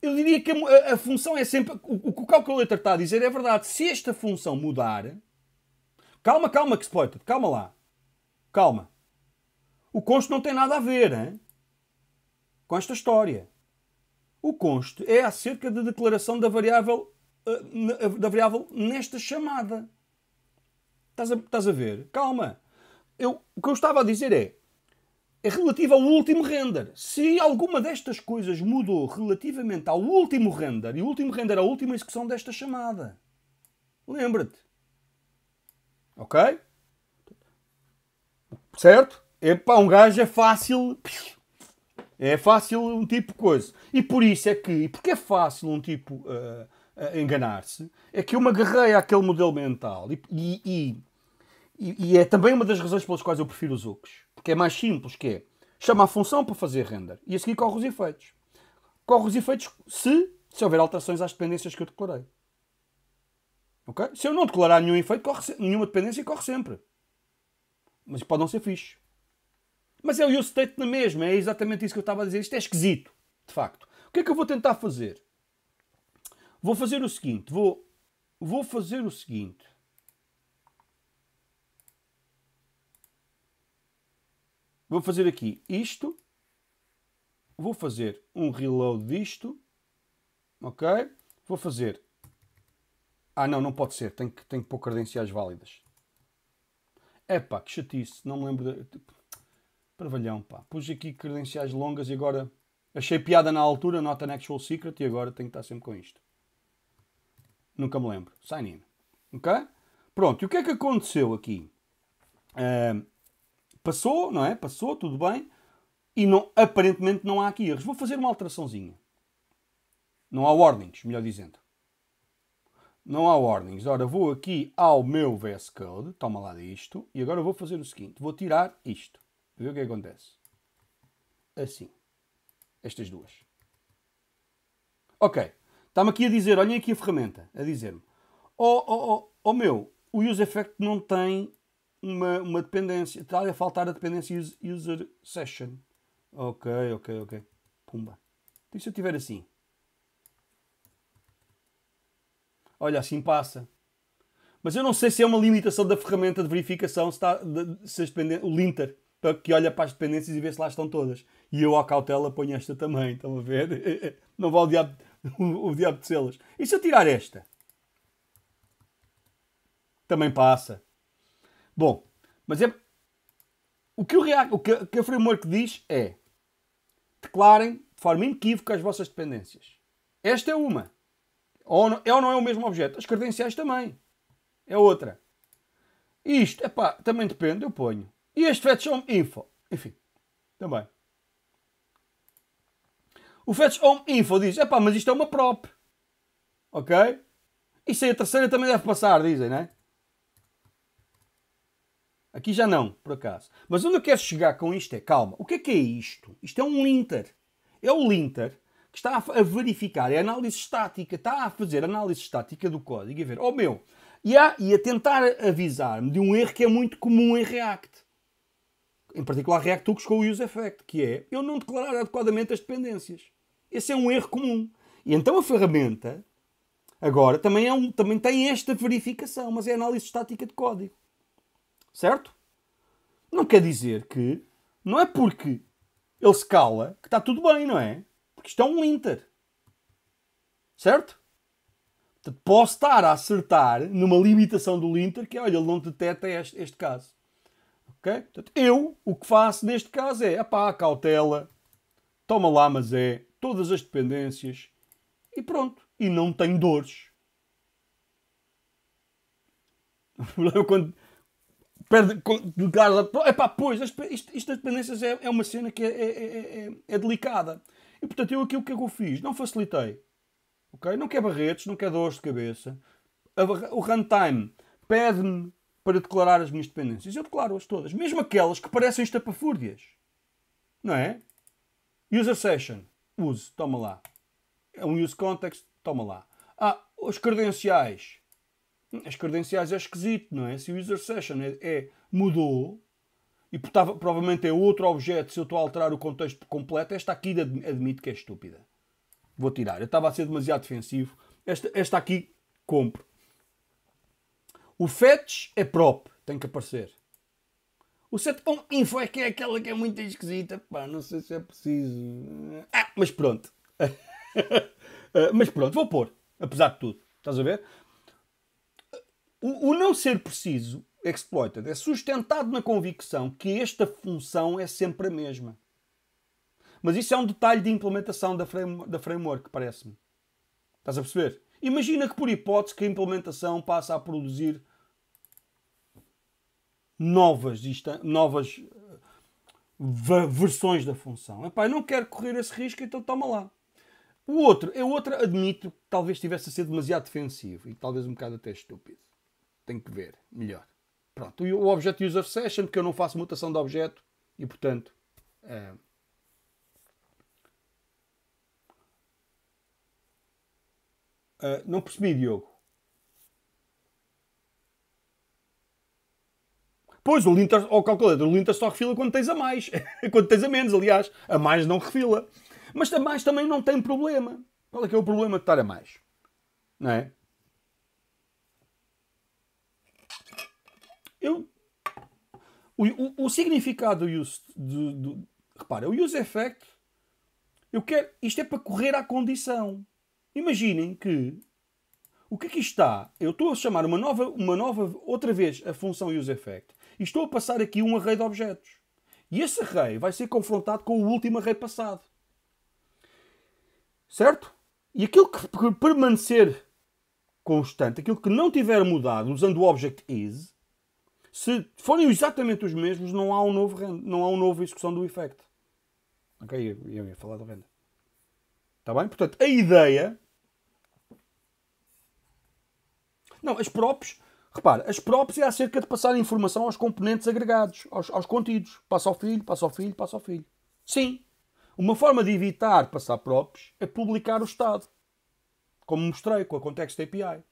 Eu diria que a, a, função é sempre. O, que o calculator está a dizer é verdade. Se esta função mudar. Calma, calma, que exploited. Calma lá. Calma. O consto não tem nada a ver hein? com esta história. O consto é acerca da declaração da variável, uh, da variável nesta chamada. Estás a, estás a ver? Calma. Eu, o que eu estava a dizer é, é relativo ao último render. Se alguma destas coisas mudou relativamente ao último render, e o último render é a última execução desta chamada, lembra-te. Ok? Certo? Epá, um gajo é fácil é fácil um tipo coisa. E por isso é que, e porque é fácil um tipo uh, uh, enganar-se, é que eu me agarrei àquele modelo mental. E, e, e, e, é também uma das razões pelas quais eu prefiro os hooks. Porque é mais simples, que é, chama a função para fazer render. E a seguir corre os efeitos. Corre os efeitos se, se houver alterações às dependências que eu declarei. Okay? Se eu não declarar nenhum efeito, corre, nenhuma dependência, corre sempre. Mas pode não ser fixe. Mas é o use state na mesma, é exatamente isso que eu estava a dizer. Isto é esquisito, de facto. O que é que eu vou tentar fazer? Vou fazer o seguinte, vou, vou fazer o seguinte. Vou fazer aqui isto. Vou fazer um reload disto. Ok? Vou fazer... Ah, não, não pode ser. Tenho que, tenho que pôr credenciais válidas. Epá, que chatice. Não me lembro... De... Trabalhão, pá. Pus aqui credenciais longas e agora achei piada na altura, not an actual secret, e agora tenho que estar sempre com isto. Nunca me lembro. Sign in. Ok? Pronto, e o que é que aconteceu aqui? Passou, não é? Passou, tudo bem. E não, aparentemente não há aqui erros. Vou fazer uma alteraçãozinha. Não há warnings, melhor dizendo. Não há warnings. Ora, vou aqui ao meu VS Code, toma lá disto, e agora vou fazer o seguinte: vou tirar isto. Ver o que acontece. Assim. Estas duas. Ok. Está-me aqui a dizer, olhem aqui a ferramenta, a dizer-me: Oh, oh, oh, oh meu, o use effect não tem uma, uma dependência. Está a faltar a dependência user session. Ok, ok, ok. Pumba. E se eu tiver assim? Olha, assim passa. Mas eu não sei se é uma limitação da ferramenta de verificação, se, está, se o linter, que olha para as dependências e vê se lá estão todas. E eu, à cautela, ponho esta também. Estão a ver? [LAUGHS] Não vale o diabo, [LAUGHS] o diabo de selas. E se eu tirar esta? Também passa. Bom, mas é. O que o, React, o que, o que framework diz é declarem de forma inequívoca as vossas dependências. Esta é uma. Ou não, é ou não é o mesmo objeto? As credenciais também. É outra. Isto, epá, também depende, eu ponho. E este fetch home info. Enfim, também. O fetch home info diz, epá, mas isto é uma prop. Ok? Isso aí a terceira também deve passar, dizem, não é? Aqui já não, por acaso. Mas onde eu quero chegar com isto é, calma, o que é que é isto? Isto é um linter. É o linter que está a verificar, é análise estática, está a fazer análise estática do código e a ver, oh meu, e a, e a tentar avisar-me de um erro que é muito comum em React. Em particular React Hooks com o use effect, que é eu não declarar adequadamente as dependências. Esse é um erro comum. E então a ferramenta, agora, também, é um, também tem esta verificação, mas é análise estática de código. Certo? Não quer dizer que não é porque ele se cala que está tudo bem, não é? Porque isto é um linter. Certo? Posso estar a acertar numa limitação do linter que, olha, ele não detecta este, este caso. Ok? Portanto, eu, o que faço neste caso é, apá, cautela, toma lá, mas é, todas as dependências e pronto. E não tem dores. [LAUGHS] O problema é quando perde epá, pois, isto, das dependências é, é uma cena que é, é, é, é, delicada. E portanto, eu aqui o que é que eu fiz? Não facilitei. Okay? Não quer barretes, não quer dores de cabeça. O runtime pede-me para declarar as minhas dependências. Eu declaro-as todas. Mesmo aquelas que parecem estapafúrdias. Não é? User session. Use. Toma lá. É um use context. Toma lá. Ah, os credenciais as credenciais é esquisito, não é? Se o user session é, é mudou e portava, provavelmente é outro objeto, se eu estou a alterar o contexto completo, esta aqui admite que é estúpida. Vou tirar. Eu estava a ser demasiado defensivo. Esta, esta aqui compro. O fetch é prop, tem que aparecer. O set on info é que é aquela que é muito esquisita. Pá, não sei se é preciso. Ah, mas pronto. [LAUGHS] mas pronto, vou pôr. Apesar de tudo. Estás a ver? O, o não ser preciso, exploited, é sustentado na convicção que esta função é sempre a mesma. Mas isso é um detalhe de implementação da, frame, da framework, parece-me. Estás a perceber? Imagina que, por hipótese, que a implementação passa a produzir novas, novas uh, versões da função. Epá, eu não quero correr esse risco, então toma lá. O outro, eu outro admito que talvez estivesse a ser demasiado defensivo e talvez um bocado até estúpido. Tenho que ver melhor. Pronto, o Object User Session, porque eu não faço mutação de objeto e, portanto, é... Uh, não percebi, Diogo. Pois, o linter, ou calculador, o linter só refila quando tens a mais. [LAUGHS] quando tens a menos, aliás. A mais não refila. Mas a mais também não tem problema. Qual é que é o problema de estar a mais? Não é? Eu, o, o, o significado do use. Do, do, repara, o use effect. Eu quero, isto é para correr à condição. Imaginem que. O que aqui está? Eu estou a chamar uma nova, uma nova, outra vez, a função use effect. E estou a passar aqui um array de objetos. E esse array vai ser confrontado com o último array passado. Certo? E aquilo que permanecer constante, aquilo que não tiver mudado usando o object is, se forem exatamente os mesmos, não há um novo, não há um novo execução do effect. Ok? Eu ia falar da renda. Está bem? Portanto, a ideia. Não, as props. Repara, as props é acerca de passar informação aos componentes agregados, aos, aos contidos. Passa ao filho, passa ao filho, passa ao filho. Sim. Uma forma de evitar passar props é publicar o estado. Como mostrei com a Context API.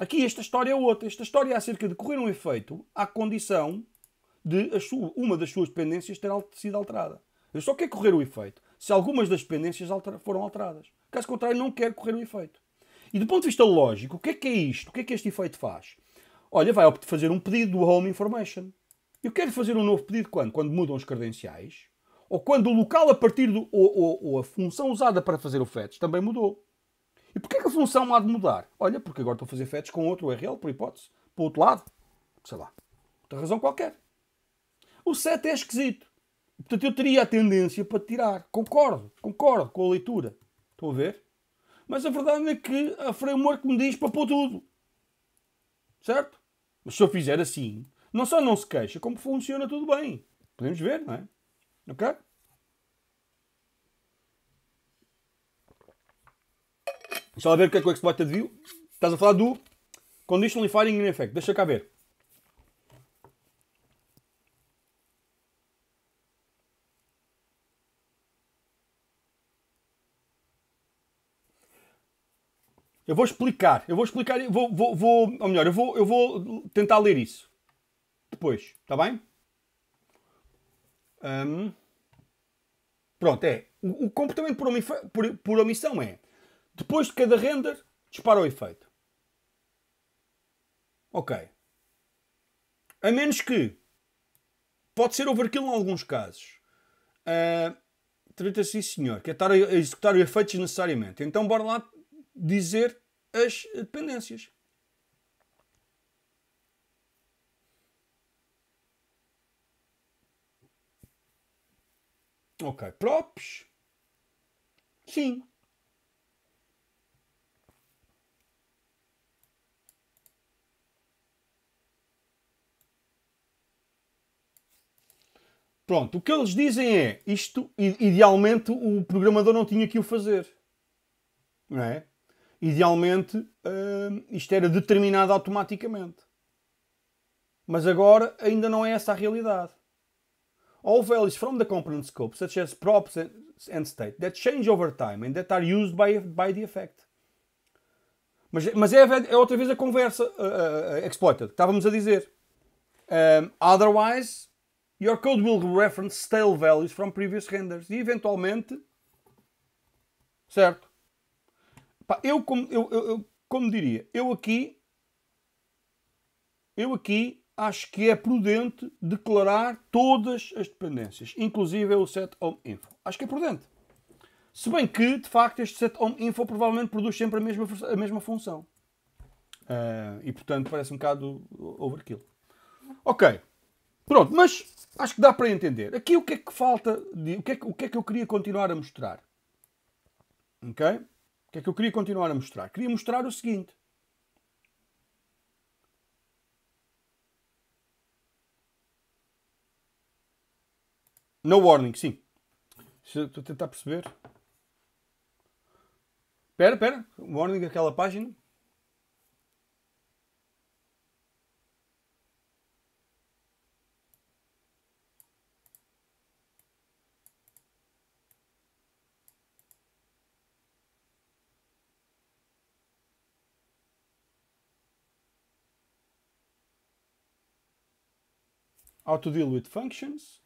Aqui esta história é outra. Esta história é acerca de correr um efeito à condição de uma das suas dependências ter sido alterada. Eu só quero correr o efeito se algumas das dependências foram alteradas. Caso contrário, não quero correr o efeito. E do ponto de vista lógico, o que é que é isto? O que é que este efeito faz? Olha, vai fazer um pedido do Home Information. Eu quero fazer um novo pedido quando? Quando mudam os credenciais ou quando o local a partir do. ou, ou, ou a função usada para fazer o fetch também mudou. E porquê que a função há de mudar? Olha, porque agora estou a fazer fetch com outro URL, por hipótese, para o outro lado. Sei lá. Outra razão qualquer. O set é esquisito. Portanto, eu teria a tendência para tirar. Concordo, concordo com a leitura. Estão a ver? Mas a verdade é que a framework me diz para pôr tudo. Certo? Mas se eu fizer assim, não só não se queixa, como funciona tudo bem. Podemos ver, não é? Ok? Deixa lá ver o que é que o exploit viu. Estás a falar do Conditional Firing in Effect. Deixa cá ver. Eu vou explicar, eu vou explicar, vou, vou, vou, ou melhor, eu vou, eu vou tentar ler isso depois, está bem? Um, pronto, é. O, o comportamento por, por, por, omissão é depois de cada render, dispara o efeito. Ok. A menos que pode ser overkill em alguns casos. Uh, sim, senhor. Quer estar a executar o efeito desnecessariamente. Então, bora lá dizer as dependências. Ok, props. Sim. Pronto, o que eles dizem é isto, idealmente o programador não tinha que o fazer. Não é? Idealmente, uh, isto era determinado automaticamente. Mas agora ainda não é essa a realidade. All values from the component scope, such as props and state, that change over time and that are used by, by the effect. Mas, mas é, é outra vez a conversa uh, uh, exploited. Estávamos a dizer. Um, otherwise, your code will reference stale values from previous renders. E eventualmente. Certo? Pá, eu, como, eu, eu, como diria, eu aqui, eu aqui acho que é prudente declarar todas as dependências, inclusive o set home info. Acho que é prudente. Se bem que, de facto, este set home info provavelmente produz sempre a mesma, a mesma função. Uh, e, portanto, parece um bocado overkill. Ok. Pronto, mas acho que dá para entender. Aqui o que é que falta, o, que é que, o que é que eu queria continuar a mostrar? Ok? O que é que eu queria continuar a mostrar? Queria mostrar o seguinte. No warning, sim. Estou a tentar perceber. Espera, espera. Warning, aquela página. How to deal with functions.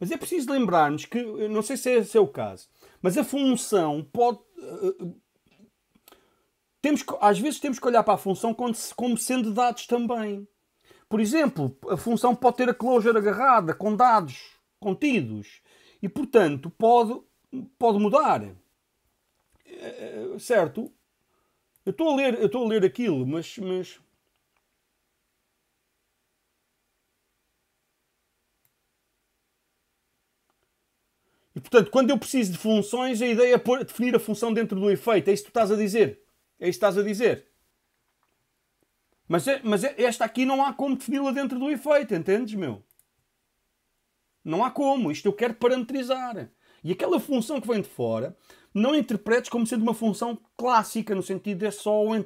Mas é preciso lembrar-nos que, não sei se esse é o caso, mas a função pode. Uh, temos, às vezes temos que olhar para a função como sendo dados também. Por exemplo, a função pode ter a closure agarrada com dados contidos e, portanto, pode, pode mudar. Eh, certo? Eu estou a ler, eu estou a ler aquilo, mas, mas E portanto, quando eu preciso de funções, a ideia é definir a função dentro do efeito. É isso que tu estás a dizer. É isso que estás a dizer. Mas, é, mas é, esta aqui não há como defini-la dentro do efeito, entendes, meu? Não há como. Isto eu quero parametrizar. E aquela função que vem de fora, não interpretes como sendo uma função clássica, no sentido de é só um,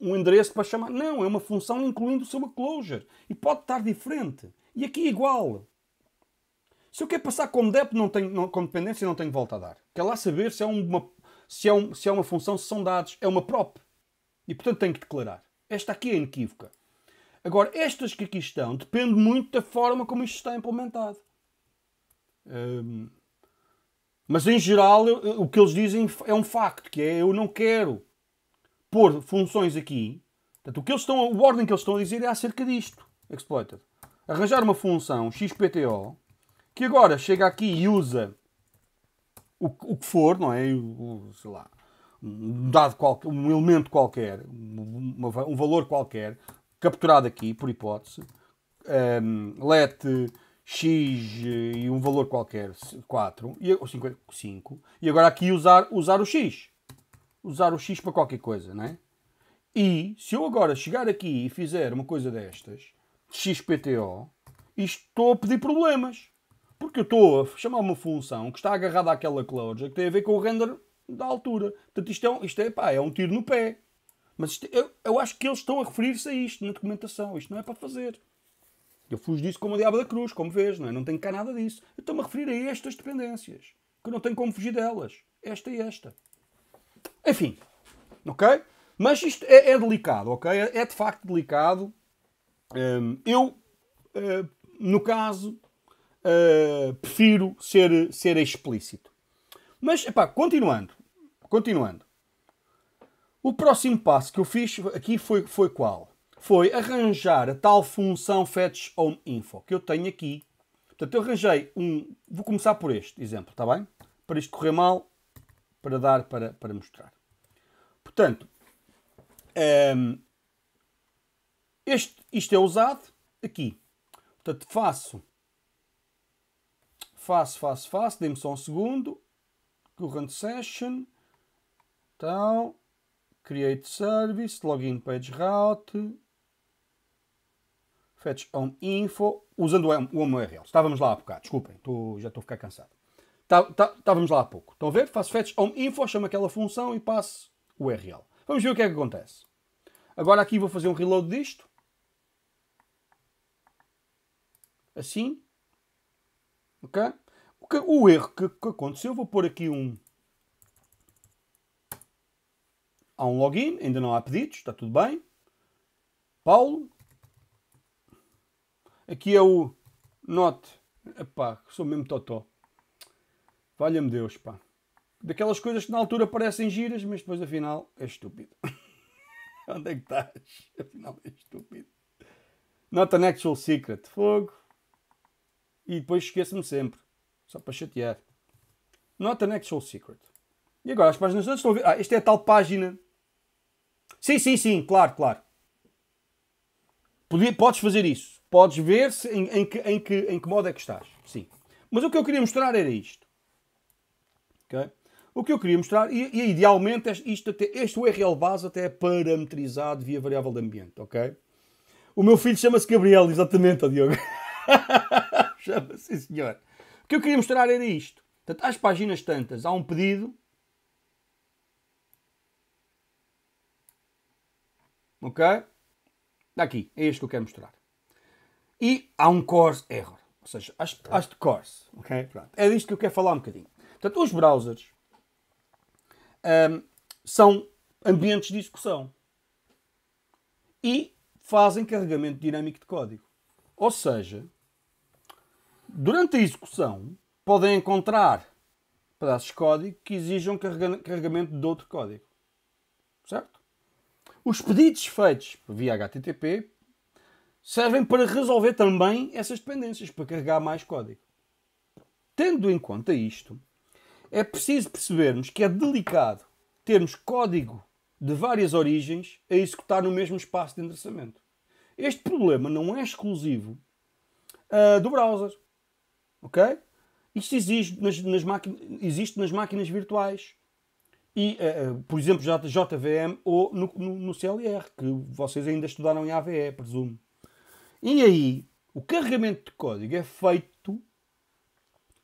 um, endereço para chamar. Não, é uma função incluindo o seu closure. E pode estar diferente. E aqui igual. Se eu quero passar como dep, não tenho, não, como dependência, não tenho volta a dar. Quer lá saber se é, uma, se, é um, se é uma função, se são dados. É uma prop. E portanto tenho que declarar. Esta aqui é inequívoca. Agora, estas que aqui estão, depende muito da forma como isto está implementado. Hum, mas em geral, o que eles dizem é um facto, que é eu não quero pôr funções aqui. Portanto, o que eles estão, a ordem que eles estão a dizer é acerca disto. Exploited. Arranjar uma função xpto que agora chega aqui e usa o, o que for, não é? O, sei lá, um dado qualquer, um elemento qualquer, um, valor qualquer, capturado aqui, por hipótese, um, let x e um valor qualquer, 4, ou 5, e agora aqui usar, usar o x. Usar o x para qualquer coisa, não é? E se eu agora chegar aqui e fizer uma coisa destas, xpto, estou a pedir problemas. Porque eu estou a chamar uma função que está agarrada àquela closure que tem a ver com o render da altura. Portanto, isto é, isto é, pá, é um tiro no pé. Mas isto, eu, eu acho que eles estão a referir-se a isto na documentação. Isto não é para fazer. Eu fujo disso como o diabo da cruz, como vês, não é? Não tenho cá nada disso. Eu estou-me a referir a estas dependências. Que eu não tenho como fugir delas. Esta e esta. Enfim. Ok? Mas isto é, é delicado, ok? É, é, de facto delicado. Um, eu, uh, no caso, uh, prefiro ser, ser explícito. Mas, epá, continuando. Continuando. O próximo passo que eu fiz aqui foi, foi qual? Foi arranjar a tal função fetch home info que eu tenho aqui. Portanto, eu arranjei um. Vou começar por este exemplo, está bem? Para isto correr mal, para dar para, para mostrar. Portanto, um, ehm, este, isto é usado aqui. Portanto, faço, faço, faço, faço, dê-me só um segundo. Current session. Então, create service, login page route, fetch home info, usando o home URL. Estávamos lá há bocado, desculpem, já estou a ficar cansado. Tá, tá, estávamos lá há pouco. Estão a ver? Faço fetch home info, chamo aquela função e passo o URL. Vamos ver o que é que acontece. Agora aqui vou fazer um reload disto. Assim. Ok? O, que, o erro que, que aconteceu, vou pôr aqui um. Há um login, ainda não há pedidos, está tudo bem. Paulo. Aqui é o not. Epá, sou mesmo totó. Valha-me Deus, pá. Daquelas coisas que na altura parecem giras, mas depois afinal é estúpido. [LAUGHS] Onde é que estás? Afinal é estúpido. Not an actual secret. Fogo. E depois esqueço-me sempre. Só para chatear. Not an actual secret. E agora, as páginas antes estão a ver. Ah, esta é a tal página. Sim, sim, sim, claro, claro. Podes fazer isso. Podes ver se em, em, que, em, que, em que modo é que estás. Sim. Mas o que eu queria mostrar era isto. Okay? O que eu queria mostrar, e, e idealmente isto até, este URL base até é parametrizado via variável de ambiente, ok? O meu filho chama-se Gabriel, exatamente, ó Diogo. [LAUGHS] chama-se, senhor. O que eu queria mostrar era isto. Portanto, às páginas tantas há um pedido. Ok? Aqui, é este que eu quero mostrar. E há um course error. Ou seja, as, as de course. Ok? Pronto. É disto que eu quero falar um bocadinho. Portanto, os browsers um, são ambientes de execução. E fazem carregamento dinâmico de código. Ou seja, Durante a execução, podem encontrar pedaços de código que exijam carregamento de outro código. Certo? Os pedidos feitos via HTTP servem para resolver também essas dependências, para carregar mais código. Tendo em conta isto, é preciso percebermos que é delicado termos código de várias origens a executar no mesmo espaço de endereçamento. Este problema não é exclusivo uh, do browser ok? Isto existe nas, nas, existe nas máquinas virtuais. E, uh, por exemplo, JVM ou no, no, no, CLR, que vocês ainda estudaram em AVE, presumo. E aí, o carregamento de código é feito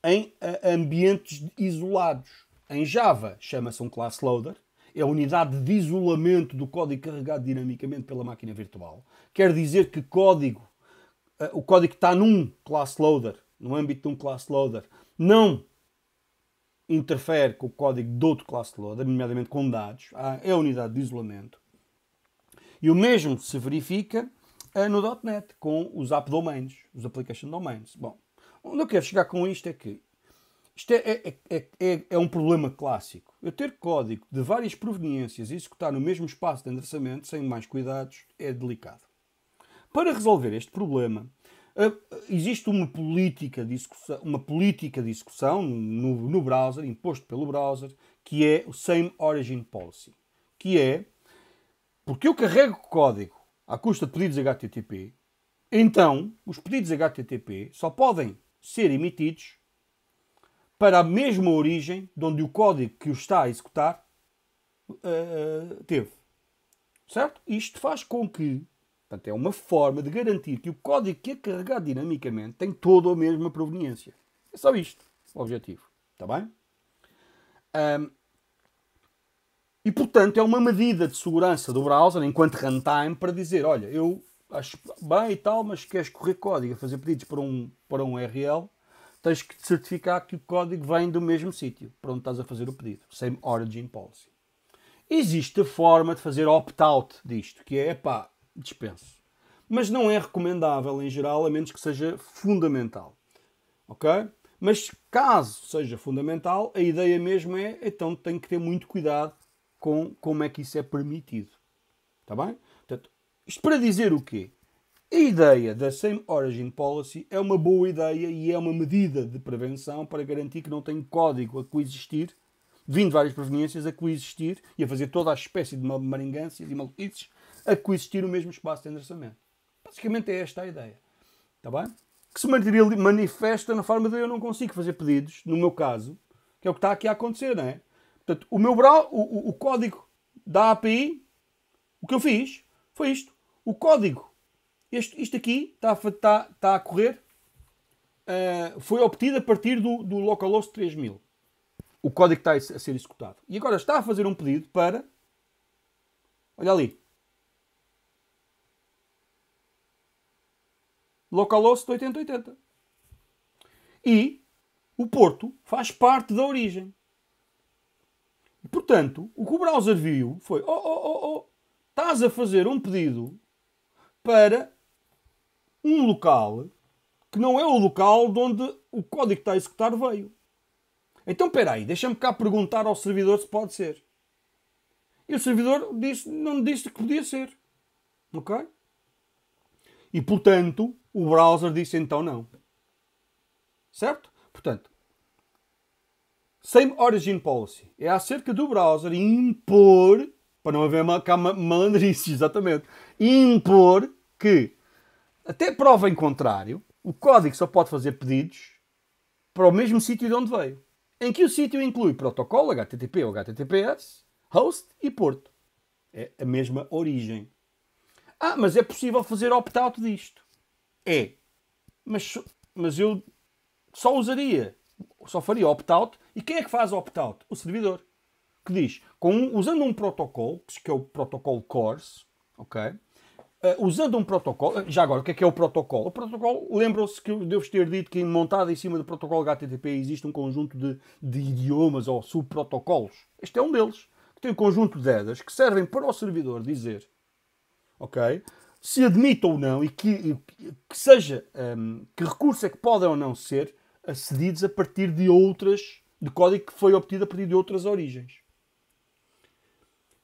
em uh, ambientes isolados. Em Java chama-se um class loader, é a unidade de isolamento do código carregado dinamicamente pela máquina virtual. Quer dizer que código, uh, o código que está num class loader, no âmbito de um class loader, não interfere com o código de outro class loader, nomeadamente com dados. É a unidade de isolamento. E o mesmo se verifica uh, no .NET, com os app domains, os application domains. Bom, onde eu quero chegar com isto é que isto é, é, é, é, um problema clássico. Eu ter código de várias proveniências e executar no mesmo espaço de endereçamento sem mais cuidados é delicado. Para resolver este problema, existe uma política de execução, uma política de execução no, no browser, imposto pelo browser, que é o Same Origin Policy. Que é, porque eu carrego código à custa de pedidos HTTP, então os pedidos HTTP só podem ser emitidos para a mesma origem de onde o código que o está a executar uh, teve. Certo? Isto faz com que, portanto, é uma forma de garantir que o código que é carregado dinamicamente tem toda a mesma proveniência. É só isto o objetivo. Está bem? Um, e, portanto, é uma medida de segurança do browser, enquanto runtime, para dizer, olha, eu acho bem e tal, mas queres correr código fazer pedidos para um, para um URL, tens que te certificar que o código vem do mesmo sítio para onde estás a fazer o pedido. Same Origin Policy. Existe a forma de fazer opt-out disto, que é, pá, dispenso. Mas não é recomendável em geral, a menos que seja fundamental. Ok? Mas caso seja fundamental, a ideia mesmo é, então tem que ter muito cuidado com como é que isso é permitido. Está bem? Portanto, isto para dizer o quê? A ideia da Same Origin Policy é uma boa ideia e é uma medida de prevenção para garantir que não tem código a coexistir, vindo várias proveniências, a coexistir e a fazer toda a espécie de maringâncias e maluquices a coexistir no mesmo espaço de endereçamento. Basicamente é esta a ideia. Está bem? Que se manifesta na forma de eu não consigo fazer pedidos, no meu caso, que é o que está aqui a acontecer, não é? Portanto, o meu o, o, o código da API, o que eu fiz foi isto. O código este, isto aqui está, está, está a correr, uh, foi obtido a partir do, do localhost 3000. O código está a ser executado. E agora está a fazer um pedido para. Olha ali. Localhost 8080. E o porto faz parte da origem. E, portanto, o que o browser viu foi: oh, oh, oh, oh, estás a fazer um pedido para um local que não é o local de onde o código que está a executar veio. Então, espera aí, deixa-me cá perguntar ao servidor se pode ser. E o servidor disse, não disse que podia ser. Ok? E, portanto, o browser disse então não. Certo? Portanto, Same Origin Policy é acerca do browser impor, para não haver malandrice, [LAUGHS] exatamente, impor que até prova em contrário, o código só pode fazer pedidos para o mesmo sítio de onde veio. Em que o sítio inclui protocolo, HTTP ou HTTPS, host e porto. É a mesma origem. Ah, mas é possível fazer opt-out disto. É. Mas, mas eu só usaria, só faria opt-out. E quem é que faz opt-out? O servidor. Que diz, com, usando um protocolo, que é o protocolo CORS, ok? Uh, usando um protocolo, já agora, o que é que é o protocolo? O protocolo, lembram-se que eu devo ter dito que montado em cima do protocolo HTTP existe um conjunto de, de idiomas ou subprotocolos. Este é um deles, que tem um conjunto de headers que servem para o servidor dizer, ok, se admite ou não e que, que seja, um, que recursos é que podem ou não ser acedidos a partir de outras, de código que foi obtido a partir de outras origens.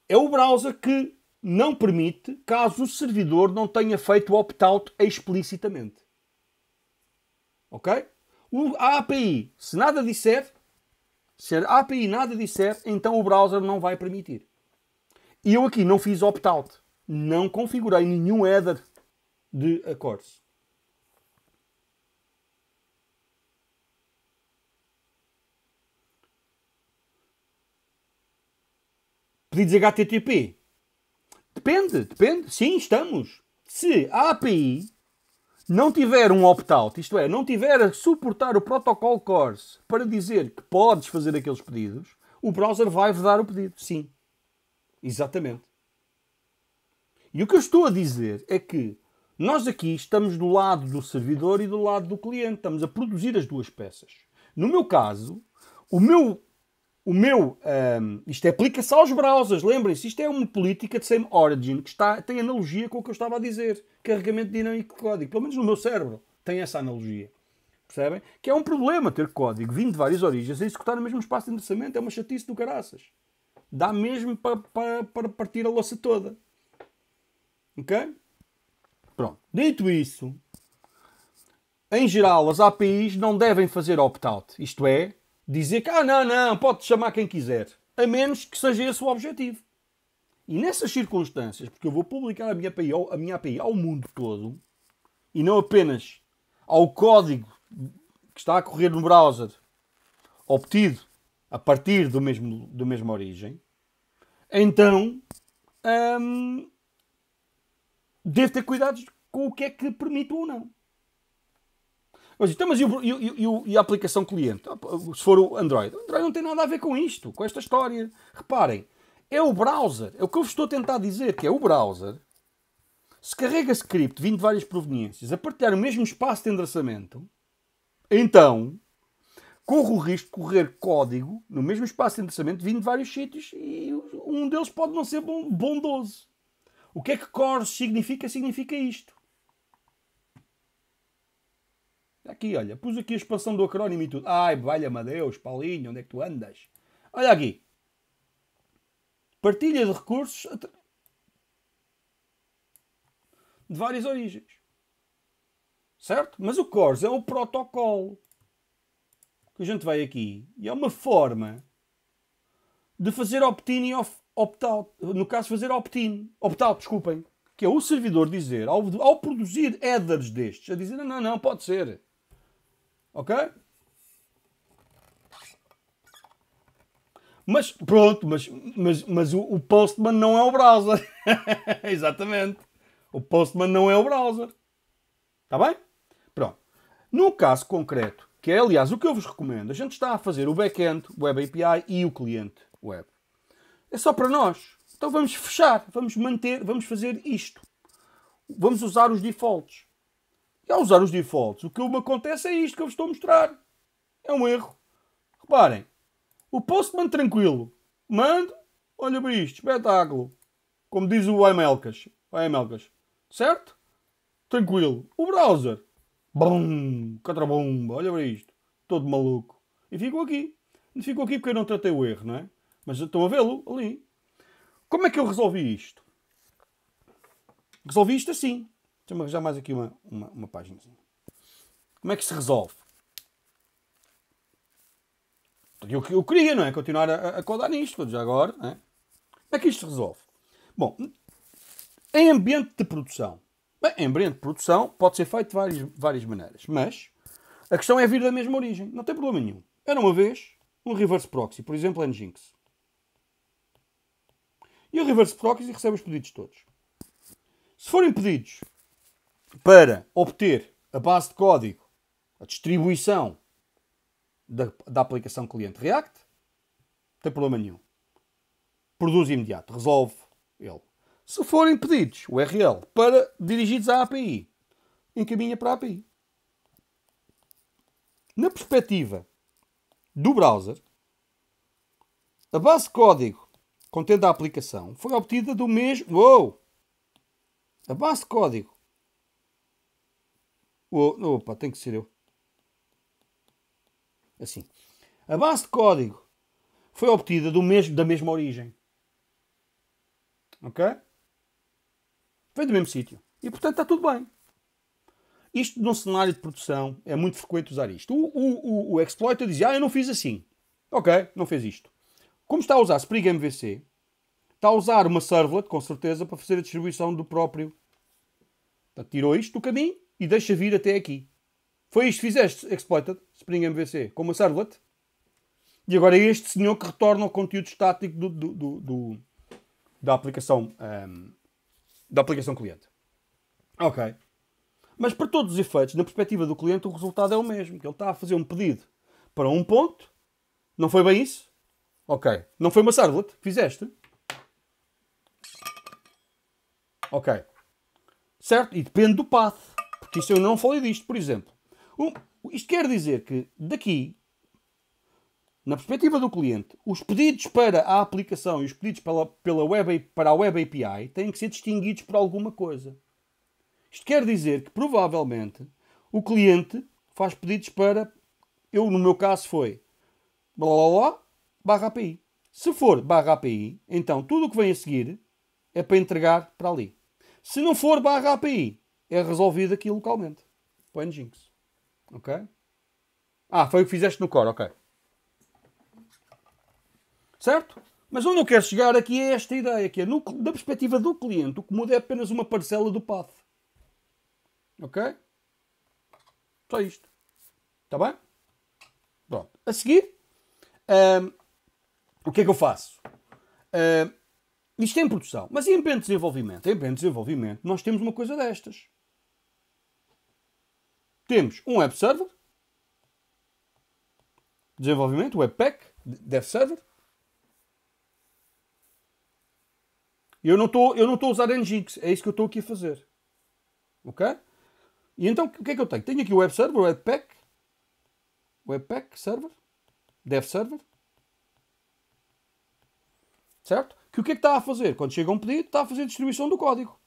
É o browser que não permite caso o servidor não tenha feito o opt-out explicitamente. Ok? A API, se nada disser, se a API nada disser, então o browser não vai permitir. E eu aqui não fiz opt-out não configurei nenhum header de acordes. Pedidos HTTP? Depende, depende. Sim, estamos. Se a API não tiver um opt-out, isto é, não tiver a suportar o protocolo CORS para dizer que podes fazer aqueles pedidos, o browser vai-vos dar o pedido. Sim. Exatamente. E o que eu estou a dizer é que nós aqui estamos do lado do servidor e do lado do cliente. Estamos a produzir as duas peças. No meu caso, o meu. O meu um, isto aplica-se aos browsers. Lembrem-se, isto é uma política de same origin que está, tem analogia com o que eu estava a dizer. Carregamento dinâmico de código. Pelo menos no meu cérebro tem essa analogia. Percebem? Que é um problema ter código vindo de várias origens a executar no mesmo espaço de endereçamento. É uma chatice do caraças. Dá mesmo para, para, para partir a louça toda. Ok? Pronto. Dito isso, em geral, as APIs não devem fazer opt-out. Isto é, dizer que, ah, não, não, pode chamar quem quiser. A menos que seja esse o objetivo. E nessas circunstâncias, porque eu vou publicar a minha API, a minha API ao mundo todo, e não apenas ao código que está a correr no browser, obtido a partir do mesmo, do mesma origem, então hum, deve ter cuidados com o que é que permite ou não. Mas, então, mas e, o, e, e, a aplicação cliente? Ah, se for o Android. O Android não tem nada a ver com isto, com esta história. Reparem, é o browser. É o que eu vos estou a tentar dizer, que é o browser. Se carrega script vindo de várias proveniências a partilhar o mesmo espaço de endereçamento, então corre o risco de correr código no mesmo espaço de endereçamento vindo de vários sítios e um deles pode não ser bondoso. O que é que CORS significa? Significa isto. Aqui, olha, pus aqui a expansão do acrónimo e tudo. Ai, valha-me Deus, Paulinho, onde é que tu andas? Olha aqui. Partilha de recursos de várias origens. Certo? Mas o CORS é o protocolo. Que a gente vai aqui. E é uma forma de fazer opt-in e opt-out. No caso, fazer opt-in. Opt-out, desculpem. Que é o servidor dizer, ao, ao produzir headers destes, a dizer, não, não, não, pode ser. Ok? Mas pronto, mas, mas, mas o, o Postman não é o browser. [LAUGHS] Exatamente. O Postman não é o browser. Está bem? Pronto. No caso concreto, que é aliás o que eu vos recomendo, a gente está a fazer o back-end, Web API e o cliente web. É só para nós. Então vamos fechar, vamos manter, vamos fazer isto. Vamos usar os defaults. E ao usar os defaults, o que me acontece é isto que eu vos estou a mostrar. É um erro. Reparem, o Postman tranquilo. Mando, olha para isto, espetáculo. Como diz o Imelcas. Imelcas. Certo? Tranquilo. O browser. Bum, catrabumba, olha para isto. Todo maluco. E ficou aqui. Ficou aqui porque eu não tratei o erro, não é? Mas estão a vê-lo ali. Como é que eu resolvi isto? Resolvi isto assim. Deixa-me arranjar mais aqui uma, uma, uma página. Como é que se resolve? Eu, eu queria, não é? Continuar a, a codar nisto, já agora. É? Como é que isto se resolve? Bom, em ambiente de produção. Bem, em ambiente de produção pode ser feito de várias, várias maneiras, mas a questão é vir da mesma origem. Não tem problema nenhum. Era uma vez um reverse proxy, por exemplo, Nginx. E o reverse proxy recebe os pedidos todos. Se forem pedidos para obter a base de código, a distribuição da, da aplicação cliente React, não tem problema nenhum. Produz imediato, resolve ele. Se forem pedidos URL para dirigidos à API, encaminha para a API. Na perspectiva do browser, a base de código contendo a aplicação foi obtida do mesmo. Uou! A base de código Opa, tem que ser eu. Assim. A base de código foi obtida do mesmo, da mesma origem. Ok? Foi do mesmo sítio. E portanto está tudo bem. Isto num cenário de produção é muito frequente usar isto. O, o, o, o exploiter dizia, ah, eu não fiz assim. Ok, não fez isto. Como está a usar Spring MVC, está a usar uma servlet, com certeza, para fazer a distribuição do próprio. Portanto, tirou isto do caminho e deixa vir até aqui. Foi isto que fizeste, Exploited, Spring MVC, com uma servlet. E agora é este senhor que retorna o conteúdo estático do, do, do, do, da aplicação, um, da aplicação cliente. Ok. Mas para todos os efeitos, na perspectiva do cliente, o resultado é o mesmo. Que ele está a fazer um pedido para um ponto. Não foi bem isso? Ok. Não foi uma servlet que fizeste? Ok. Certo? E depende do path. Porque isso eu não falei disto, por exemplo. Um, isto quer dizer que daqui, na perspectiva do cliente, os pedidos para a aplicação e os pedidos pela, pela web, para a Web API têm que ser distinguidos por alguma coisa. Isto quer dizer que provavelmente o cliente faz pedidos para. Eu, no meu caso, foi blá blá blá barra API. Se for barra API, então tudo o que vem a seguir é para entregar para ali. Se não for barra API, é resolvido aqui localmente. O Nginx. Ok? Ah, foi o que fizeste no core, ok. Certo? Mas onde eu quero chegar aqui é esta ideia, que é no, da perspectiva do cliente, o que muda é apenas uma parcela do path. Ok? Só isto. Está bem? Pronto. A seguir, um, o que é que eu faço? Um, isto é em produção. Mas e em de desenvolvimento? Em de desenvolvimento, nós temos uma coisa destas. Temos um web server, desenvolvimento, webpack, dev server. Eu não estou a usar Nginx, é isso que eu estou aqui a fazer. Ok? E então, o que é que eu tenho? Tenho aqui o web server, webpack, webpack server, dev server, certo? Que o que é que está a fazer? Quando chega um pedido, está a fazer a distribuição do código.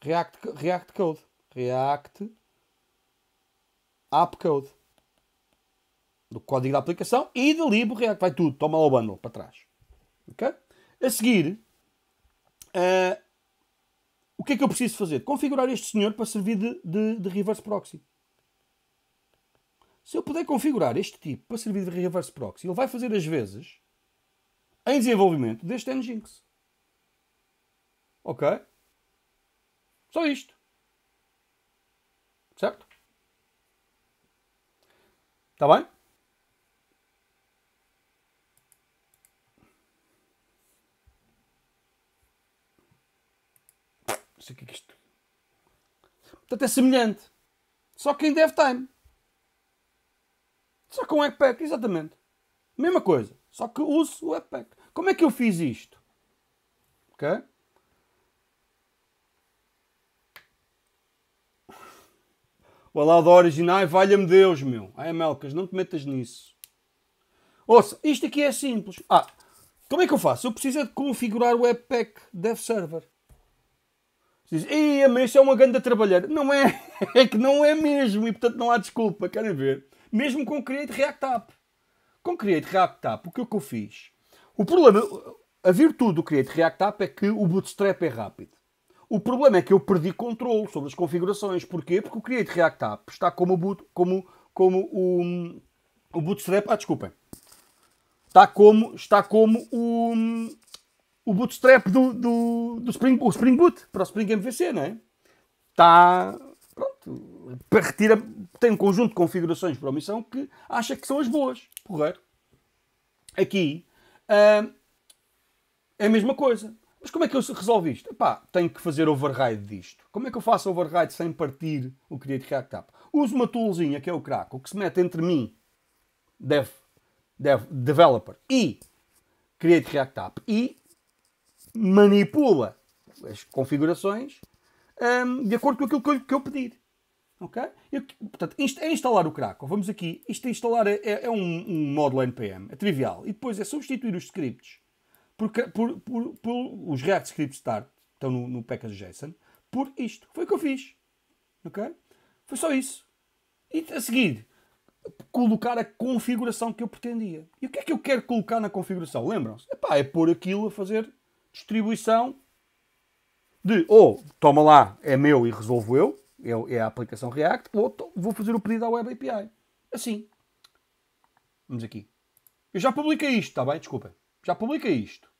React, React Code. React App Code. Do código da aplicação e de lib React. Vai tudo. Toma o bundle para trás. Ok? A seguir, uh, o que é que eu preciso fazer? Configurar este senhor para servir de, de, de reverse proxy. Se eu puder configurar este tipo para servir de reverse proxy, ele vai fazer as vezes em desenvolvimento deste Nginx. Ok? Só isto. Certo? Está bem? sei o que é que isto. Portanto, é semelhante. Só que em DevTime. Só com o Webpack, exatamente. Mesma coisa. Só que uso o Webpack. Como é que eu fiz isto? Ok? O Alado original, valha-me Deus, meu. Ai, Melcas, não te metas nisso. Ouça, isto aqui é simples. Ah, como é que eu faço? Eu preciso é de configurar o Webpack Dev Server. Diz, mas isso é uma grande trabalhar. Não é, [LAUGHS] é que não é mesmo e portanto não há desculpa. Querem ver? Mesmo com Create React App. Com Create React App, o que é que eu fiz? O problema, a virtude do Create React App é que o bootstrap é rápido. O problema é que eu perdi controle sobre as configurações. Porquê? Porque o Create React App está como, boot, como, como o, o bootstrap. Ah, desculpem. Está como, está como o, o bootstrap do, do, do Spring, o Spring Boot para o Spring MVC, não é? Está. Pronto. Retira, tem um conjunto de configurações para omissão que acha que são as boas. Correto? Aqui uh, é a mesma coisa. Mas como é que eu resolvo isto? Epá, tenho que fazer override disto. Como é que eu faço override sem partir o Create React App? Uso uma toolzinha que é o Craco, que se mete entre mim, dev, dev developer, e Create React App, e manipula as configurações um, de acordo com aquilo que eu, que eu pedir. Ok? Eu, portanto, é instalar o Krakow. Vamos aqui. Isto é instalar é, é um, um, módulo NPM. É trivial. E depois é substituir os scripts por, por, por, por os React Scripts Start, estão no, no package JSON, por isto. Foi o que eu fiz. Ok? Foi só isso. E a seguir, colocar a configuração que eu pretendia. E o que é que eu quero colocar na configuração? Lembram-se? É pôr aquilo a fazer distribuição de ou toma lá, é meu e resolvo eu, é, é a aplicação React, ou vou fazer o pedido à Web API. Assim. Vamos aqui. Eu já publiquei isto, está bem? Desculpa. Já publiquei isto.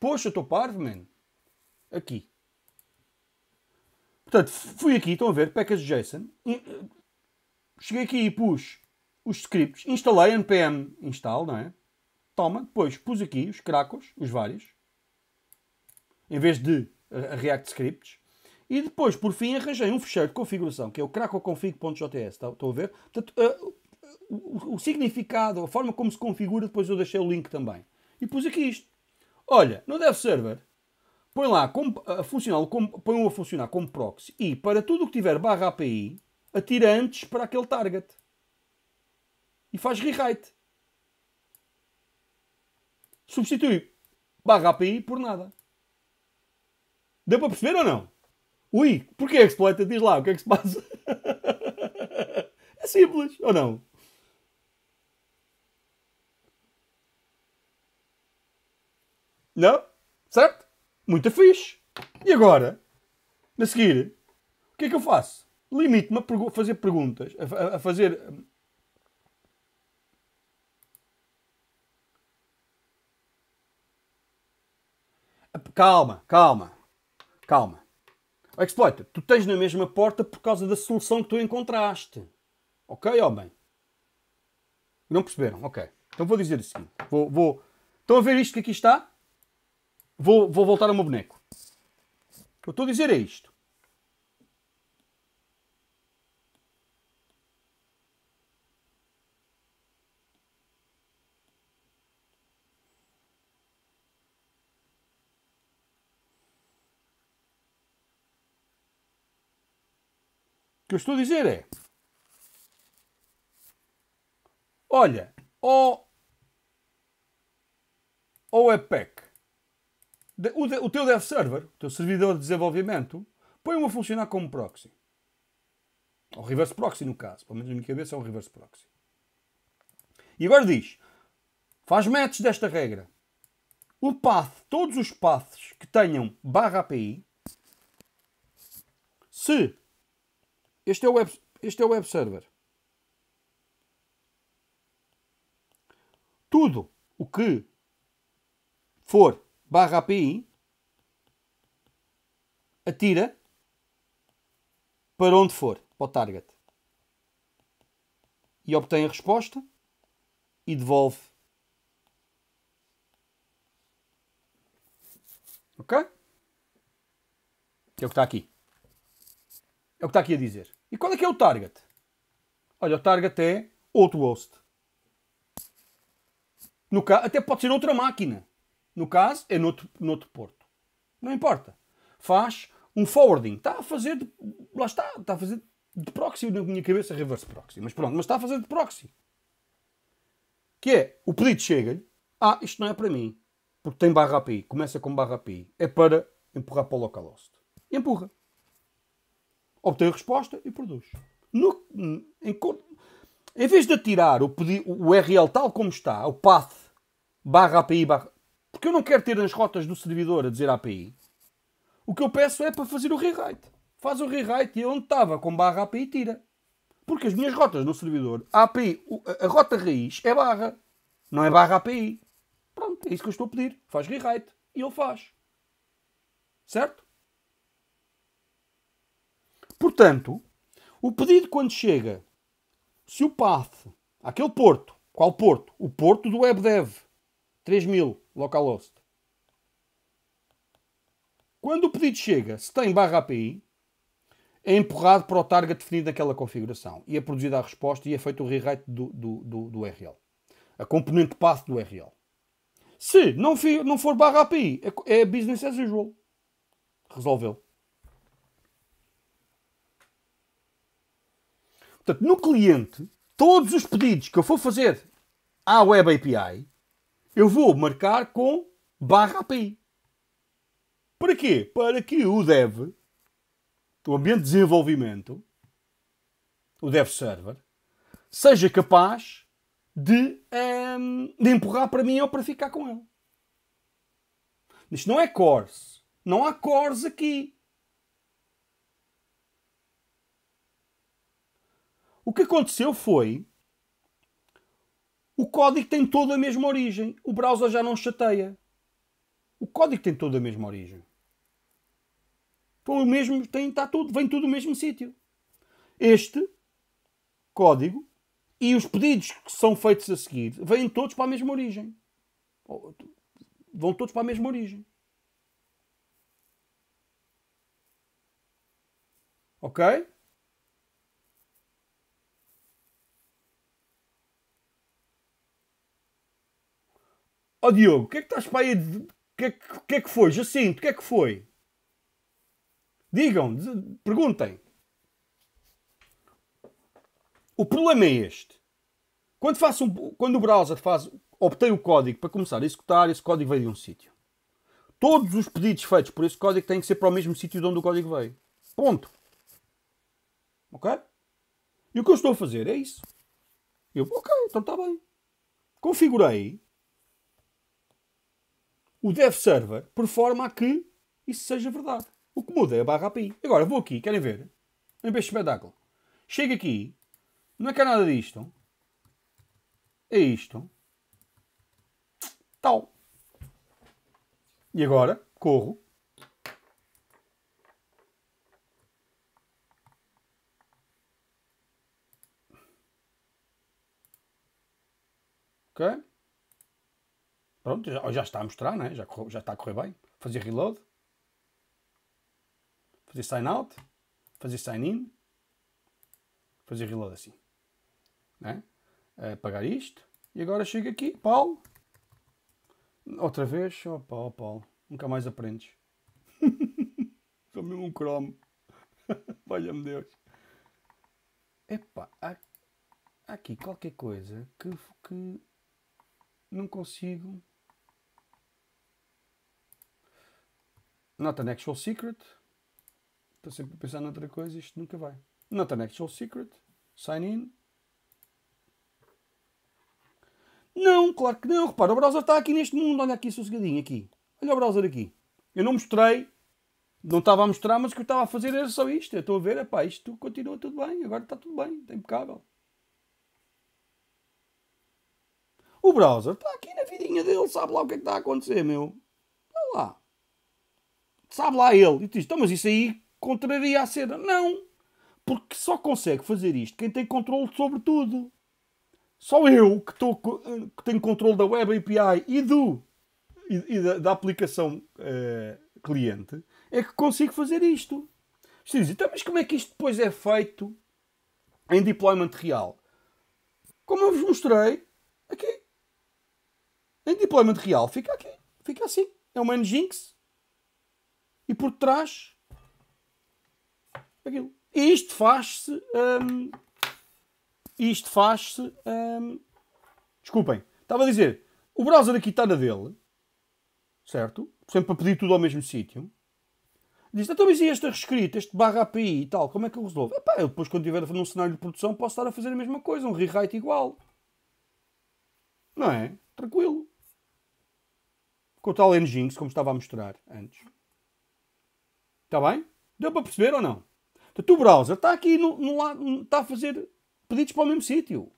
Poxa, estou parvo, man. Aqui. Portanto, fui aqui, estão a ver, package JSON. Cheguei aqui e pus os scripts. Instalei npm install, não é? Toma. Depois pus aqui os cracos, os vários em vez de a React Scripts. E depois, por fim, arranjei um fecheiro de configuração, que é o krakoconfig.js. Estão a ver? Portanto, uh, o, o, significado, a forma como se configura, depois eu deixei o link também. E pus aqui isto. Olha, no Dev Server, põe lá como, a funcionar, como, põe a funcionar como proxy e para tudo o que tiver barra API, atira antes para aquele target. E faz rewrite. Substitui barra API por nada. Deu para perceber ou não? Ui, porquê exploita? Diz lá, o que é que se passa? [LAUGHS] é simples, ou não? Não? Certo? Muito fixe. E agora? A seguir, o que é que eu faço? Limito-me a fazer perguntas, a, a fazer. Calma, calma, calma. O exploiter, tu tens na mesma porta por causa da solução que tu encontraste. Ok, homem? Não perceberam? Ok. Então vou dizer assim. Vou, vou... Estão a ver isto que aqui está? Vou, vou voltar ao meu boneco. O que eu estou a dizer é isto. Que eu estou a dizer é: olha, ou, ou é PEC o, teu dev server, o teu servidor de desenvolvimento, põe-o a funcionar como proxy. Ou reverse proxy, no caso. Pelo menos na minha cabeça é um reverse proxy. E agora diz: faz match desta regra. O path, todos os paths que tenham barra API, se este é o web, este é o web server, tudo o que for barra API atira para onde for, para o target. E obtém a resposta e devolve. Ok? É o que está aqui. É o que está aqui a dizer. E qual é que é o target? Olha, o target é outro host. No caso, até pode ser outra máquina. No caso, é noutro, noutro porto. Não importa. Faz um forwarding. Está a fazer. De, lá está. Está a fazer de proxy. Na minha cabeça, reverse proxy. Mas pronto, mas está a fazer de proxy. Que é, o pedido chega-lhe. Ah, isto não é para mim. Porque tem barra API. Começa com barra API. É para empurrar para o localhost. E empurra. Obtém a resposta e produz. No, em, em vez de atirar o, o URL tal como está, o path barra API barra, porque eu não quero ter as rotas do servidor a dizer API. O que eu peço é para fazer o rewrite. Faz o rewrite e onde estava com barra API tira. Porque as minhas rotas no servidor, a API, a rota raiz é barra. Não é barra API. Pronto, é isso que eu estou a pedir. Faz rewrite. E ele faz. Certo? Portanto, o pedido quando chega, se o path, aquele porto, qual porto? O porto do WebDev, 3000, localhost. Quando o pedido chega, se tem barra API, é empurrado para o target definido naquela configuração e é produzida a resposta e é feito o rewrite do, do, do, do URL. A componente path do URL. Se não, não for barra API, é, é business as usual. Resolveu. Portanto, no cliente, todos os pedidos que eu for fazer à Web API eu vou marcar com barra API. Para quê? Para que o dev, o ambiente de desenvolvimento, o dev server, seja capaz de, um, ehm, de empurrar para mim ou para ficar com ele. Isto não é cores. Não há cores aqui. O que aconteceu foi. O código tem toda a mesma origem. O browser já não chateia. O código tem toda a mesma origem. Então, o mesmo, tem, está tudo, vem tudo do mesmo sítio. Este código e os pedidos que são feitos a seguir vêm todos para a mesma origem. Vão todos para a mesma origem. Ok? Ó oh, Diogo, o que é que estás para aí? O que, é que, é que foi? Jacinto, o que é que foi? Digam, perguntem. O problema é este. Quando, faço um, quando o browser faz, obtém o código para começar a executar, esse código veio de um sítio. Todos os pedidos feitos por esse código têm que ser para o mesmo sítio de onde o código veio. Ponto. Ok? E o que eu estou a fazer é isso. Eu, ok, então está bem. Configurei o dev server por forma a que isso seja verdade. O que muda é a barra API. Agora vou aqui, querem ver? Em vez de espetáculo. Chego aqui, não é que há nada disto. É isto. Tal. E agora, corro. Ok? Pronto, já, já está a mostrar, né? já, já está a correr bem. Fazer reload. Fazer sign out. Fazer sign in. Fazer reload assim. Né? Apagar isto. E agora chego aqui, Paulo. Outra vez, oh Paulo. Nunca mais aprendes. [LAUGHS] Sou mesmo um cromo. [LAUGHS] Valha-me Deus. Epá, há, há aqui qualquer coisa que, que não consigo. Not an actual secret. Estou sempre a pensar noutra coisa isto nunca vai. Not an actual secret. Sign in. Não, claro que não. Repara, o browser está aqui neste mundo. Olha aqui sossegadinho aqui. Olha o browser aqui. Eu não mostrei. Não estava a mostrar, mas o que eu estava a fazer era só isto. Estou a ver, epá, isto continua tudo bem. Agora está tudo bem. Está impecável. O browser está aqui na vidinha dele. Sabe lá o que é que está a acontecer, meu. Olha lá. Sabe lá ele. E tu diz, então, mas isso aí contraria a cena. Não. Porque só consegue fazer isto quem tem controle sobre tudo. Só eu que, tô, que tenho controle da Web API e, do, e, e da, da, aplicação uh, cliente é que consigo fazer isto. Diz, então, mas como é que isto depois é feito em deployment real? Como eu vos mostrei, aqui. Em deployment real fica aqui. Fica assim. É uma Nginx. E por trás aquilo. E isto faz-se. Um, isto faz-se. Um, desculpem, estava a dizer. O browser aqui está na dele, certo? Sempre para pedir tudo ao mesmo sítio. Diz, então, mas e esta reescrita, este barra API e tal, como é que eu resolvo? Epá, eu depois, quando estiver a fazer um cenário de produção, posso estar a fazer a mesma coisa, um rewrite igual. Não é? Tranquilo. Com o tal Nginx, como estava a mostrar antes. Está bem? Deu para perceber ou não? Portanto, o browser está aqui no, no lado, está a fazer pedidos para o mesmo sítio.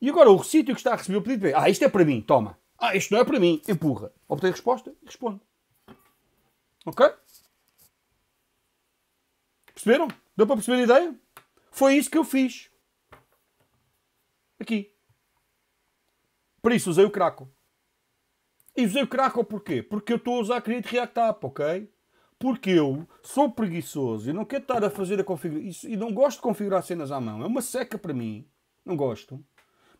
E agora o sítio que está a receber o pedido é, ah, isto é para mim, toma. Ah, isto não é para mim, empurra. Obtém resposta e responde. Ok? Perceberam? Deu para perceber a ideia? Foi isso que eu fiz. Aqui. Por isso usei o Kraken. E usei o Kraken porquê? Porque eu estou a usar Create React App, ok? Porque eu sou preguiçoso e não quero estar a fazer a configuração e não gosto de configurar cenas à mão. É uma seca para mim. Não gosto.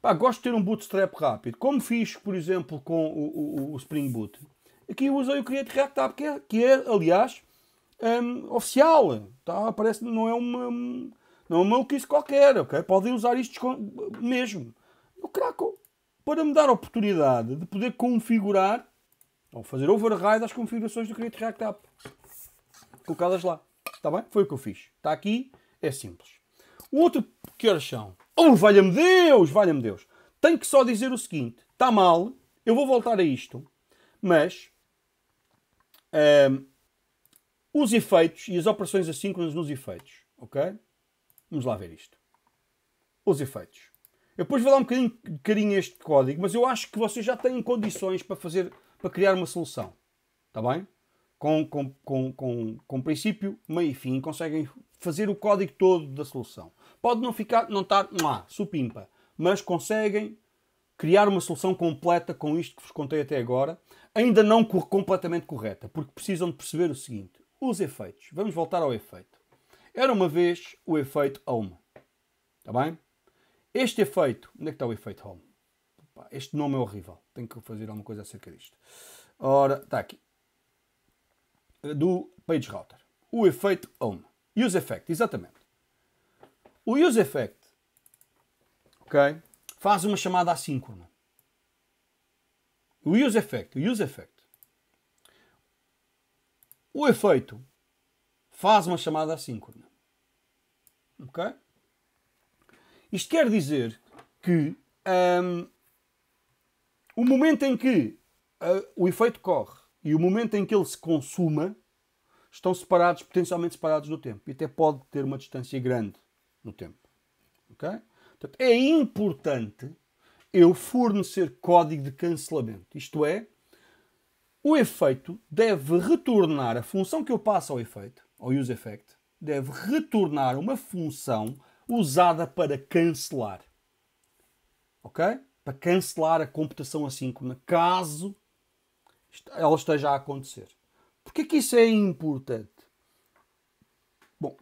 Pá, gosto de ter um bootstrap rápido. Como fiz, por exemplo, com o, o, o Spring Boot. Aqui eu usei o Create React App, que é, que é aliás, um, oficial. Tá? Parece não é uma, não é uma maluquice qualquer. Okay? Podem usar isto mesmo. O Krakow. Para me dar a oportunidade de poder configurar ou fazer override às configurações do Create React App colocadas lá. Está bem? Foi o que eu fiz. Está aqui, é simples. O outro que horas são? Oh, valha-me Deus! Valha-me Deus! Tenho que só dizer o seguinte: está mal, eu vou voltar a isto, mas um, os efeitos e as operações assíncronas nos efeitos, ok? Vamos lá ver isto. Os efeitos. Eu depois vou dar um bocadinho de carinho a este código, mas eu acho que vocês já têm condições para fazer, para criar uma solução. Está bem? Com, com, com, com, com princípio, meio e fim, conseguem fazer o código todo da solução. Pode não ficar, não estar lá, supimpa, mas conseguem criar uma solução completa com isto que vos contei até agora, ainda não completamente correta, porque precisam de perceber o seguinte: os efeitos. Vamos voltar ao efeito. Era uma vez o efeito home. Está bem? Este efeito. Onde é que está o efeito home? Este nome é horrível. Tenho que fazer alguma coisa acerca disto. Ora, está aqui. Do Page Router. O efeito home. Use effect, exatamente. O use effect, ok, faz uma chamada assíncrona. O use effect, o use effect. O efeito faz uma chamada assíncrona. Ok? Isto quer dizer que um, o momento em que uh, o efeito corre e o momento em que ele se consuma estão separados, potencialmente separados no tempo. E até pode ter uma distância grande no tempo. Ok? Portanto, é importante eu fornecer código de cancelamento. Isto é, o efeito deve retornar a função que eu passo ao efeito, ao use effect, deve retornar uma função usada para cancelar. Ok? Para cancelar a computação assíncrona, caso ela esteja a acontecer. Porquê que isso é importante? Bom,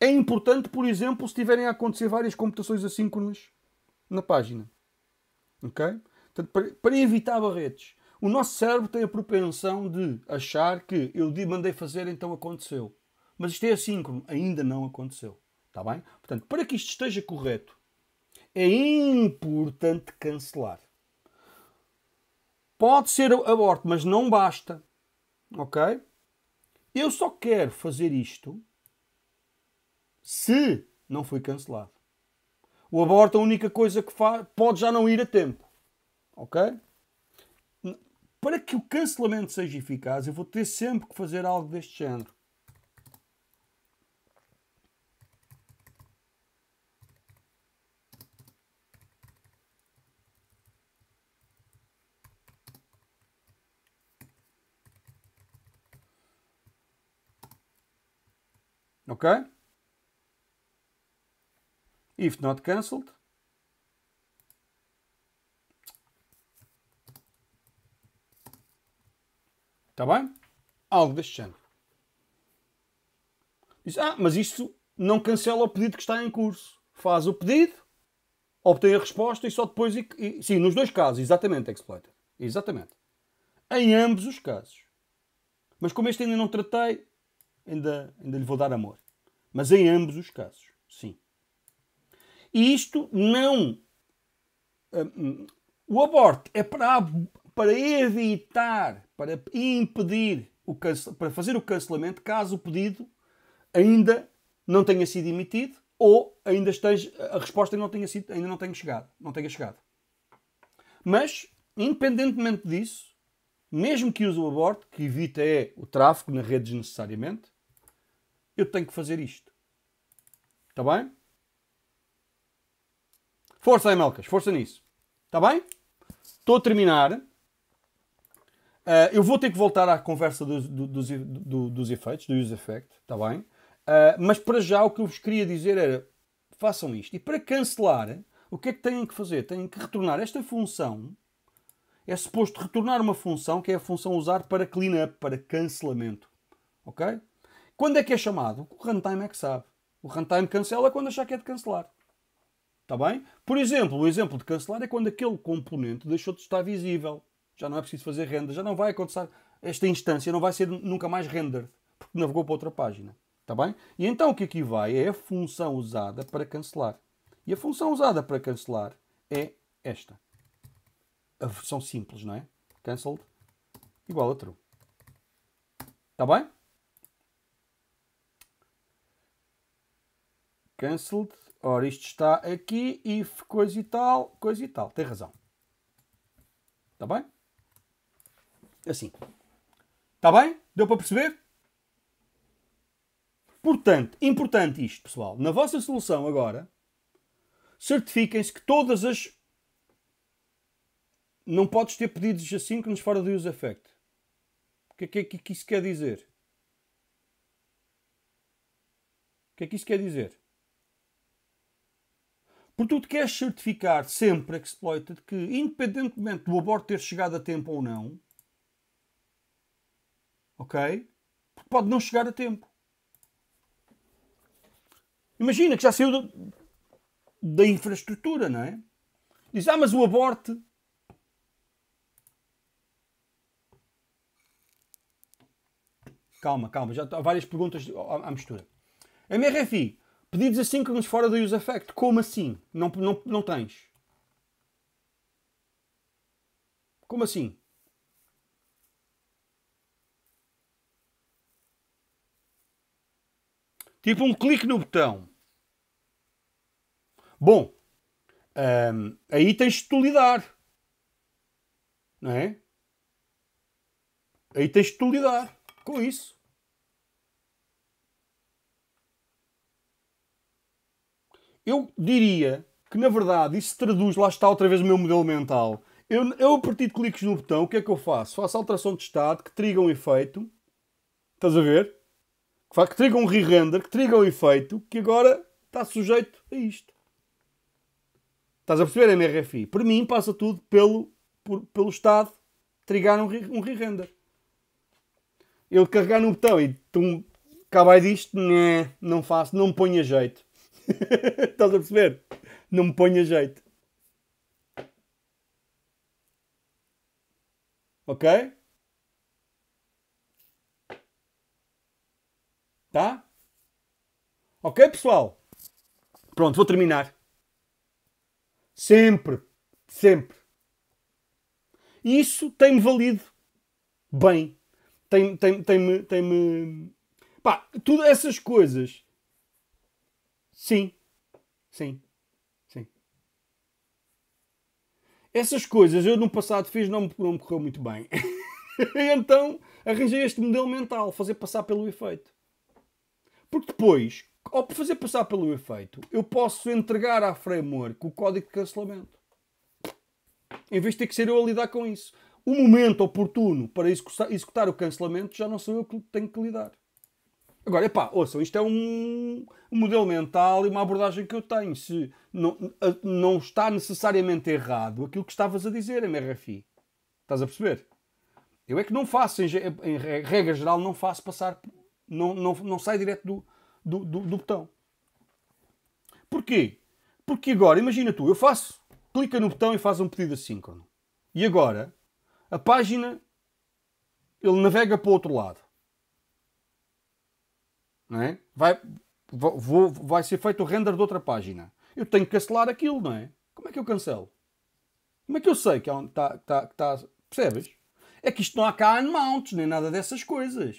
é importante, por exemplo, se tiverem a acontecer várias computações assíncronas na página. Ok? Portanto, para, evitar barretes. O nosso cérebro tem a propensão de achar que eu mandei fazer, então aconteceu. Mas isto é assíncrono, ainda não aconteceu. Está bem? Portanto, para que isto esteja correto, é importante cancelar. Pode ser aborto, mas não basta. Ok? Eu só quero fazer isto se não foi cancelado. O aborto, a única coisa que faz, pode já não ir a tempo. Ok? Para que o cancelamento seja eficaz, eu vou ter sempre que fazer algo deste género. Ok? If not cancelled. Está bem? Algo deste género. Diz, ah, mas isto não cancela o pedido que está em curso. Faz o pedido, obtém a resposta e só depois. E, e, sim, nos dois casos, exatamente, exploiter. Exatamente. Em ambos os casos. Mas como este ainda não tratei, ainda, ainda lhe vou dar amor. Mas em ambos os casos, sim. E isto não. Um, o aborto é para, para evitar, para impedir, o para fazer o cancelamento caso o pedido ainda não tenha sido emitido ou ainda esteja, a resposta não tenha sido, ainda não tenha chegado. Não tenha chegado. Mas, independentemente disso, mesmo que use o aborto, que evita é o tráfego na rede desnecessariamente, eu tenho que fazer isto. Está bem? Força aí, Melcas, força nisso. Está bem? Estou a terminar. Uh, eu vou ter que voltar à conversa dos, dos, dos efeitos, do use effect, está bem? Uh, mas para já o que eu vos queria dizer era façam isto. E para cancelar, o que é que têm que fazer? Têm que retornar esta função. É suposto retornar uma função que é a função usar para cleanup, para cancelamento. Ok? Quando é que é chamado? O runtime é que sabe. O runtime cancela quando achar que é de cancelar. Está bem? Por exemplo, o exemplo de cancelar é quando aquele componente deixou de estar visível. Já não é preciso fazer render, já não vai acontecer. Esta instância não vai ser nunca mais rendered, porque navegou para outra página. Está bem? E então o que aqui vai é a função usada para cancelar. E a função usada para cancelar é esta. A versão simples, não é? Cancelled igual a true. Está bem? Cancelled. Ora, isto está aqui, if coisa e tal, coisa e tal. Tem razão. Está bem? Assim. Está bem? Deu para perceber? Portanto, importante isto, pessoal. Na vossa solução agora, certifiquem-se que todas as. Não podes ter pedidos assíncronos fora do use effect. O que é que, que isso quer dizer? O que é que isso quer dizer? Porque tu queres certificar sempre, exploited, que independentemente do aborto ter chegado a tempo ou não, ok? Pode não chegar a tempo. Imagina que já saiu do, da infraestrutura, não é? Diz, ah, mas o aborte. Calma, calma, já há várias perguntas à, à mistura. MRFI, pedidos assíncronos fora do use effect. Como assim? Não, não, não tens? Como assim? Tipo um clique no botão. Bom, um, aí tens de tu lidar. Não é? Aí tens de tu lidar com isso. Eu diria que, na verdade, isso traduz, lá está outra vez o meu modelo mental. Eu, eu a partir de cliques no botão, o que é que eu faço? Faço alteração de estado que triga um efeito. Estás a ver? Que triga um re-render, que triga um efeito que agora está sujeito a isto. Estás a perceber, MRFI? Para mim passa tudo pelo, por, pelo estado trigar um, re-render. Eu carregar no botão e tu cá vai disto, né, não faço, não me ponha jeito. [LAUGHS] Estás a perceber? Não me ponha jeito. Ok? Tá? Ok, pessoal? Pronto, vou terminar. Sempre, sempre. Isso tem-me valido bem. Tem-me. Tem, tem-me, tem-me... Pá, todas essas coisas. Sim. Sim. Sim. Essas coisas eu no passado fiz, não me, não me correu muito bem. [LAUGHS] então arranjei este modelo mental, fazer passar pelo efeito. Porque depois, ao fazer passar pelo efeito, eu posso entregar à framework o código de cancelamento. Em vez de ter que ser eu a lidar com isso. O momento oportuno para executar o cancelamento já não sou eu que tenho que lidar. Agora, epá, ouçam, isto é um, modelo mental e uma abordagem que eu tenho. Se não, não está necessariamente errado aquilo que estavas a dizer, MRFI. Estás a perceber? Eu é que não faço, em, em regra geral, não faço passar não, não, não sai direto do, do, do, do botão. Porquê? Porque agora, imagina tu, eu faço, clica no botão e faz um pedido assíncrono. E agora, a página, ele navega para o outro lado. Não é? Vai, vou, vai ser feito o render de outra página. Eu tenho que cancelar aquilo, não é? Como é que eu cancelo? Como é que eu sei que está... Tá, tá, percebes? É que isto não há cá unmounts, nem nada dessas coisas.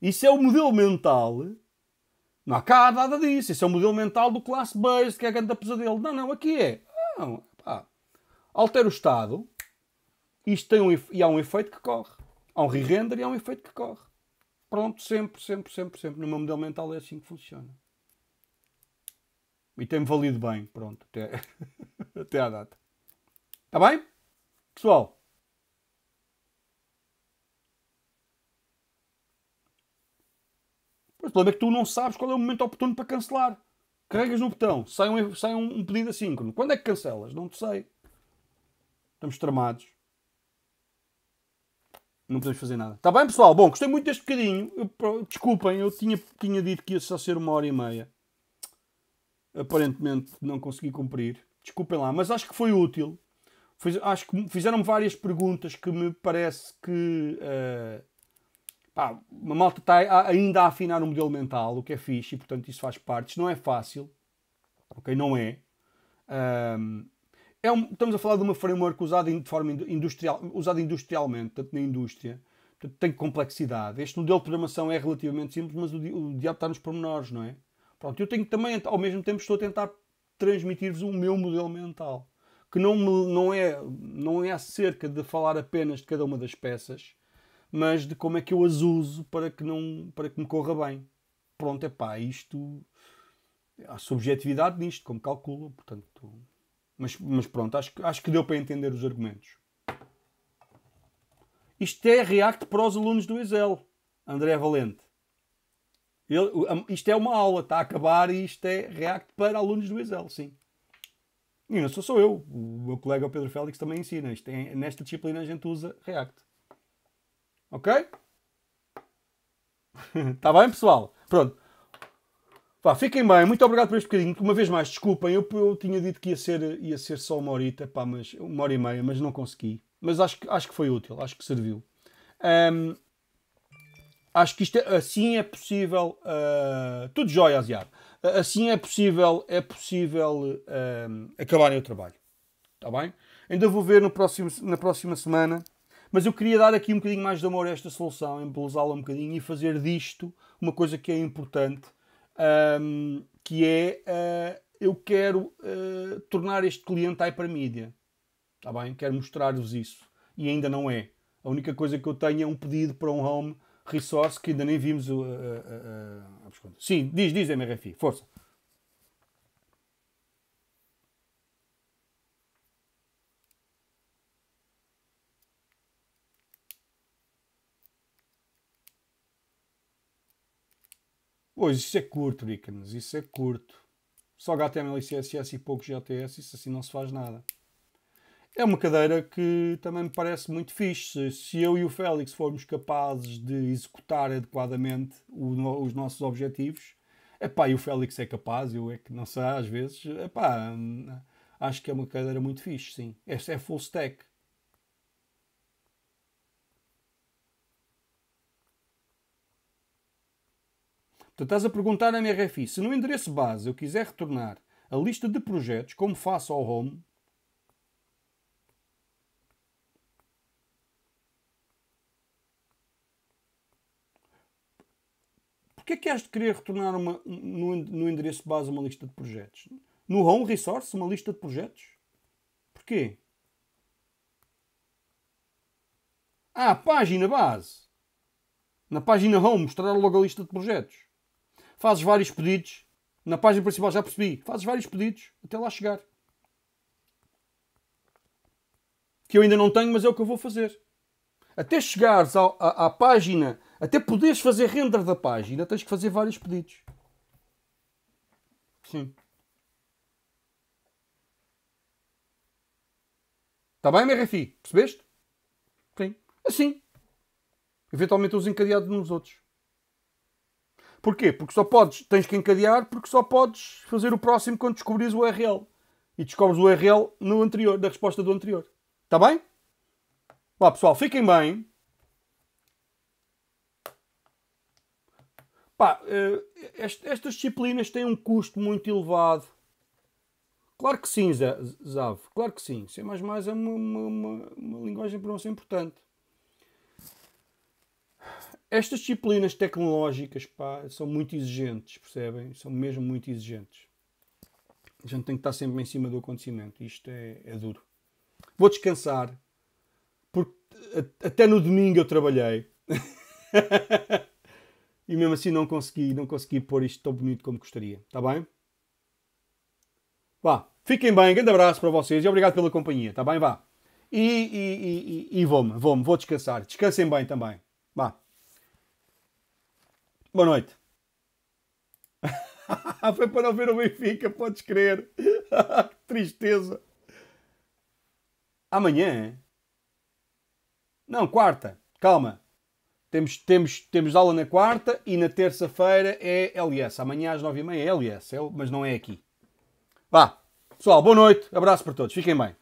Isso é o modelo mental. Não há cá nada disso. Isso é o modelo mental do class based, que é a grande pesadelo. Não, não, aqui é. Não, pá. Altera o estado. Isto tem um, e há um efeito que corre. Há um re-render e há um efeito que corre. Pronto, sempre, sempre, sempre, sempre. No meu modelo mental é assim que funciona. E tem-me valido bem, pronto, até, [LAUGHS] até à data. Está bem? Pessoal, o problema é que tu não sabes qual é o momento oportuno para cancelar. Carregas no botão, sai um, sai um, um pedido assíncrono. Quando é que cancelas? Não te sei. Estamos tramados. Não podemos fazer nada. Está bem, pessoal? Bom, gostei muito deste bocadinho. Desculpem, eu tinha, tinha dito que ia só ser uma hora e meia. Aparentemente não consegui cumprir. Desculpem lá, mas acho que foi útil. Fiz, acho que fizeram várias perguntas que me parece que uh, pá, uma malta está ainda a afinar o modelo mental, o que é fixe, e portanto isso faz parte. Isto não é fácil, ok? Não é. Um, é um, estamos a falar de uma framework usada de forma industrial, usada industrialmente, tanto na indústria, portanto, tem complexidade. Este modelo de programação é relativamente simples, mas o, o diabo está nos pormenores, não é? Pronto, eu tenho também, ao mesmo tempo, estou a tentar transmitir-vos o meu modelo mental, que não, me, não, é, não é acerca de falar apenas de cada uma das peças, mas de como é que eu as uso para que, não, para que me corra bem. Pronto, é pá, isto. Há subjetividade nisto, como calculo, portanto. Mas, mas pronto, acho, acho que deu para entender os argumentos. Isto é React para os alunos do Excel, André Valente. Ele, isto é uma aula, está a acabar e isto é React para alunos do Excel, sim. E não sou só eu, o meu colega Pedro Félix também ensina. Isto é, nesta disciplina a gente usa React. Ok? Está [LAUGHS] bem, pessoal? Pronto. Fiquem bem, muito obrigado por este bocadinho. Uma vez mais, desculpem, eu, eu tinha dito que ia ser, ia ser só uma horita, pá, mas, uma hora e meia, mas não consegui. Mas acho, acho que foi útil, acho que serviu. Um, acho que isto é, assim é possível. Uh, tudo jóia, Aziado. Assim é possível, é possível um, acabarem o trabalho. Está bem? Ainda vou ver no próximo, na próxima semana. Mas eu queria dar aqui um bocadinho mais de amor a esta solução, embelezá-la um bocadinho e fazer disto uma coisa que é importante, um, que é uh, eu quero uh, tornar este cliente hypermedia. Está bem? Quero mostrar-vos isso. E ainda não é. A única coisa que eu tenho é um pedido para um home resource que ainda nem vimos. Uh, Sim, diz, diz MRFI, força. Pois, isso é curto, Icans, isso é curto. Só HTML e CSS e pouco GTS, isso assim não se faz nada. É uma cadeira que também me parece muito fixe. Se eu e o Félix formos capazes de executar adequadamente os nossos objetivos, epá, e o Félix é capaz, eu é que não sei, às vezes, epá, acho que é uma cadeira muito fixe, sim. Esta é full stack. Portanto, estás a perguntar na MRFI, se no endereço base eu quiser retornar a lista de projetos, como faço ao home, Porquê é que has de querer retornar uma, no, no endereço base uma lista de projetos? No Home Resource, uma lista de projetos? Porquê? Ah, página base. Na página Home, mostrar logo a lista de projetos fazes vários pedidos. Na página principal já percebi. Fazes vários pedidos até lá chegar. Que eu ainda não tenho, mas é o que eu vou fazer. Até chegares ao, à, à página, até poderes fazer render da página, tens que fazer vários pedidos. Sim. Está bem, MRFI? Percebeste? Sim. Assim. Eventualmente os encadeados nos outros. Porquê? Porque só podes, tens que encadear, porque só podes fazer o próximo quando descobrires o URL. E descobres o URL no anterior, da resposta do anterior. Está bem? Vá pessoal, fiquem bem. Pá, eh, estas disciplinas têm um custo muito elevado. Claro que sim, Zav. Claro que sim. C++ é uma, uma, uma, uma linguagem para nós importante estas disciplinas tecnológicas pá, são muito exigentes, percebem? São mesmo muito exigentes. A gente tem que estar sempre em cima do acontecimento. Isto é, é duro. Vou descansar, porque até no domingo eu trabalhei. [LAUGHS] e mesmo assim não consegui, não consegui pôr isto tão bonito como gostaria. Está bem? Vá, fiquem bem, grande abraço para vocês e obrigado pela companhia, está bem? Vá. E, e, e, e vou-me, vou-me, vou descansar. Descansem bem também. Vá. Boa noite. [LAUGHS] Foi para não ver o Benfica, podes crer. [LAUGHS] que tristeza. Amanhã? Não, quarta. Calma. Temos, temos, temos aula na quarta e na terça-feira é LS. Amanhã às nove e meia é LS, é, mas não é aqui. Vá. Pessoal, boa noite. Abraço para todos. Fiquem bem.